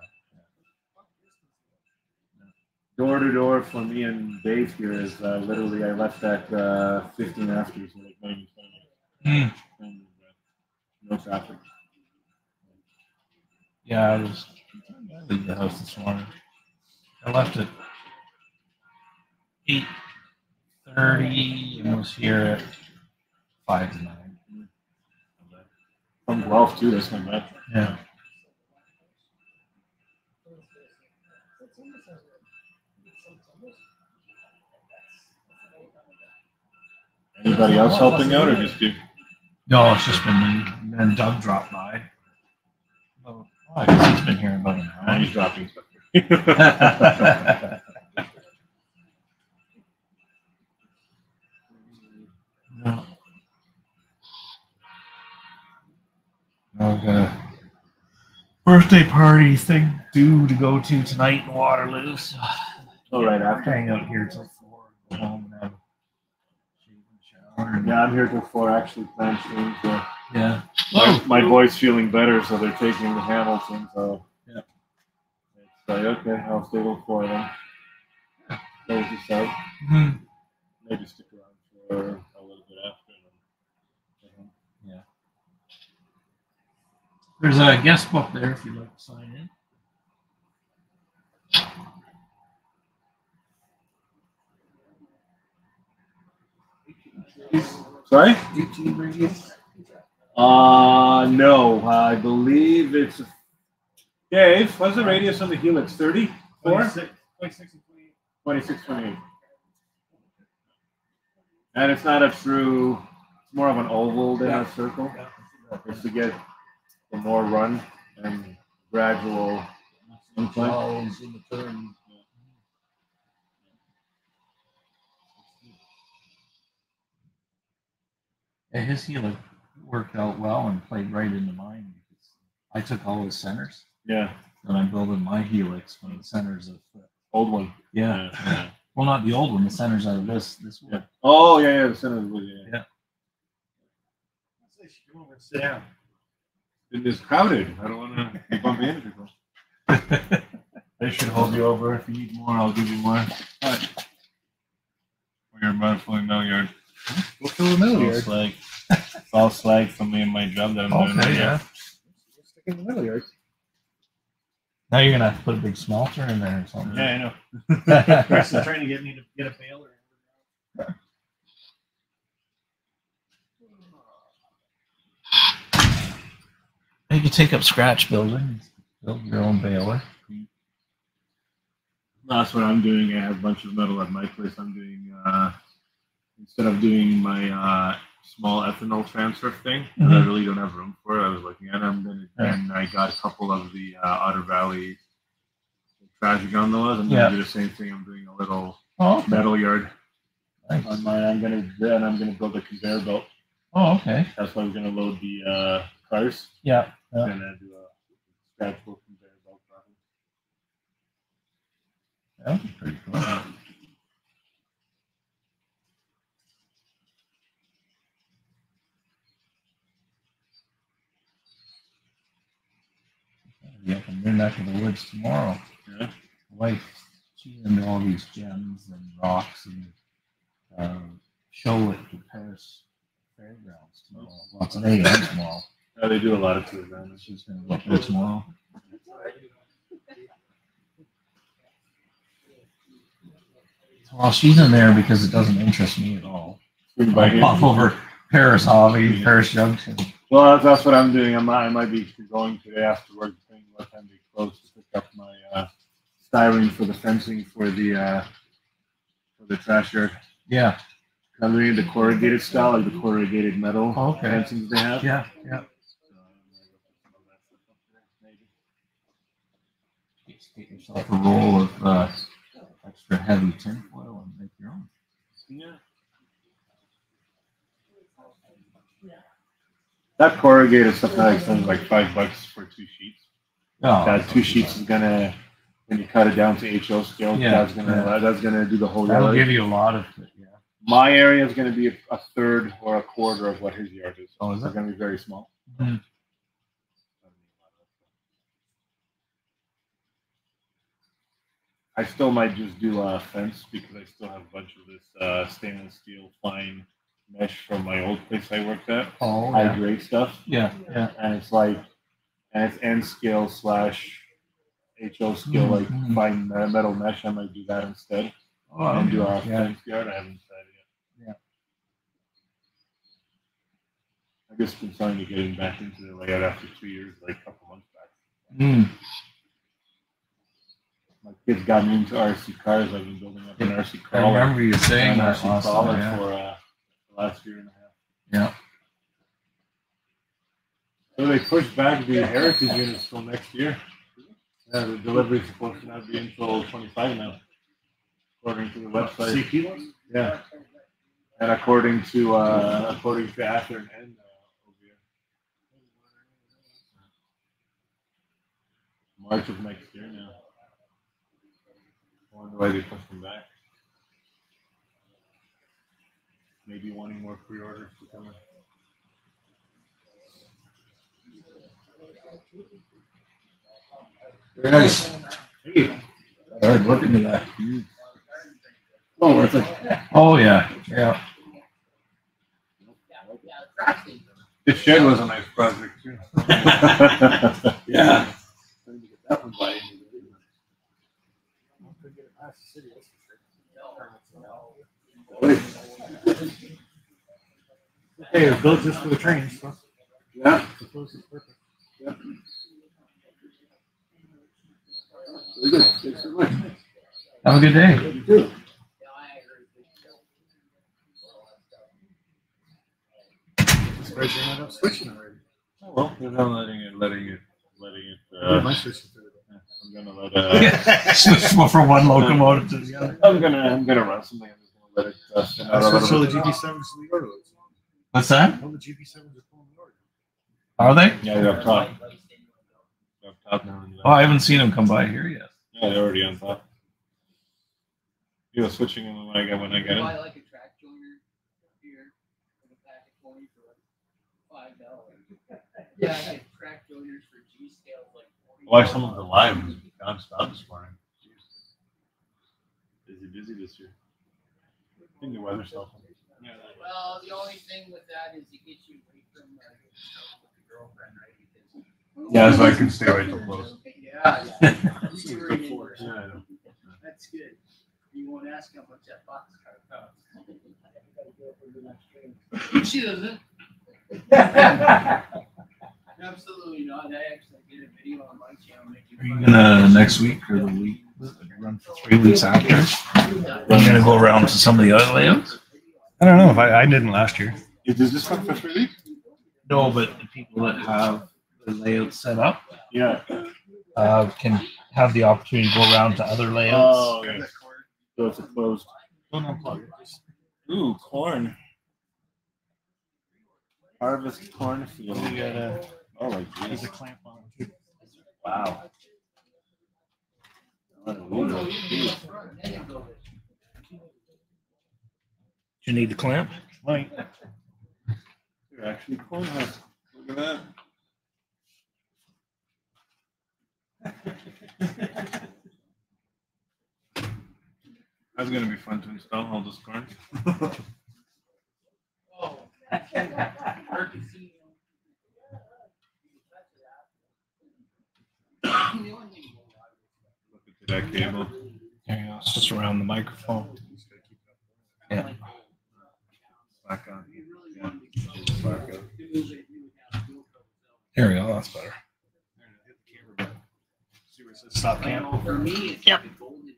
Door to door for me and Dave here is uh, literally I left at uh, fifteen after, so like not even twenty minutes. And, uh, no traffic. Yeah, I was I leave the house this morning. I left at eight thirty and was here at five to nine. From Guelph too, that's not bad. Yeah. Anybody else helping out or just you? No, it's just been me. And then Doug dropped by. Oh, I guess he's been here about an hour. He's dropping. No. I've got a birthday party thing due to go to tonight in Waterloo. So Oh, right after. hang out here till four, go home and have a shave and shower. and- Yeah, I'm here till four actually planned stream, so Yeah. my, my boy's feeling better, so they're taking him to Hamilton, so Yeah. it's like okay, I'll stay till four then. close this out. Mhm. Maybe stick around for a little bit after. then- Yeah. There's a guest book there if you'd like to sign in. Sorry? 18 radius. Uh, no, I believe it's. Dave, what's the radius on the Helix? 30? 26, 26 and 28. 26, 28. And it's not a true, it's more of an oval than a circle. Just to get the more run and gradual incline. in the turn. Yeah, his Helix worked out well and played right into mine because I took all his centers Yeah, and I'm building my Helix from the centers of the old one. yeah. yeah. Well, not the old one, the centers out of this this Yeah. one. Oh, yeah, yeah, the center of the wood, yeah. Yeah. Come over and sit down. It is crowded. I don't want to be bumping into people. They should hold you over if you need more. I'll give you more. We're about fully mill yard. Go fill the middle All yard. slag. It's all slag from me and my job that I'm doing. Okay, right yeah. Stick in the middle yard. Now you're gonna have to put a big smelter in there or something. Yeah, I know. Chris is trying to get me to get a baler. You could take up scratch building, build your own baler. That's what I'm doing. I have a bunch of metal at my place. I'm doing uh, instead of doing my uh, small ethanol transfer thing that I really don't have room for. I was looking at. gonna Yeah. and I got a couple of the uh, Otter Valley trash gondolas. I'm Yeah. gonna do the same thing. I'm doing a little Oh, okay. metal yard Nice. on mine. I'm gonna and I'm gonna build a conveyor belt. Oh, okay. That's why we're gonna load the uh, cars. Yeah. I'm yeah. gonna do a scratchable conveyor belt. Probably. That'd be pretty cool. Yeah, up in your neck of the woods tomorrow. Yeah. Wife, she's into all these gems and rocks and uh, show it to Paris Fairgrounds tomorrow. Well, today and tomorrow. Yeah, they do a lot of tours around this. She's gonna look there tomorrow. Well, she's in there because it doesn't interest me at all. Swing by I here. pop over Paris Hobby, Paris Junction. Well, that's, that's what I'm doing. I might, I might be going today after work, what time they close, to pick up my uh, styrene for the fencing for the uh, for the trash yard. Yeah. I'm doing the corrugated style, like the corrugated metal Oh, Okay. fencings they have. Yeah, yeah. Just get yourself a roll of uh, extra heavy tinfoil and make your own. Yeah. That corrugated stuff that I spend like five bucks for two sheets. Oh. That two sheets is gonna when you cut it down to HO scale, Yeah, that's gonna yeah. that's gonna do the whole That'll yard. give you a lot of it, yeah. My area is gonna be a, a third or a quarter of what his yard is. Oh, is It's it? gonna be very small. Mhm. I still might just do a fence because I still have a bunch of this uh, stainless steel fine mesh from my old place I worked at. Oh, high yeah. grade stuff. Yeah, yeah. And it's like, and it's N scale slash HO scale, like Mhm. fine uh, metal mesh. I might do that instead. Oh, and do a okay, yeah. yard. I haven't decided yet. Yeah. I just been starting to getting back into the layout after two years, like a couple months back. Mm. My kids got me into RC cars. I've been building up an RC car. I remember you saying that RC last yeah. for uh, the last year and a half. Yeah. So they pushed back the heritage units till next year. Yeah, the delivery is supposed to not be until 25 now, according to the website. CP ones? Yeah. And according to uh, according to Athearn and uh. March of next year now. I wonder why they pushed them back. Maybe wanting more pre-orders to come in. Very nice. Hard work into that. Oh, worth it. Oh, yeah, yeah. The shed was a nice project too. Yeah. That Hey, it was built just for the trains. So Yeah. the close is perfect. Very good. Thanks so much. Have a good day. You too. Surprised you're not switching already. Oh, well, I'm letting it, letting it, letting it. Uh, am I switching to? I'm gonna let. Uh, Switch from one locomotive to the other. I'm gonna, I'm gonna run something. I'm just gonna let it uh, spin out a little what the. GP sevens to the order. What's that? All the GP sevens are pulling the order. Are they? Yeah, they're up top. They're up top now. Oh, I haven't seen them come by here yet. Yeah, they're already on top. He was switching them when I got when I got Buy in. like a track joiner here with a pack of twenty for like five dollars. Yeah, I get track joiners for G scale like forty. Watch some of the live was nonstop this morning. Busy, busy this year. I think the weather's helping. Well, the only thing with that is it gets you away from uh, getting stuck with the girlfriend, right? Because Yeah, so I can stay away till close. Yeah, yeah. You were in it. Yeah, That's good. You won't ask how much that box car costs. She doesn't. Absolutely not. I actually did a video on my channel making. Are you gonna next week or the week, run for three weeks after? I'm gonna go around to some of the other layouts? I don't know if I, I didn't last year. Does this run for three weeks? No, but the people that have the layout set up, Yeah. uh, can have the opportunity to go around to other layouts. Oh, okay. So it's a closed. Don't unplug it. Ooh, corn. Harvest cornfield. You gotta- Oh my There's geez. a clamp on it too. Wow. Do you need the clamp? Might. They're actually corn husks. Look at that. That's gonna be fun to install all this corn. Oh. Look at that cable. There you go. It's just around the microphone. Yeah. Back on. Yeah. Back on. There we go. That's better. See where it says stop cam. For me, it's like a golden age.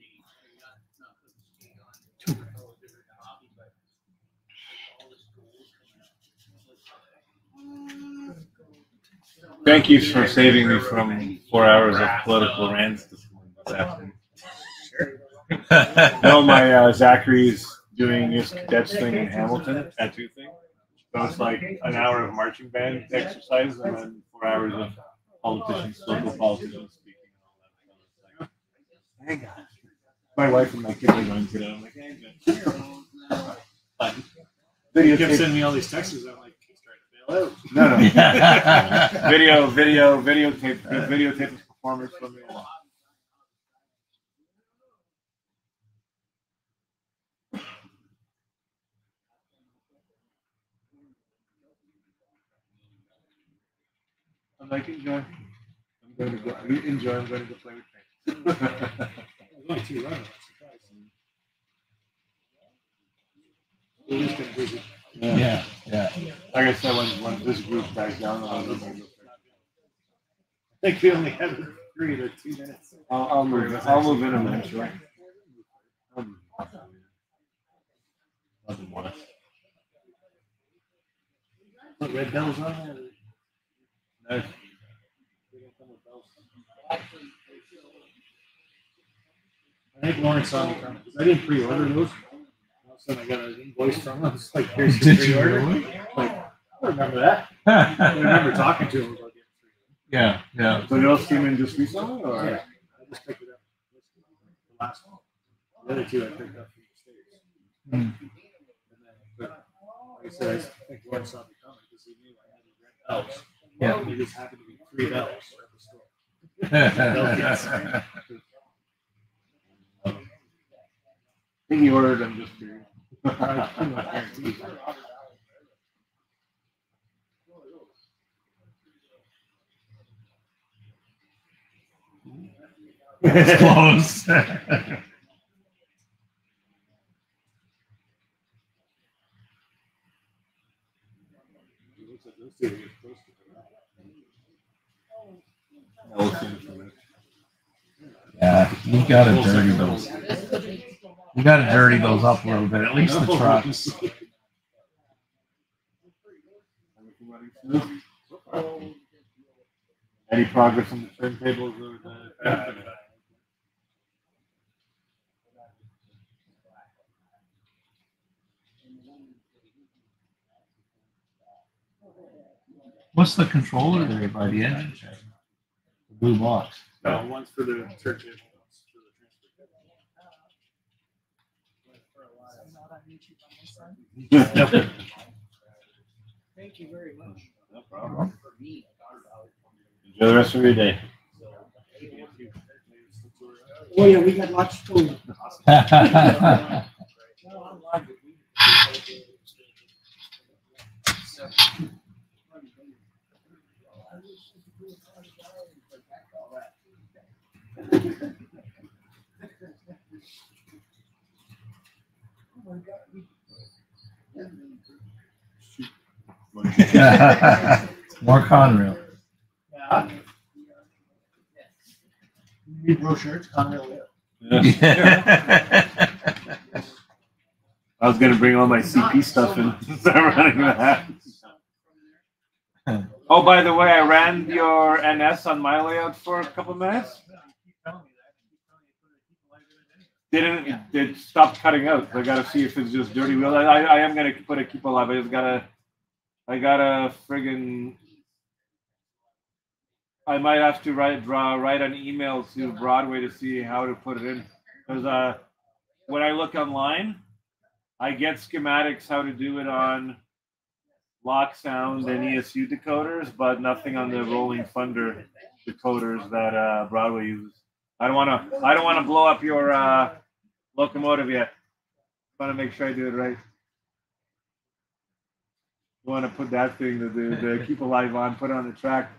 Thank you for saving me from four hours of political rants this morning. This afternoon. no, my uh, Zachary's doing his cadets thing in Hamilton, tattoo thing. So it's like an hour of marching band exercise and then four hours of politicians, local politicians speaking and all that. So it's like, hang on. My wife and my kids are going to that. I'm like, hey, You kept sending me all these texts. I'm like, he's trying to bail out. No, no. video, video, videotape, videotape his performance from me. I'm like, enjoy. I'm going to go, enjoy. I'm going to go play with trains. Only two runners. I'm surprised. We're just gonna visit. Yeah, yeah. Like I said, when, when this group dies down, I'll, I'll, I think we only have three to two minutes. I'll move. I'll move in eventually. Um, Nothing more. Put red bells on it. Nice. I think Lawrence saw me coming because I didn't pre-order those. All of a sudden, I got an invoice from him. It's like, here's your Did you pre-order. really? Like, I remember that. I remember talking to him about getting Yeah, yeah. So those came in just recently, or? Yeah, I just picked it up. The last one. The other two I picked up from the States. Hmm. And then, but like I said, I think Lawrence saw me coming because he knew I had red bells. Yeah. There just happened to be three bells at the store. Bell think he ordered them just for. It's close. Yeah, you gotta dirty those. You gotta dirty those up a little bit, at least the trucks. Any progress on the turntables or the? What's the controller there by the engine shed? The blue box. No, one's for the church. Thank you very much. No problem. Enjoy the rest of your day. Oh, yeah, we got lots of More Conrail. Yeah. You Need brochures, Conrail. I was gonna bring all my CP stuff and start running that. Oh, by the way, I ran your NS on my layout for a couple minutes. Didn't it stopped cutting out? I gotta see if it's just dirty wheel. I, I, I am gonna put a keep alive. I just gotta, I gotta friggin' I might have to write draw write an email to Broadway to see how to put it in because uh, when I look online, I get schematics how to do it on LokSound and ESU decoders, but nothing on the Rolling Thunder decoders that uh, Broadway uses. I don't want to. I don't want to blow up your uh, locomotive yet. I want to make sure I do it right. I want to put that thing, the, the, the keep alive on, put it on the track.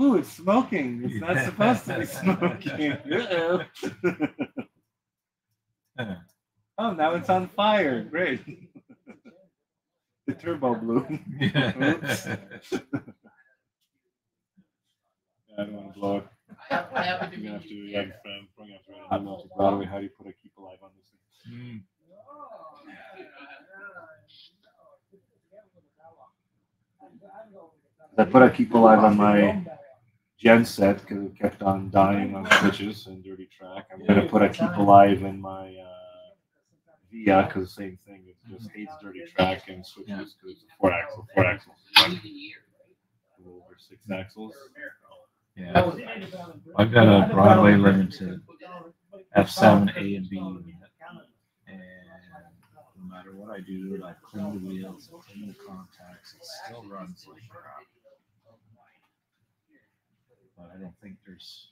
Ooh, it's smoking. It's not supposed to be smoking. Uh-oh. oh, now it's on fire. Great. the turbo blew. Oops. I don't want to blow it. What happened to You're have to, yeah, I'm probably gonna have to write an email to Broadway. How do you put a keep alive on this thing? I put a keep alive on my gen set because it kept on dying on switches and dirty track. I'm gonna put a keep alive in my uh, Via because the same thing. It just hates dirty track and switches because it's a four axle. Four axle. Over six axles. Yeah. I've got a Broadway limited F7 A and B unit. And no matter what I do, I clean the wheels, I clean the contacts, it still runs like crap. But I don't think there's,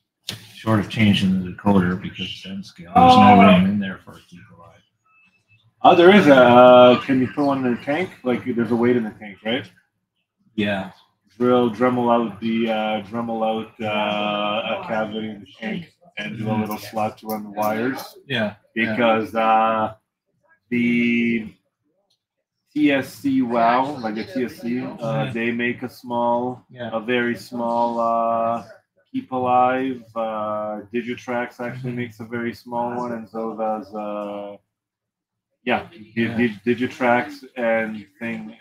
short of changing the decoder because scale, there's no room in there for a keep alive. Oh, there is a. Uh, can you put one in the tank? Like there's a weight in the tank, right? Yeah. Drill, Dremel out the uh, Dremel out uh, a cavity in the tank and do a little slot to run the wires. Yeah, yeah. Because uh, the TSC WoW, like a TSC, uh, they make a small, Yeah. a very small uh, keep alive. Uh, Digitrax actually makes a very small one, and so does uh, yeah, Di- Digitrax and thing.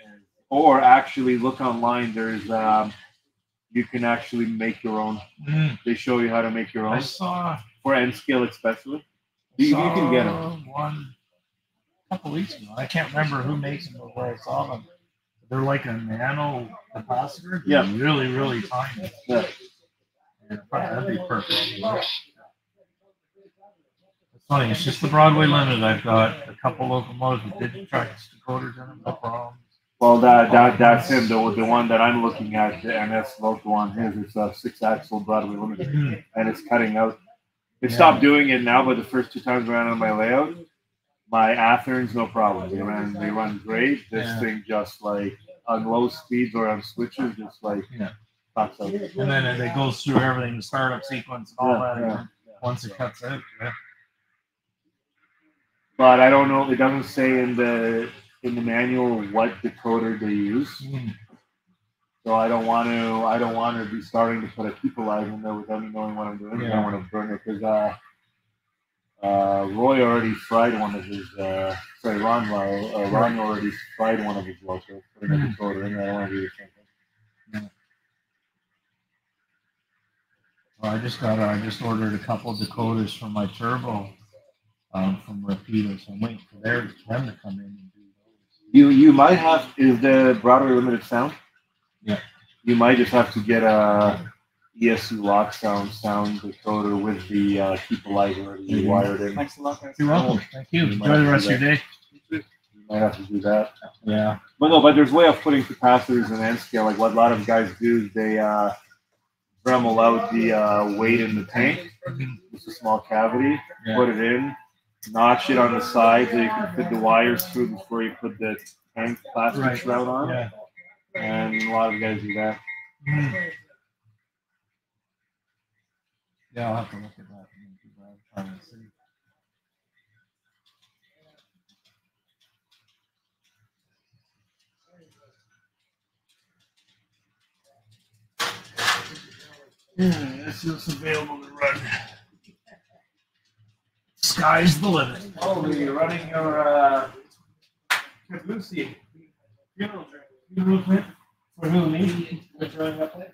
Or actually look online. There's um, you can actually make your own. Mm. They show you how to make your own I saw, for N scale especially. You, you can get them. One a couple weeks ago. I can't remember who makes them or where I saw them. They're like a nano capacitor. They're Yeah. Really, really tiny. Yeah. Yeah, that'd be perfect. It's funny. It's just the Broadway Limited. I've got a couple locomotives with Digitrax decoders in them. No problem. Well, that, that that's him. The, the one that I'm looking at, the NS local on his, it's a six axle Broadway Limited, Mhm. and it's cutting out. It Yeah. stopped doing it now, but the first two times around on my layout, My Athearns, no problem. They run they run great. This Yeah. thing just like on low speeds or on switches, just like Yeah. fucks up. And then it goes through everything, the startup sequence all Yeah, that. Once it cuts out. Yeah. But I don't know. It doesn't say in the in the manual what decoder they use. So I don't want to. I don't want to be starting to put a equalizer in there without me knowing what I'm doing. I Yeah. don't want to burn it because uh, uh, Roy already fried one of his. Uh, sorry, Ron. Uh, Ron already fried one of his well. So putting a decoder in there, I don't want to do the same thing. Well, I just got. I just ordered a couple of decoders for my turbo, um, from Rapido. So I'm waiting for their them to come in and do those. You you might have is the Broadway limited sound. Yeah. You might just have to get a ESU LokSound sound decoder with the uh, equalizer already Mhm. wired in. Thanks a lot, guys. You're welcome. Thank you. You Enjoy the rest of your day. You might have to do that. Yeah. But no, but there's way of putting capacitors in N scale. Like what a lot of guys do is they uh, Dremel out the uh, weight in the tank, just a small cavity, Yeah. put it in, notch it on the side so you can fit the wires through before you put the tank plastic Right. shroud on. Yeah. And a lot of guys do that. Mhm. Yeah, I'll have to look at that. I'm trying to see. Yeah, that's what's available to run. Sky's the limit. Oh, you're running your uh, Kabusi funeral movement for me? What's running up there?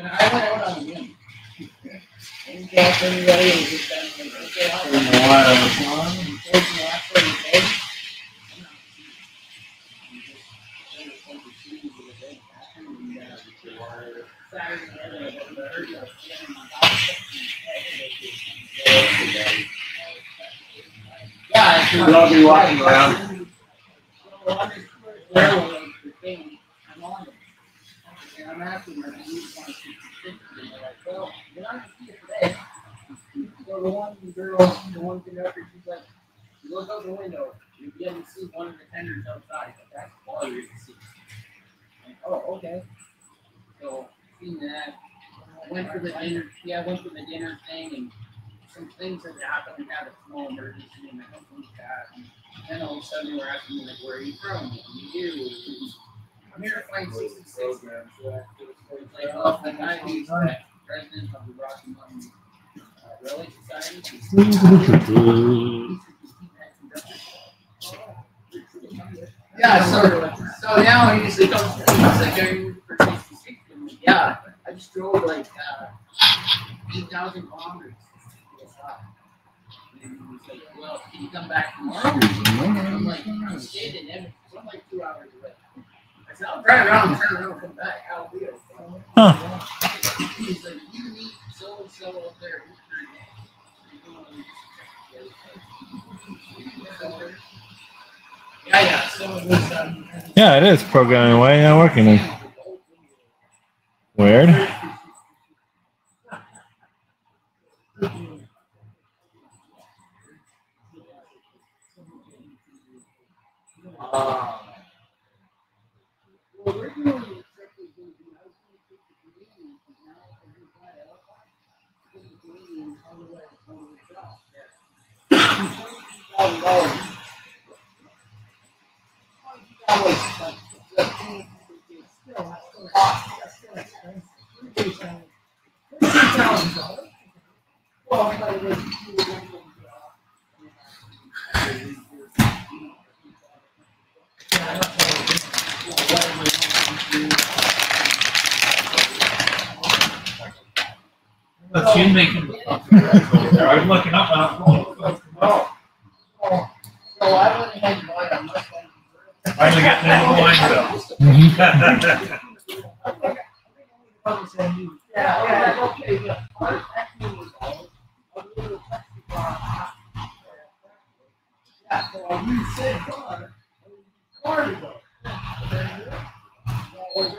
I went out. Yeah, We'll be walking around. I'm on it. You you're gonna. So the one girl, the one conductor, she's like, you look out the window, be able to see one of the tenders outside, but that's all you can see. Like, oh, okay. So, seen that, went for the dinner, yeah, went for the dinner thing and some things that happened, we had a small emergency and I don't think that. And then all of a sudden they were asking me like, where are you from? What do you do? I'm. Yeah, so, so now he usually to? I'm Yeah, I just drove like uh, eight thousand kilometers. And he was like, "Well, can you come back tomorrow?" I'm like, "I stayed in Edmonton, I'm like two hours away." I said, "I'll drive around, and turn around, and come back. I'll be. He's like, "You meet so and so up there." Yeah, yeah. So it was. Yeah, it is programming. Why not working? Then? Weird. Uh, well, originally, it's actually going to be, I was going to take the Canadian, but now I can fly out. Take the Canadian all the way all the way south. Thousand dollars. That was, uh, that's still, that's still hot, that's still expensive. Thirteen thousand dollars. Well, I thought it was, you were going to, yeah, that's all. That's you making. I'm looking up on the phone. Oh, oh, so I went ahead and bought a Mustang. Finally getting into the. Yeah, yeah, okay, yeah. I actually was all- a little taxi car. Yeah, so I used said car, car to go. Well,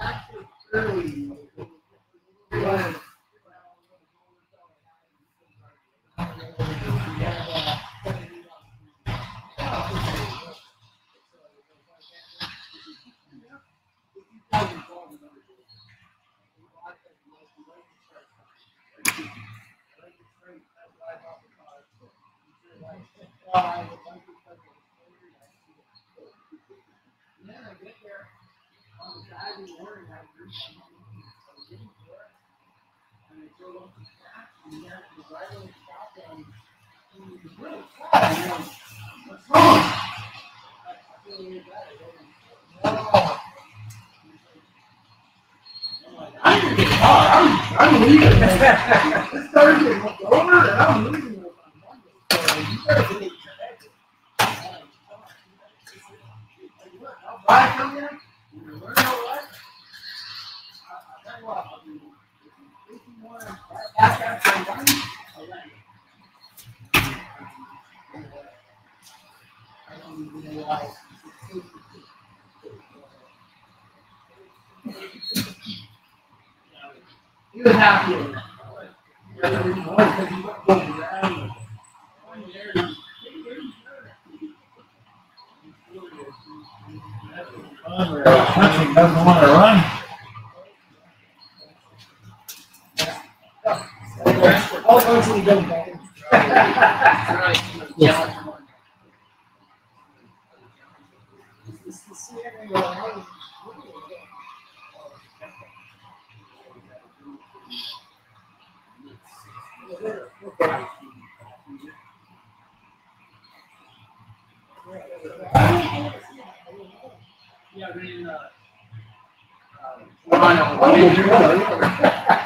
early. I'm leaving. This Thursday, over, and I'm leaving. Buy it from you? You learn how to like it. I- I tell you what, I'll do- if you want to ask after I'm done, I'll let you. I don't even know why. He was happy with that. Yeah, he was, because he went around. Nothing doesn't want to run. All goes to the go back.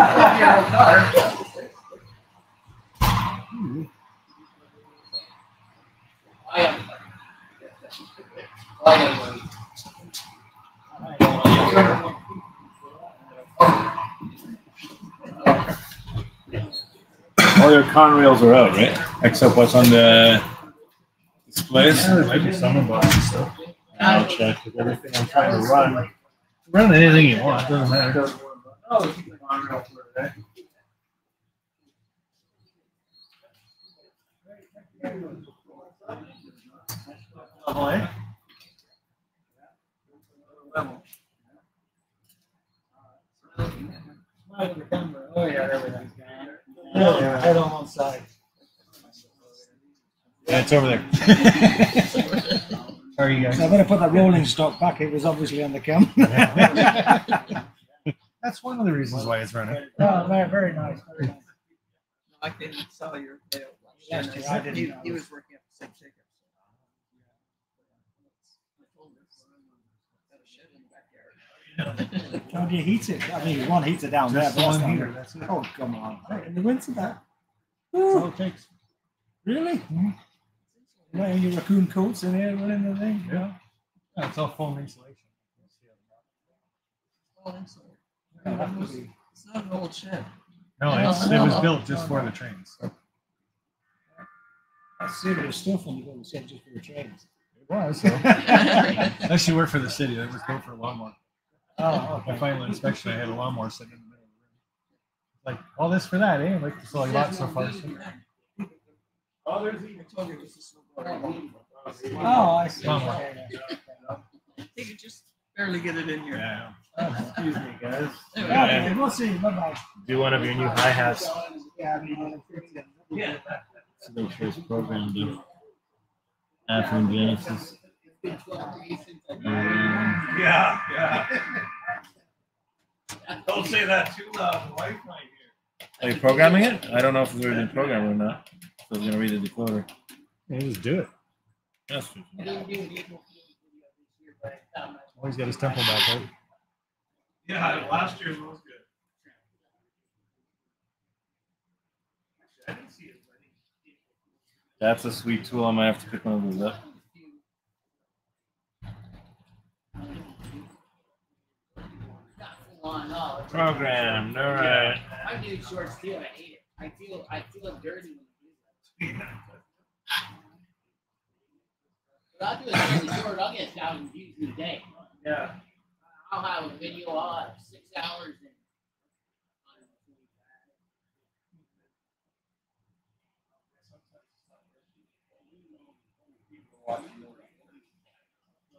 and Winnipeg. And you know. All your Conrails are out, right? Except what's on the displays. Yeah, there might be some about and stuff. I'll check with everything I'm trying to run. Run anything you want, doesn't matter. Oh, I don't know today. Yeah, Yeah, it's over there. Sorry, you guys. I better put that rolling stock back. It was obviously on the cam. That's one of the reasons why it's running. Oh, very, very nice. Very nice. I didn't sell your tail. Yes, I didn't He, he was working at the same ticket. Oh, How do you heat it? I mean, one heater down there. Just but that's one not heater, it. that's it. Oh, come on. In the winter, that. That's all it takes. Really? Mm-hmm. Letting your raccoon coats in there, running the thing? Yeah. Yeah, it's all foam insulation. Yeah, that would be- It's not an old shed. No, it's, it was built just for the trains. So That's serious stuff when you go to set just for the trains. it was. So. Unless you work for the city, that was built for a lawnmower. Oh, My final inspection, I had a lawnmower sitting in the middle of the room. Like all this for that, eh? Like that's all I got so far. So. Oh, there's even told you this is Oh, I see. Lawnmower. You could just barely get it in here. Yeah. Oh, excuse me, guys. Yeah, we'll see. Bye bye. Do one of your new hi hats. Yeah, yeah. So make sure it's programmed in. After Genesis. Yeah, yeah. Don't say that too loud. The wife might hear. Are you programming it? I don't know if it's already been programmed or not. So I'm gonna read the decoder. Yeah, just do it. That's true. Always got his temple back out. Yeah, last year's was good. I didn't see it. That's a sweet tool. I might have to pick one of those up. Programmed. All right. I do shorts too. I hate it. I feel I feel dirty when I do that. But I'll do a short. I'll get a thousand views in a day. Yeah. I'll have a video. I'll have six hours.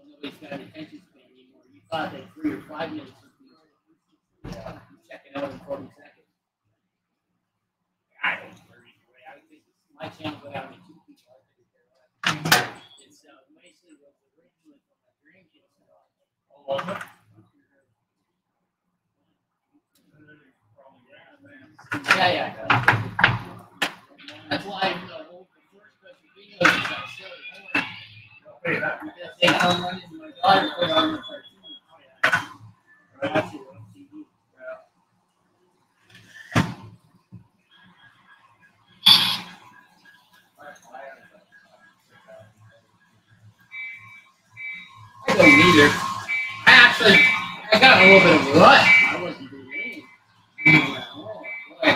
And nobody's got an attention span anymore. You thought that three or five minutes would be yeah. you check it out in 40 seconds. I don't think my channel go down to two people. I think it's, it's uh, basically what the originally from my grandkids. Oh, was it? Yeah, yeah. That's why I uh, the first couple is I show it more. Because they come running my daughter put on the cartoon. Watch it on I don't need it. I actually, I got a little bit of rut. I wasn't doing anything. Oh, boy.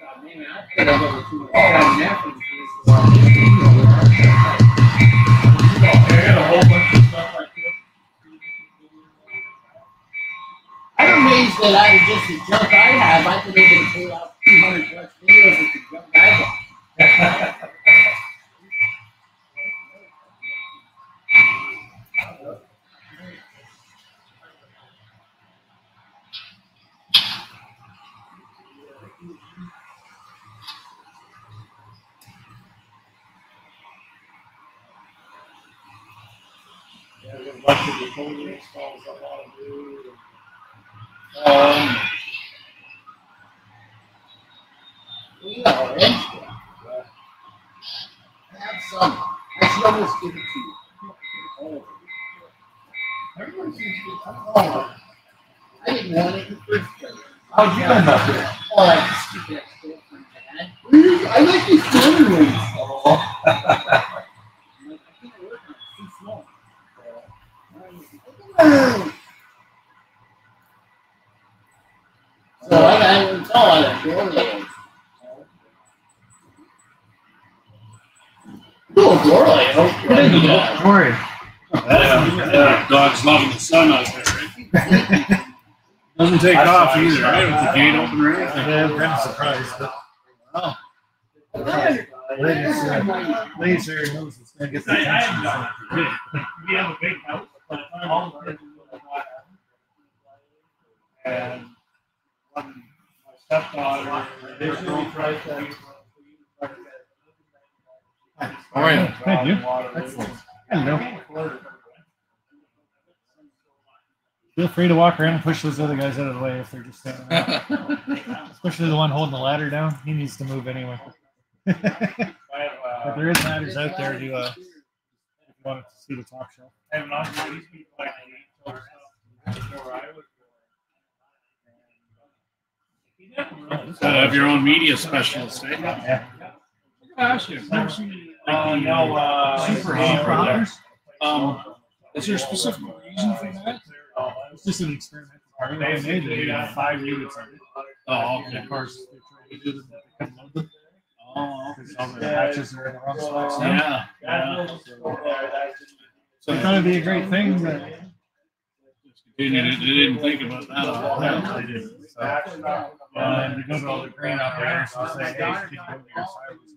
God, man, I could have over two. I got a like this. I'm amazed that out of just the junk I have, I could have been to out two hundred plus videos with the junk I got. Yeah, there's a bunch of recording installs I want to do. Um, We got orange stuff. Have some. I should almost give it to you. Oh. everyone seems to. Oh, I didn't want it in the first place. how'd you end up here? Oh, like stupid ex-girlfriend I had. I like these rings. Oh. I'm like, I can't work on it. It's too small. So I got it all out of Dorley. Oh, Dorley. There you go. Don't worry. Yeah, yeah, dog's loving the sun out there, right? Doesn't take That's off either, right? With the gate open, right? Yeah, I'm kind of surprised, but Oh. Laser, laser knows it's gonna get the attention. We have a big house, but all of it. And one, my stepdaughter, their girlfriend. How are you? Good, you? Excellent. Hello. Feel free to walk around and push those other guys out of the way if they're just standing there. Especially the one holding the ladder down. He needs to move anyway. but there is ladders out there to uh, if you wanted to see the top shelf. And not these people like where I was Gotta have your own media specialist, eh? Yeah. Gosh, you. Oh, no, uh, Super uh, hamper there. Um, is there a specific reason for that? It's just an experimental part. They made it. Five units of it. Oh, okay. of course, they try to do them, Oh, all the hatches are in the wrong spots. Yeah, yeah. So I thought it'd be a great thing, but. They didn't, they didn't think about that. at all. Yeah, they didn't. So, uh, And then to go to all the grain operators and say, hey, can you go to your silos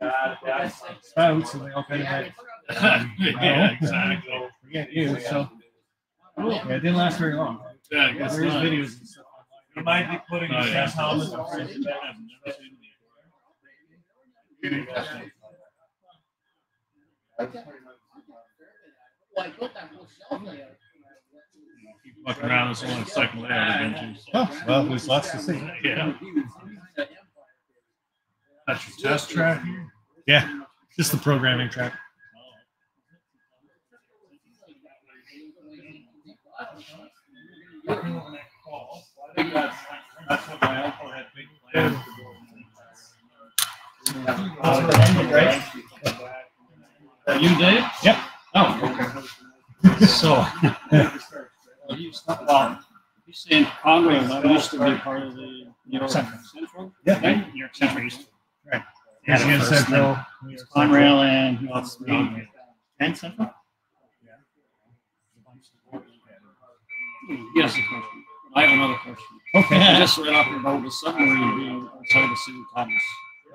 and stuff? Spouts, and they all kind of like. Yeah, oh, exactly. Forget you, so. Yeah, it didn't last very long. Yeah, I But guess There is not. videos and stuff. You might be putting Oh, a yeah. chest helmet on. I've never seen Fucking around, it's only the second layer I've been to. Oh, well, there's lots to see. Yeah. That's your test track here? Yeah, just the programming track. That's what my uncle had big plans do. Are you Dave? Yep. Oh, okay. So. You, well, you saying Conway, used to be part of the New York Central. Central? Yeah. Right? New York Central used to. Right. Yeah, Michigan the first Central. thing. New York Conrail and who else? And Central? Yes, a question. I have another question. Okay. I just read up about the submarine being outside of St. Thomas.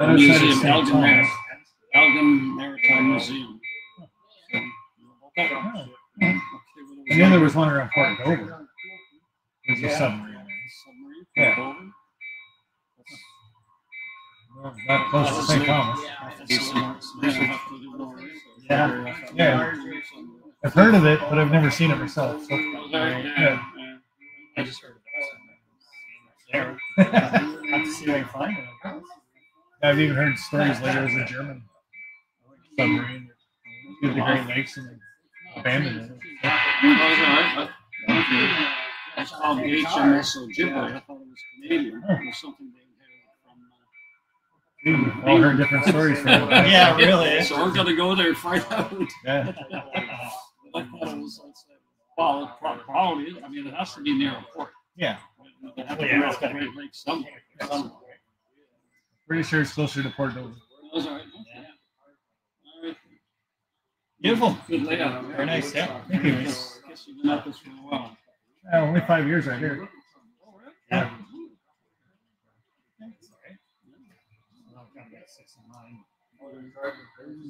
Museum. Elgin, Elgin Maritime Museum. So, I knew there was one around Port Dover. There's a submarine. Yeah. Well, Not close to St. Thomas. Yeah. Yeah. I've heard of it, but I've never seen it myself. So. Yeah. I just heard There. Have to see if I can find it. I guess. I've even heard stories later as a German submarine that did the Great Lakes and abandoned it. It's called the HMS Ojibwa. I thought it was Canadian or something. they had from, uh, all heard different stories from it. Yeah, really. So we're gonna go there and find out. Yeah. I thought it was, well, it probably. I mean, it has to be near a port. Yeah. It has to be near a Great Lake somewhere. somewhere. Pretty sure it's closer to Port Dover. Those are- okay. All right. Beautiful. Good layout. Very nice, yeah. Thank you. Guess guess you've been at this for a while. Uh, only five years right here. Yeah.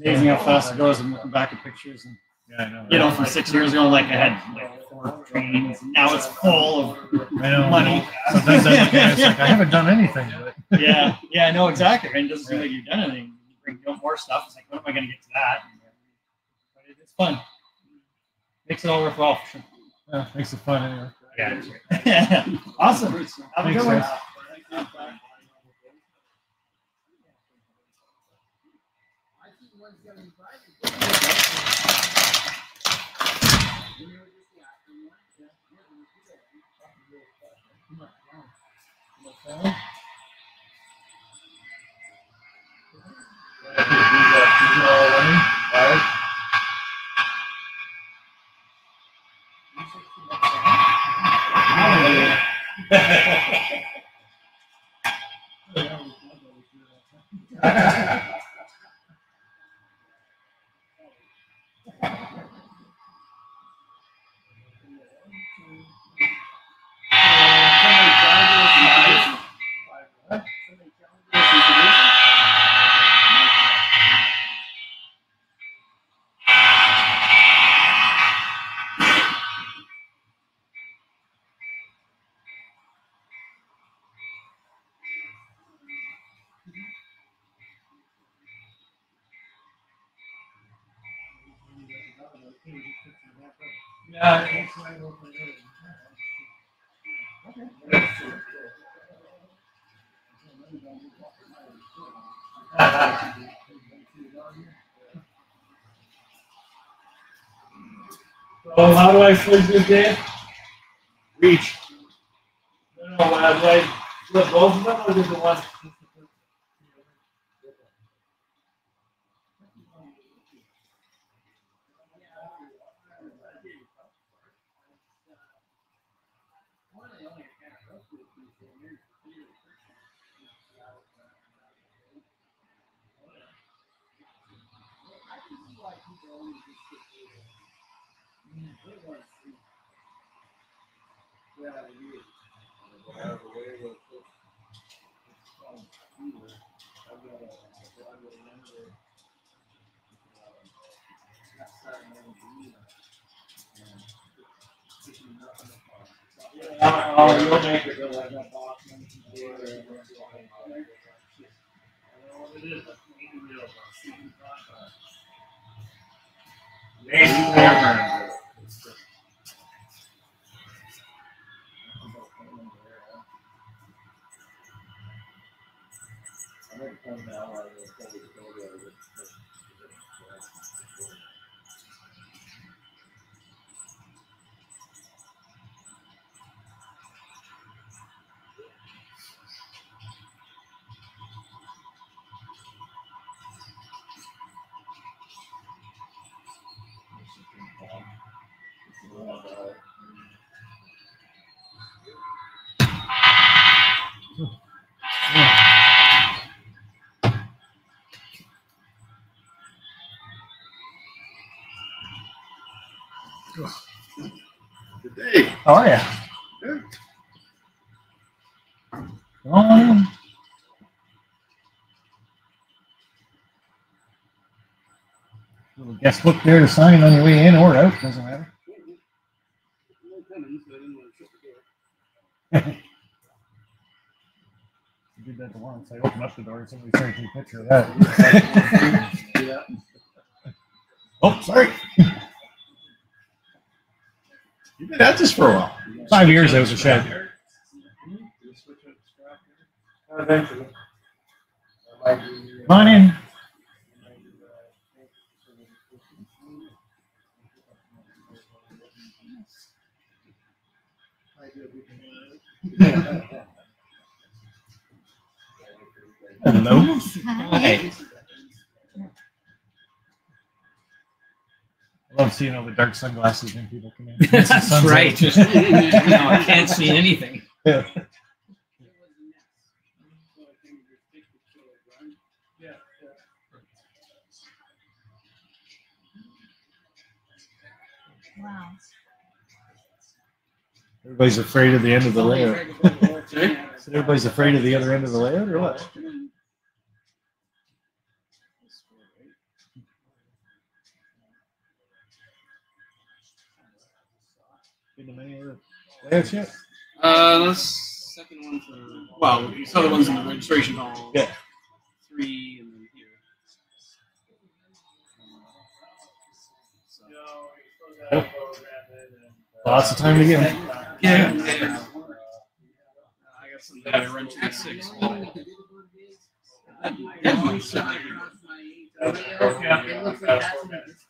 Amazing how fast it goes. I'm looking back at pictures and Yeah, I know. you know, from six years ago, like I had like four trains. Now it's full of money. Sometimes I look at it, it's like I haven't done anything, but yeah, yeah, I know exactly. Right? It doesn't seem like you've done anything. You bring more stuff. It's like, when am I going to get to that? But it's fun. Makes it all worthwhile for sure. Yeah, makes it fun anyway. Yeah. awesome. Have a good one. đấy Ha ha ha. I this day? Reach. No, no, I flip both of them or just the one? Good day. How are you? Um, Good. In. Little guest book there to sign on your way in or out, doesn't matter. You did that once. I opened up the door and somebody started taking a picture of that. oh, sorry. You've been for a while. Five years I was a shed. Eventually. Come on in. Hello. Hi. I love seeing all the dark sunglasses when people come in. It's the That's sun's out. right. Just, you know, I can't see anything. Yeah. Wow. Everybody's afraid of the end of the layout. So everybody's afraid of the other end of the layout, or what? Been to many other? Uh, the second one for well, you saw the ones in the registration hall. Yeah. Three and then here. Yep. Lots of time to get. Yeah. yeah. I got some that I rented at six. That one's sitting there. I certainly hadn't.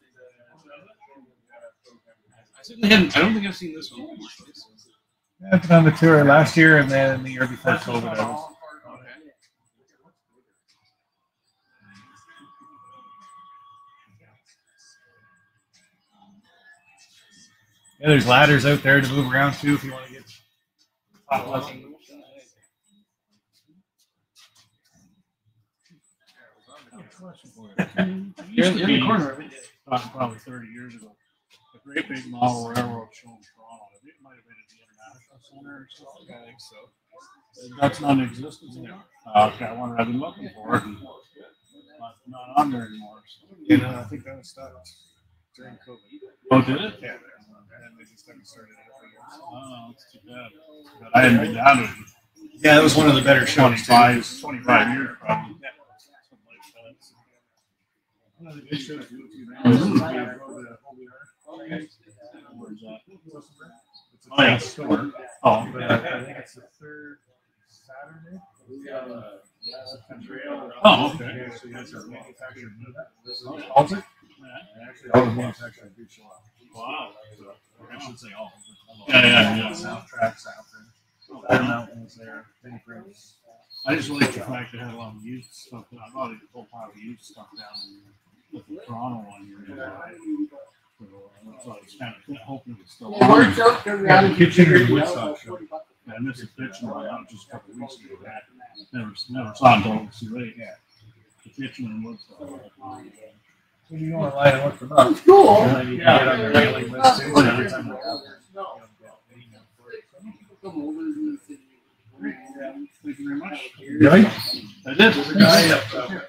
I don't think I've seen this one. I've been on the tour last year and then the year before COVID. I was. Yeah, there's ladders out there to move around too if you want to get top looking. You're in- you're in the corner of it. Uh, probably thirty years ago. Great big model railroad show in Toronto. I think it might have been at the International Center or something. I think so. That's non-existent now. Uh, okay, I wonder, I've been looking for it. and Not, not on there anymore. so. You know, I think that was stopped during COVID. Oh, did it? Yeah. And they just haven't started it. Oh, that's too bad. But I hadn't been down to it. Yeah, that was one of the better shows. too. 25, 25 years probably. Yeah. One of the good shows. Where's that? Oh, yeah, store. Oh, But I think it's the third Saturday. Oh, okay. Yeah, so you guys are manufactured. And Actually, all the show up. Wow. I should say all. Yeah, yeah, yeah. Soundtrack, Soundtrack. Iron Mountains there, Penny Prince. I just like the fact they had a lot of used stuff. I had a whole pile of used stuff down with the Toronto one. Know, so, uh, so I was kind of hoping it was still It Yeah, the kitchen and Woodstock. Yeah, I missed the kitchen one out just a couple weeks ago. Never, never saw it it's too late. Yeah. The kitchen Woodstock. You go online and look them cool. And then you can there. Come over and see. Thank you very much. Really? I did. There's a guy up,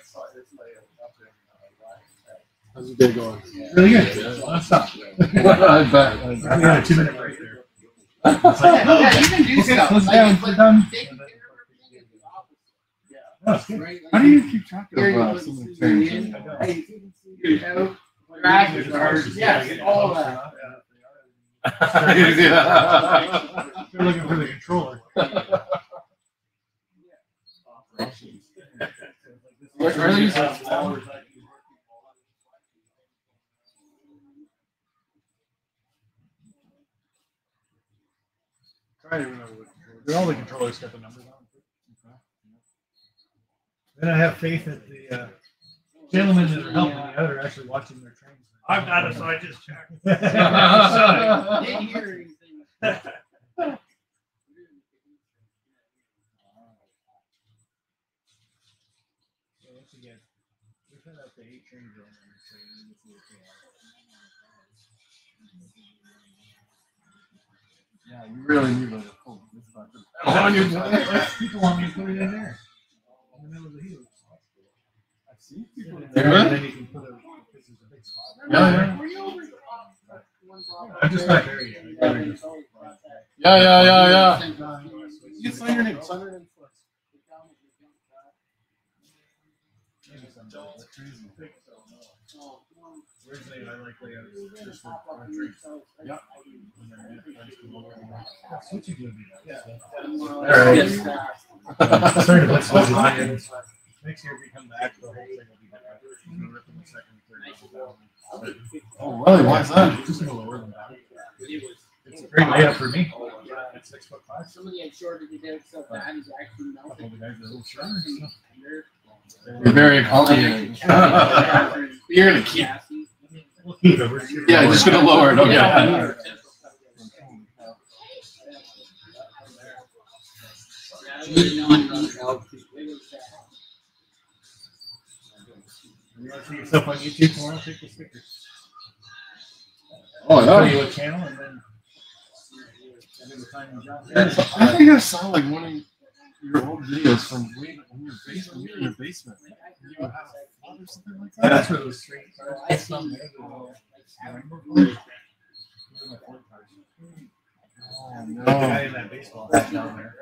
How's the day going? Really good. Let's stop. I bet. We had a two minute break there. Yeah, yeah, you can do Okay, stuff. close it Like, down, but we're done. they- No, it's good. Right? How do you keep track of Here uh, some of the see things? your you know, Graphics cards, yes, all of that. They're looking for the controller. Where are these? Try to remember what controller. They're all the controllers got the numbers on. Then I have faith that the uh, gentlemen that are helping me out are actually watching their trains. I've got it, so I just checked. Didn't hear anything. So once again, we've had up to eight trains on there, so you can see what they are. Yeah, you really need like a full dispatcher. On your people want me to put it in there. In the middle of the helix. I've seen people And do then you can put a, this is a big spot. Yeah, I'm just not there yet. I gotta just- Yeah, yeah, yeah, yeah. You can sign your name, sign your name first. Maybe someday. That's crazy. Originally, I like layouts just for country. Yeah. And then I just go over and like, That's what you do. Yeah. All right. Sorry to put so much. Next year, if we come back, the whole thing will be better. We'll rip in the second, third, Oh, really? Why is that? Just gonna lower them down. It's a great layout for me. It's six foot five. Somebody had shorted it out so bad he's actually Couple melted. of the guys are a little shorter. You're very accommodating. You're gonna keep. We'll Yeah, just gonna lower it. Okay. Oh, yeah. You want to see yourself on YouTube. Oh, you you in. I think I saw like one of your old videos from way in your basement. You were in your basement. You have a flood or something like that. that's where those straight cars. That's not there. the rainbow cars. Those are my Ford cars. Oh The guy in that baseball hat down there.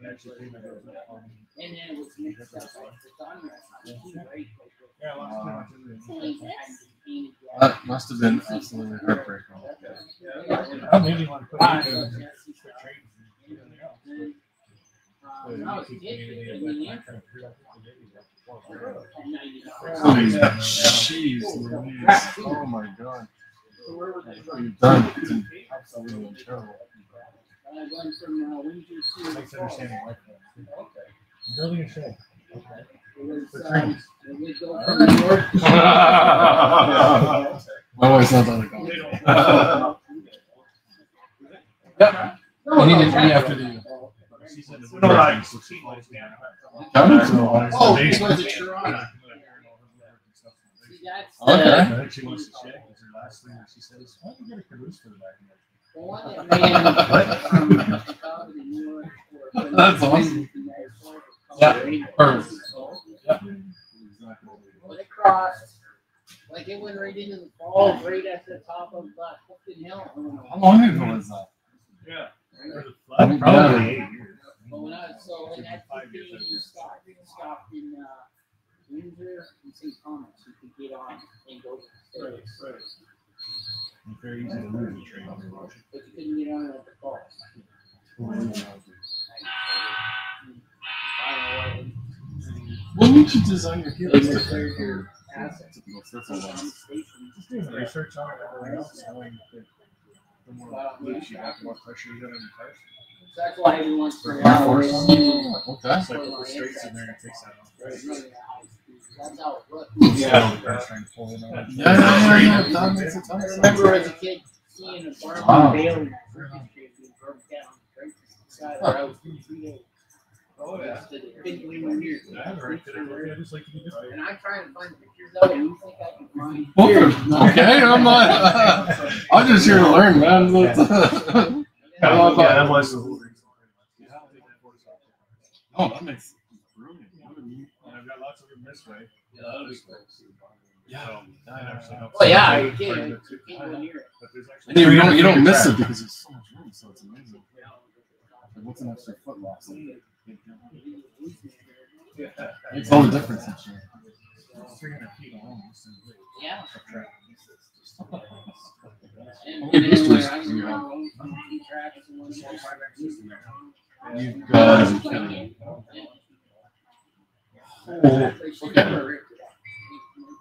He actually paid my bills up on- And then it was mixed up like the genre. Yeah, I lost too much of it. That must have been absolutely heartbreaking. I maybe want to put it in there. Put trains and everything else, but- Um, I was a jeez, Oh my god. You've done absolutely terrible. I'm building a New York. My wife's not that. Yep. Need to be after the. That's. Okay. the of? The That's awesome. Yeah. Perfect. It crossed, like it went right into the falls, right at the top of Clifton Hill. How long ago was that? Yeah. Probably eight years. But when I was, so in that fifteen, you stopped, stopped in, uh, Windsor and St. Thomas, you could get on and go to the States. It's very easy to lose a trade on your watch. But you couldn't get on it at the call. When did you design your helix to Declare fit your assets? Typical circle ones. Just doing research on it, everything else, knowing that the more weight you have, the more pressure you have on your tires. That's why every once in a Air while. Force we- One? Oh, okay. It's like the straights in there and takes that off. It's really a high speed. That's how it looks. Yeah. They're trying to pull it out. Yeah, yeah, yeah, yeah. That makes a ton I remember as a kid seeing a Wow. Barnum Bailey circus kid being broke down right beside where I was three days. Oh, yeah. Couldn't believe my ears. Yeah, right. I just like to be different. And I'm trying to find pictures of it. You think I can find? Well, okay, I'm not. I'm just here to learn, man. Yeah, that was the whole reason. Oh, oh, that makes brilliant. And I've got lots of them this way. Yeah. So that actually helps. Well, yeah, out you quite a can't. You can't go near it. But there's actually And you don't, you don't miss it because there's so much room, so it's amazing. Like, what's an extra foot loss? Makes all the difference. actually. It's 300 feet almost. and Yeah. a track. And How and anywhere I can go, two tracks and one more. You guys are killing me. Okay.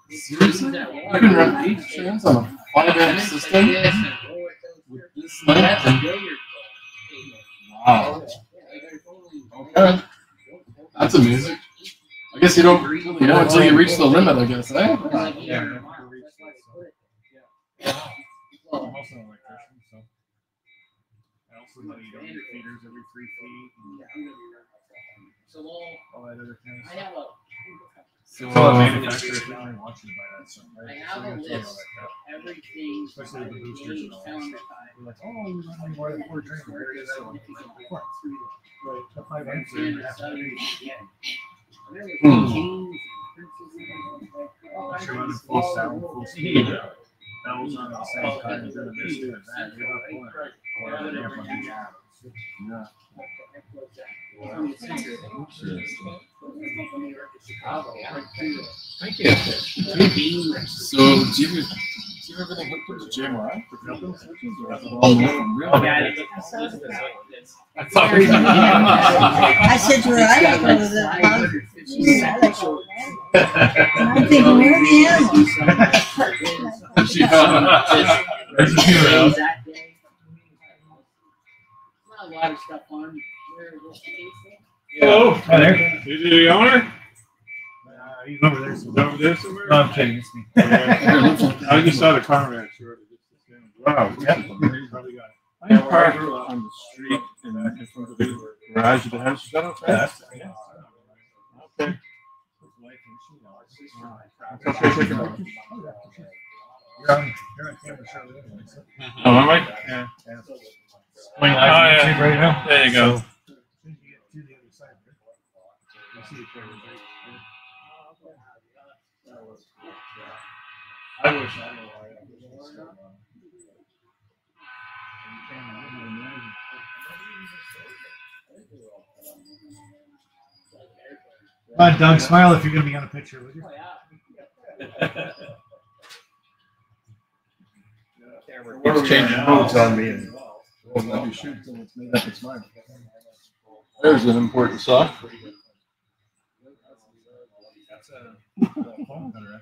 Seriously? You can run eight trans on a five amp system with this length Wow. Okay. That's amazing. I guess you don't really know until you reach the limit, I guess, eh? Yeah. I'm also an electrician, so. I also know you don't need feeders every three feet. and So all, All that other kind of I have a, So, So a uh, manufacturer finally wants you to buy that stuff, I have So a list, throw all that everything. Especially the boosters and all that stuff. They're like, oh, we run more than four trains. Where is that one? Four. Right, the five amps are And half so, the weight. yeah. Remember Hmm. Kings, Unless you're running full sound, full speed. Bells on the same time, you're gonna doing that. You're not pulling. Or you're up on the jab. Thank you. So, do you, do you have everything hooked up to JMRI for coupling switches? Or is it all from real? I said to her, I don't go to the pub. She said, I like to go there. I'm thinking, where are the animals? She found There's a few around. A lot of stuff on. Where was the case? Hello. Hi there. You the owner? He's over there Is somewhere. over there somewhere? No, I'm kidding. It's me. I just saw the car man. Sure. Wow. Yep. Probably got. I'm parked on the street in, in front of the garage of the house. Is that okay? Yeah, that's- yeah. Okay. Okay, take a look. You're on, you're on camera, shortly. Oh, am I? Yeah. yeah. Oh, Playing live on yeah. Right now. There you go. So, as soon as you get to the other side. You'll see the camera I wish I knew why was so, uh, you can't even imagine. Come on, Doug, smile if you're gonna be on a picture, would you? It's changing modes on me. And, well, shoot till it's made up its mind. There's an important sock. That's a phone cutter,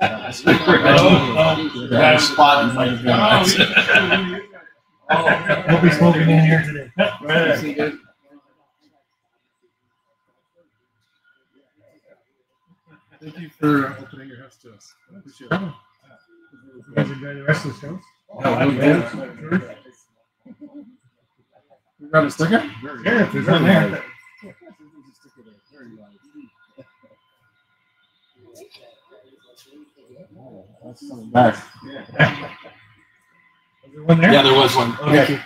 any sense. Got a spot you might have gone. We'll be smoking in here today. Thank you for opening your house to us. I appreciate it. You guys enjoy the rest of the show? Yeah, we did. You got a sticker? Sure, if there's one there. That's coming back. One there? Yeah, there was one. Oh, okay.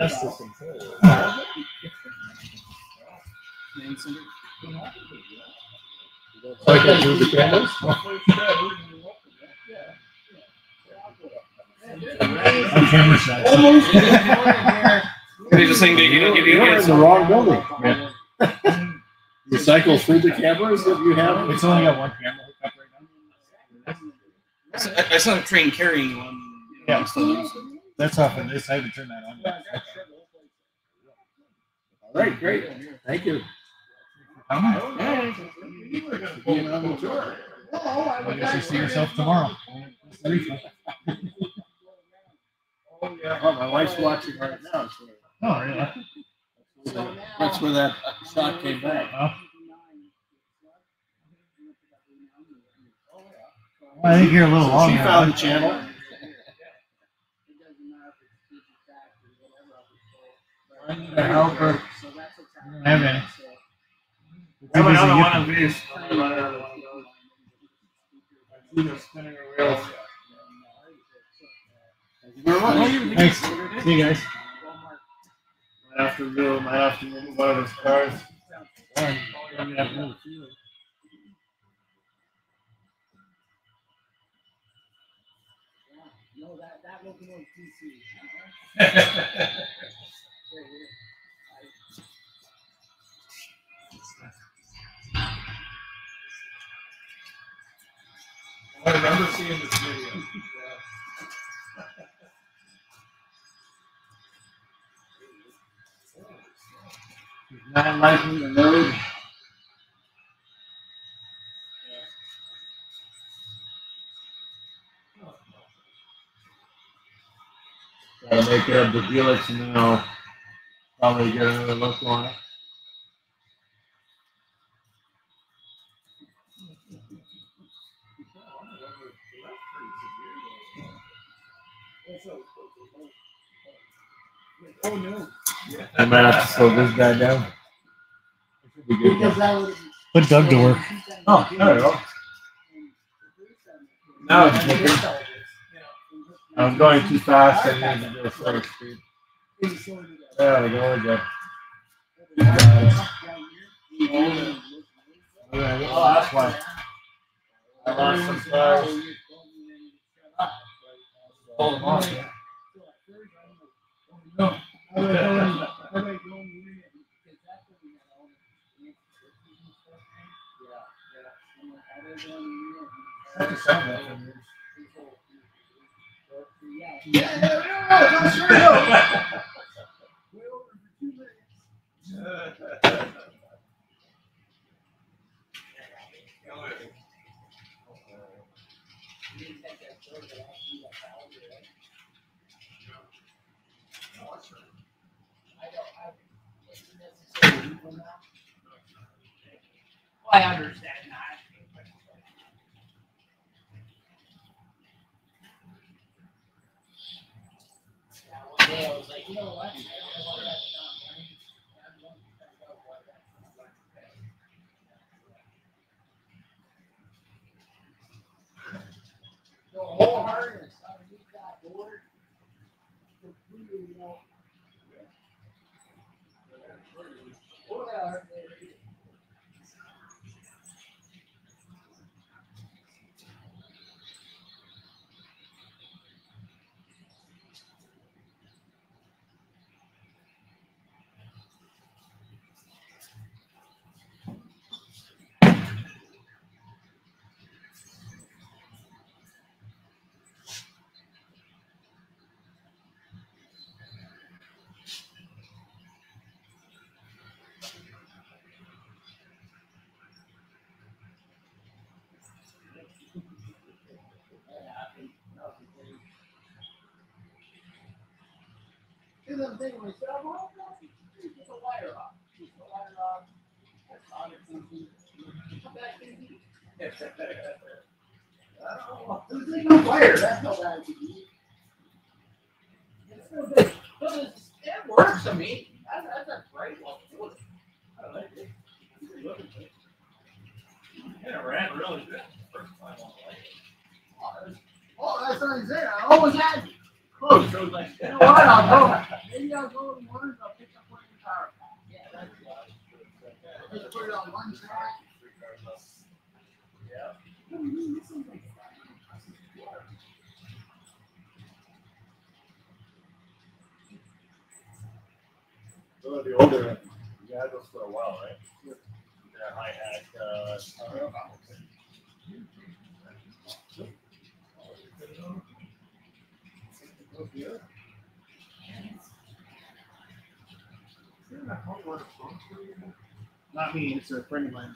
That's the control. So I can move the cameras? On camera side. They just saying that you don't get You're in the wrong building. Recycle through the cameras that you have? It's only got one camera hooked up right I saw- I saw a train carrying one. you know, Yeah. amongst others. That's off of this. I haven't turned that on yet. All right, great. Thank you. Come on. You're going to be on the tour. I guess you see yourself tomorrow. Oh, my wife's watching right now. so- Oh, really? so That's where that shot came back. I think you're a little long. She there, found the huh? channel. I need a helper. I don't have any. I have another one of these. I have another one of those. I see the spinning wheels. Thank you very much. Thanks. See you guys. Might have to do, might have to move one of his cars. No, that, that will be on PC. I remember seeing this video. Not liking the road. Gotta make it up the helix and then I'll probably get another look on it. Oh, no. I might have to slow this guy down. Should be good. Because that was. Put Doug to work. Oh, there we go. Now it's moving. I'm going too fast. I need to go slower speed. There we go. We're good. Oh, that's why. I lost some cars. Hold them off. Yeah. Have to send that from yours. I understand that. Yeah, one day I was like, you know what? I don't want that done. The whole harness underneath that board, completely, you know. Oh, yeah, Thinking to myself, well, just the wire off. Just the wire off. That's all it's. Come back in here. I don't know. It like a wire. That's no bad to do. It's no big. But it's, it works. Mean, that, that's a great one. I like it. It ran really good first time on the Oh, that's I'm saying. I always had close. So I was like, you know what? I'll go. Maybe I'll go in Warren's. I'll pick up one power pack. Yeah, just put it on one track. So the older, you had those for a while, right? Yeah, I had, uh, Not me, it's a friend of mine.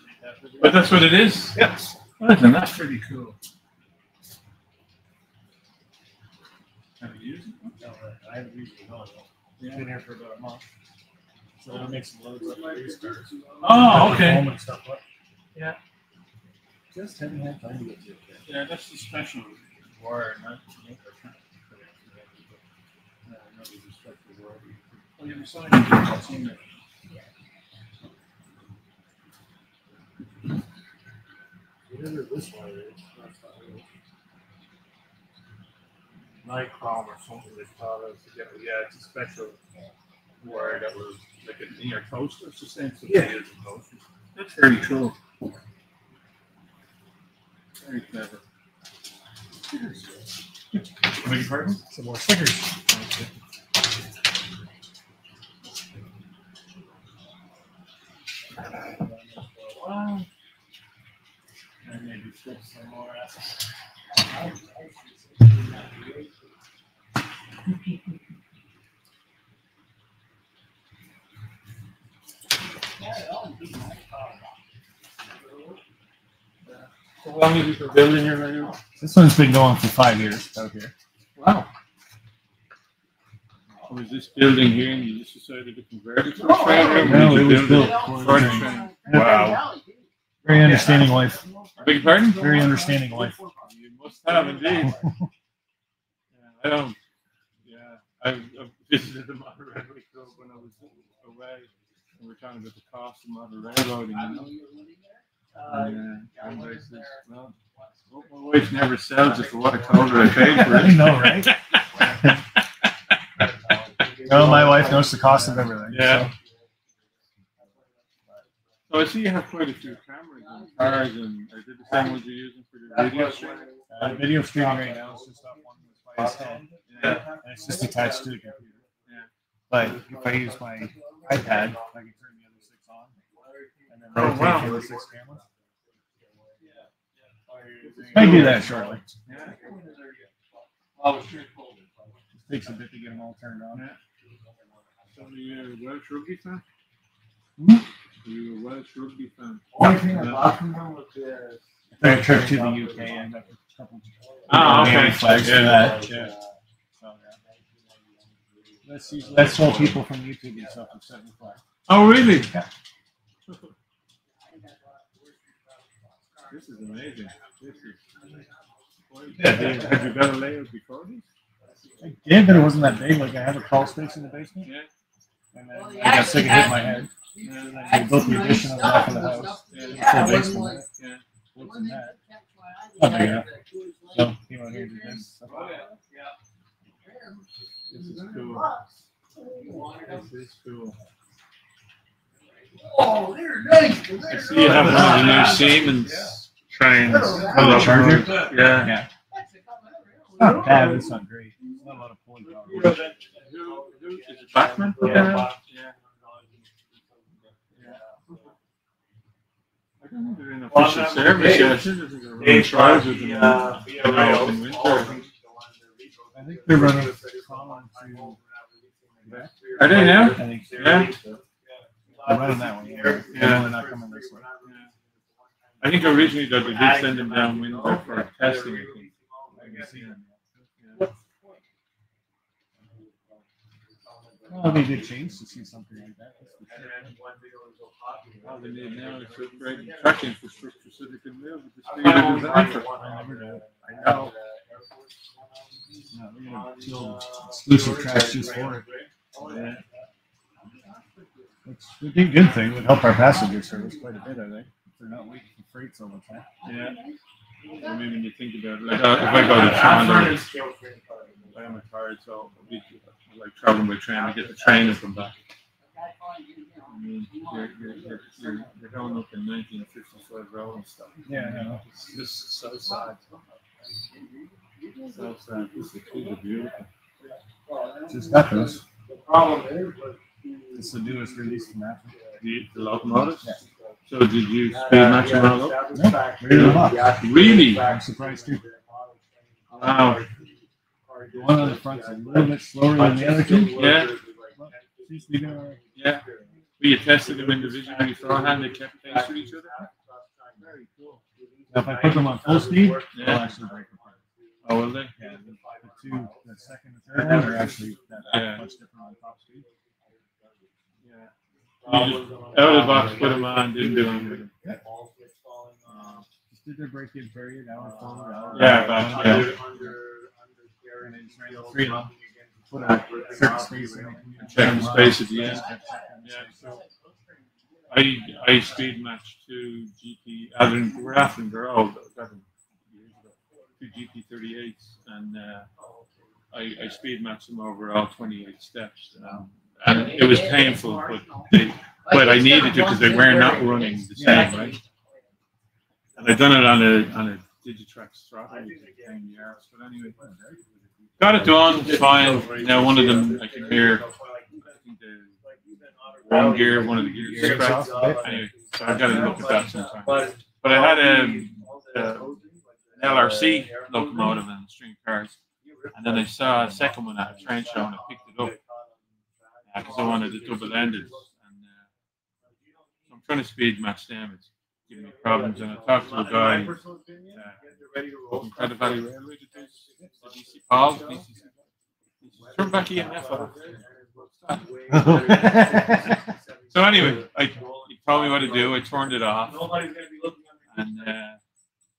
But that's what it is. Yes. Listen, that's pretty cool. Have you used it? No, I haven't used it. No, It's been here for about a month. So it'll make some loads up for these. Oh, okay. Home and stuff like. Yeah. Just haven't had time to get to it. Yeah, that's the special wire, not to make our truck. No, no, it's a special wire. You decided to seen it. Whatever this one is, that's not it. Nichrome or something they taught us to get, yeah, it's a special wire that was like a near toaster. It's the same stuff Yeah. use in toasters. That's very cool. Very clever. Beg your pardon? Some more stickers. Wow. And maybe flip some more out. How long have you been building here right now? This one's been going for five years out here. Wow. Was this building here and you just decided to convert it to a trailer? room? No, it was built it for for the the train. trailer? Wow. Very understanding wife. Beg your pardon? Very understanding wife. You must have indeed. Yeah, I don't. Yeah, I've, I've visited the model railway club when I was away, and we're talking about the cost of model railroading. You know? And, uh, and I said, well, hope my wife never sells it for what I told her I paid for it. I know, right? No, my wife knows the cost of everything. Yeah. So I see you have quite a few cameras and cars, and are they the same ones you're using for your video streaming? Uh, video streaming right now is just that one that's by his head. Yeah. And it's just attached to the computer. Yeah. But if I use my iPad, I can turn the other six on and then Oh, rotate wow. the other six cameras. I do that shortly. Yeah. It takes a bit to get them all turned on. So you're a Welsh rugby fan? Hmm? Are you a Welsh rugby fan? Only thing I bought from them was the. I took a trip to the UK and got a couple. Miami okay. Flags for Yeah, that. yeah. So, yeah. That's usually, that's all people from YouTube and stuff have sent me flags. Oh, really? Yeah. This is amazing. This is. Yeah. Have you got a layout before this? I did, but it wasn't that big. Like I have a crawl space in the basement. Yeah. And then I got sick of hitting my head. And then I built the addition on the back of the house. Yeah. Full basement. Yeah. What's in that? Not big enough. So came out here and did this. Oh, this is cool. This is cool. Oh, they're nice. I see you have one of the new Siemens trains. Oh, the charger? Yeah. Yeah. Not bad, but it's not great. Not a lot of pulling power. Who, who, is it Bachmann? Yeah. Yeah. I don't think they're in official service yet. I think this is a running trials with them uh, know, in winter. I think they're running Colin to. Are they now? I think so. Yeah. They're running that one. Yeah. They're not coming this way. I think originally that they did send them down winter for testing. I think. I them. Well, it'll be a good change to see something like that. that's for sure. All they need now is to upgrade truck infrastructure so they can live with the speed of design for. I never do. I know. No, we're gonna build exclusive tracks just for it. Yeah. Would be a good thing. Would help our passenger service quite a bit, I think. If they're not waiting for freights all the time. Yeah. I mean, when you think about it, like uh, if I go to Toronto, if I am retired, so I'll be like traveling by train, I get the train and come back. I mean, you're, you're, you're, you're, you're going up in 1955 road and stuff. Yeah, I know. It's just so sad. So sad. This is really beautiful. Just happens. those. The problem is, It's the newest release from Apple. The, the locomotives? So did you speed match them all up? Yeah, read up. Really? I'm surprised too. Wow. The one on the front's a little bit slower than the other two. Yeah. Seems to be doing all right. Yeah. We tested them individually beforehand. They kept pace with each other. Now, if I put them on full speed, they'll Yeah. actually break apart. Oh, will they? Yeah, the, the two, the second and third one are actually that Yeah. much different on top speed. Just out of the box, put them on, didn't do anything them. Uh, just did their break-in period, hour forward, hour. Yeah, but- yeah. And they just ran the three of them. Put a certain space in. Check the space at the end. Yeah, so I I speed matched to GT. Adrian Graff and Girl got them years ago. Two GT 38s, and uh, I I speed matched them over all 28 steps. Um, and it was painful, but they, but I needed to because they were not running the same, right? And I done it on a on a Digitrax throttle, which is a pain in the arse. But anyway, got it done, fine. Now one of them I can hear. One gear, one of the gears cracked. Anyway, so I've got to look at that sometime. But I had a, a an LRC locomotive and string cars, and then I saw a second one at a train show and I picked it up because I wanted it double ended. And uh, so I'm trying to speed match them. It's giving me problems. And I talked to a guy uh, from Credit Valley Railway that the DC Paul. DC, turn back EMF off. So anyway, I, he told me what to do. I turned it off. And uh,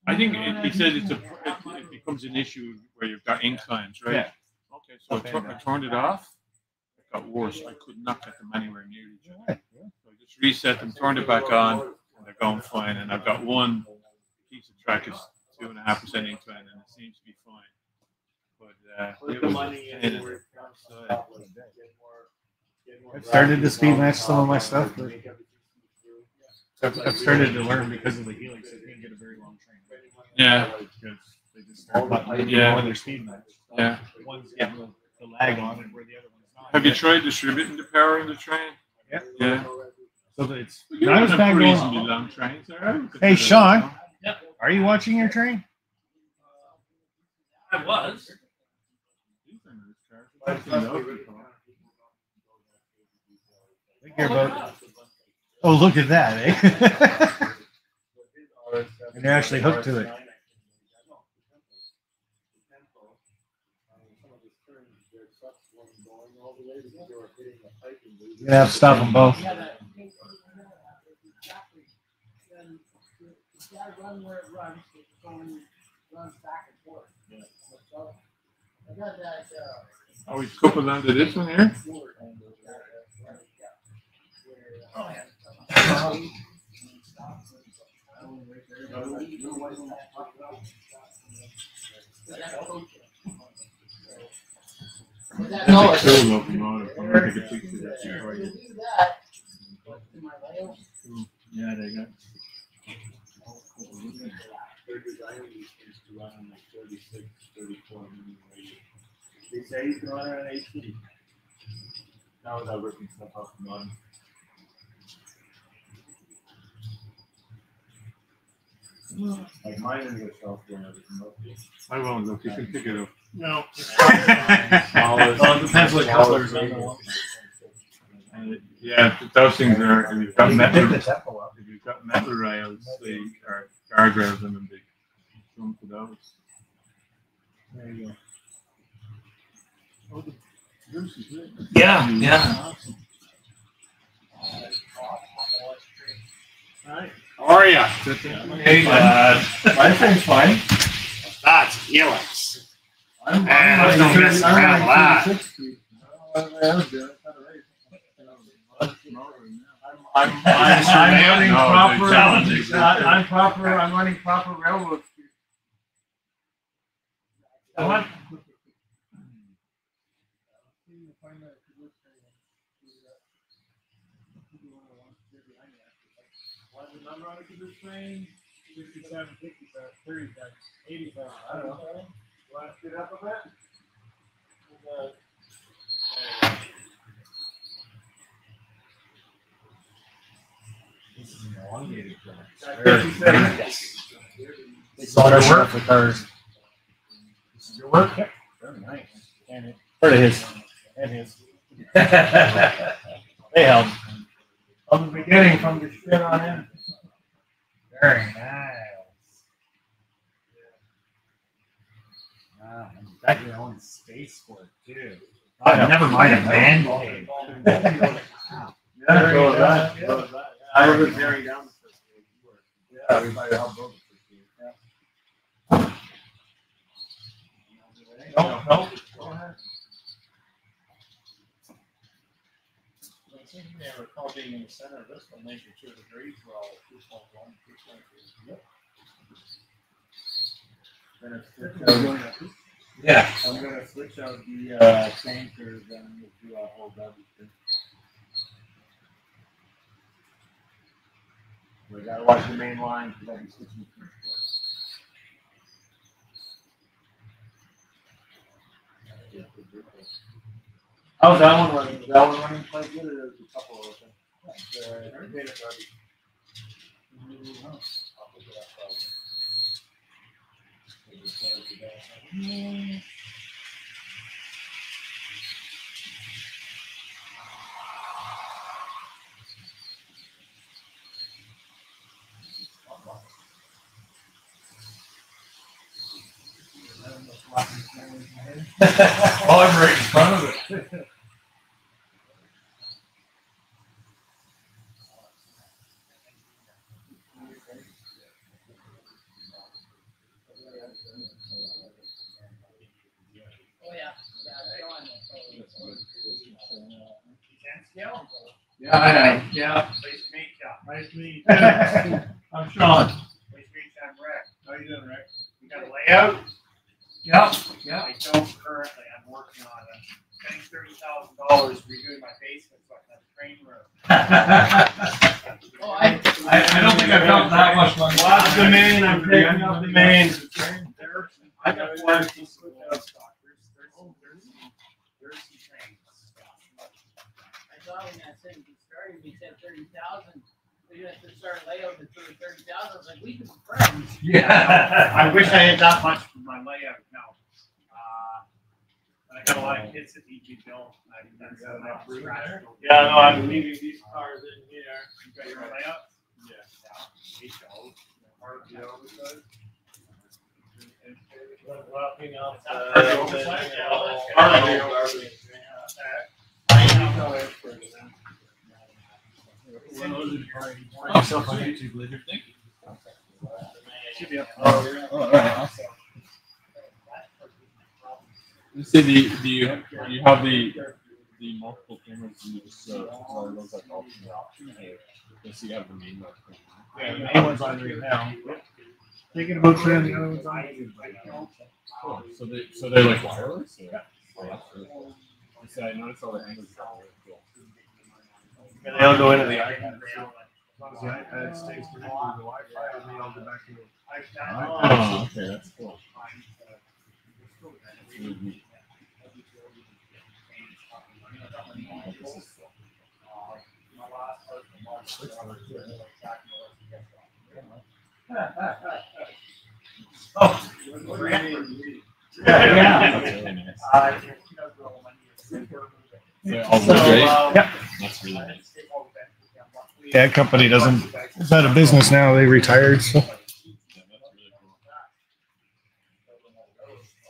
I think it, he said it's a, it, it becomes an issue where you've got inclines, right? Yeah. Okay, so I, tur- I turned it off. It got worse. I could not get them anywhere near each other. So I just reset them, turned it back on, and they're going fine. And I've got one piece of track is two and a half percent incline, and it seems to be fine. But uh, it was a pain in the backside. I've started to speed match some of my stuff, but I've, I've started to learn because of the helix. I can't get a very long train. Yeah. Because they just start buttoning Yeah. yeah. their speed match. Yeah. One's getting the, the lag on it where the other one's not. Have you tried distributing the power in the train? Yeah. Yeah. So that it's. You're I was on a back reasonably going. long train, all right? Hey, Sean. Are you watching your train? I was. I think you're about. Oh, look at that, eh? and you're actually hooked to it. You're have to stop them both. Are we coupled onto this one here? That's a cool locomotive. I'm gonna take a picture of that before I get- Yeah, they got. They say he's going on HD. Now without ripping stuff off the bottom. Like mine is a shelf and everything. okay? I won't look. You can pick it up. No. Well, it depends what colors on the one. Uh, Yeah, those things are, if you've got metal, pick this up a lot. if you've got metal rails, they are guardrails in them, they come to those. There you go. Oh, the Bruce is there. Yeah, yeah. How are ya? Hey, uh, my thing's fine. That's Helix. I'm, Man, I'm don't mess around with that. Uh, yeah, I was good. I kinda raised. I'm, I'm, I'm running No, proper, the I- I'm proper, I'm running proper railroad. I want, What's the number on the caboose train? Fifty-seven, fifty-seven, thirty-seven, eighty-seven. I don't know. Want to speed up a bit? Uh, This is an elongated Fifty-seven. It's all your work for cars. This is your work? Yep. Very nice. And it, part of his, and his. They help. From the beginning, from the shit on in. Very nice. Wow, and you got your own space for it too. Oh, never mind a man. Yeah, go with that, go with that. I was tearing down the first page. Yeah, everybody helped build the first page. No, no, go ahead. I think you may recall being in the center of this one, making sure the grades were all two point one, two point two. Gonna switch out- Yeah. I'm gonna switch out the, uh, tankers and we'll do a whole W. thing. We gotta watch the main line, cause I'll be switching. How's that one running? Is that one running quite good or there's a couple of them? Uh, data garbage. Oh, I'm right in front of it. Oh, yeah. Yeah, I know. Yeah. Nice to meet you. Nice to meet you. I'm Sean. Nice to meet you. I'm Rick. How you doing, Rick? You got a layout? Yep. Yeah. I don't currently. I'm working on it. Spending thirty thousand dollars redoing my basement so I can have a train room. Oh, I, I, I don't think I've done that much money. Well, that's the main, I'm taking up the main. I got one piece of wood stock. There's, there's, there's, some- there's some trains. I saw when that thing started, we said thirty thousand. We had to layout at thirty thousand. I was like, we can be friends. Yeah. I wish I had that much for my layout now. Uh, I got a lot of kids that need to be built. I think that's uh, my scratch. Yeah, no, I'm leaving these cars in here. You got your layout? Yeah. Yeah. H O. Part of the oversight. Wrapping up. uh, Part of the oversight? Yeah, well, that's good. Part of the oversight. Myself on YouTube later. Thank you. Should be up. Oh, all right. Awesome. You say the, the, you have the, the multiple cameras you just, uh, are those like alternate options or does you have the main one? Yeah, the main one's on right now. Thinking about trying the other ones on YouTube right now. Cool. So they, so they're like wireless or? Oh, that's really cool. I said, I noticed all the angles are all really cool. And they all go into the iPad. As long as the iPad connected to the Wi-Fi, and they all go back to the. Oh, okay, that's cool. Mhm. Oh. That's really nice. Uh, Yeah, all So, great. Yep. That's really nice. Yeah, that company doesn't, is out of business now. They retired, so.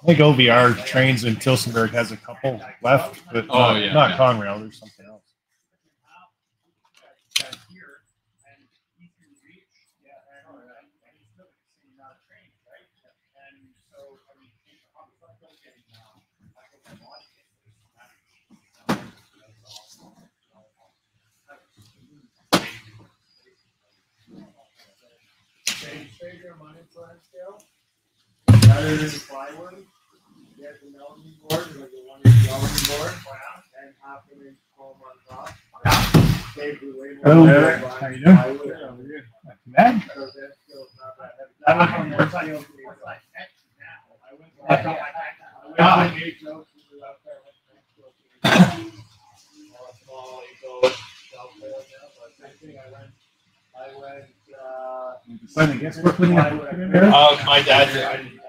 I think OVR trains in Tillsonburg has a couple left, but Oh, not, yeah, not yeah. Conrail. or something Rather than plywood, have the melting board, like the one inch melting board, and half an inch foam on top. Save way more than How you doing? plywood. Not the. I went I went I went I went yeah, I went, I uh. Finally, guess we're putting I? Uh, my dad's, I,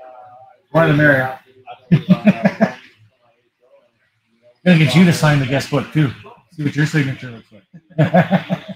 More the merrier. Gonna get you to sign the guest book too. See what your signature looks like.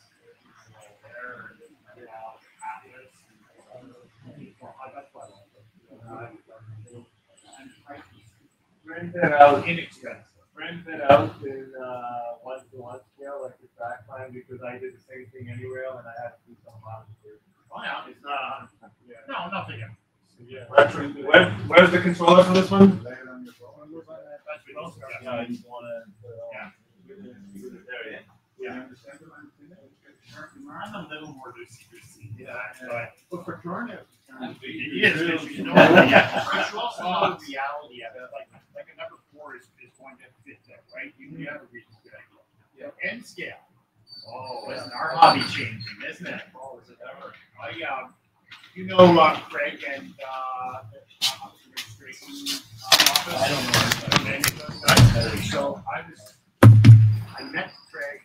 It out, inexpensive. Rent it out in, uh, one to one scale, like the track because I did the same thing anyway, and I had to do some modifications. Oh, yeah, it's not hundred percent. No, nothing. Yeah. Where, where's the controller for this one? That's what else we got. Yeah, I just wanna. Yeah. Yeah. Yeah. I'm a little more loosey goosey, yeah, but. But for Jordan, It is, you know, yeah, but you also know the reality of it, like, like a number four is, is going to fit that, right? You, you have a reason to good idea. And scale. Oh, isn't our hobby changing, isn't it? Oh, is it ever? I, um, you know, uh, Craig and, uh, administration, uh, office. I don't know. And. So I was, I met Craig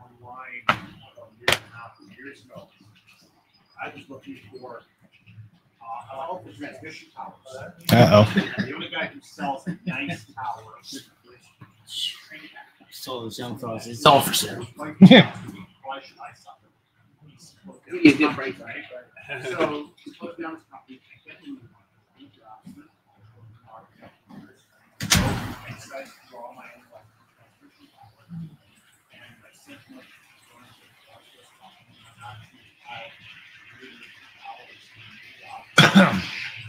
online about a year and a half, two years ago. I was looking for, uh, all the transmission towers. Uh-oh. The only guy who sells nice towers. So those young fellas, it's all for sale. Why should I suffer? Give you a good break. Right? So, he put down his company, I get him. I decided to draw my own transmission tower. And I sent him a-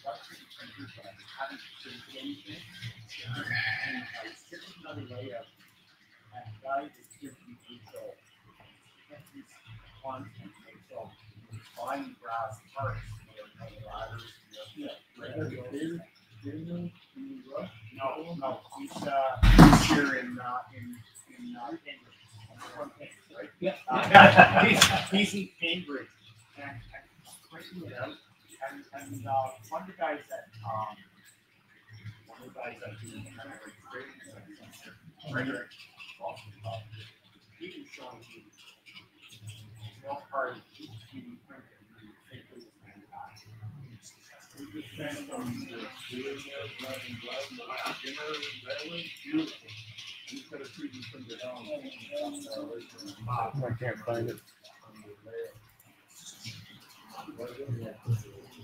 I've got 3D printers, but I haven't printed anything. And I was given another layout, and the guy is giving me control. Content, so buying brass parts, you know, ladders, you know, no, no, he's, uh, he's here in, uh, in, in, uh, Cambridge. Yeah. He's, he's and, and, uh, one of the guys that, um, one of the guys that do kind of he was showing no part of the 3D printer, it was manufactured. We just spent doing it, running blood, and my dinner, and railway, beautiful. Got a 3D printer down. I can't find it.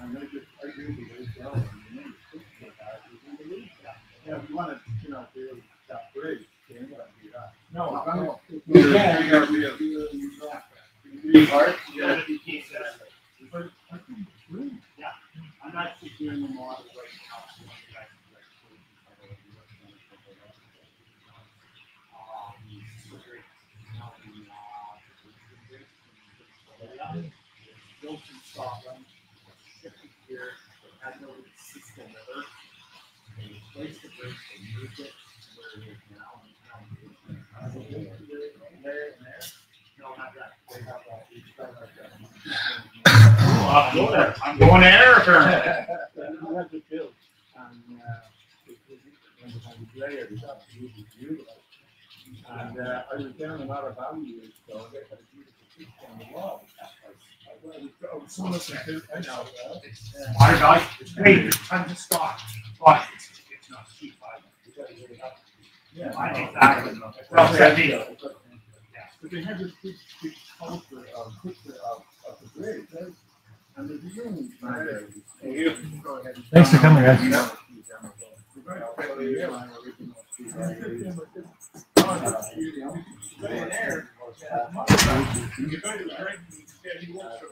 And they just, I agree with you, it's all, and then you it, you. Yeah, if you know, do that bridge, you ain't gonna do that. No, I'm not. You can't, you gotta be a- you gotta be key But I think it's true. Yeah, I'm the model right now. Built in Scotland, shipped it had no system ever. They replaced the bridge, they moved it to where it is now. and now it's- There and there, that, they have that, each side like that. I'm going. I'm going there, apparently. You have to build, and, uh, it- it- when the gray area, it's absolutely beautiful. And, uh, I was down in Alabama years ago, and they had a picture on the wall. I was- I was so much into- I well. I, I, it's there's tons of but it's, it's not cheap. Yeah, think know. that. But they had this big, big poster of, of, the bridge, right? And the viewing. Thanks for coming, guys. You go to the bridge, and you work for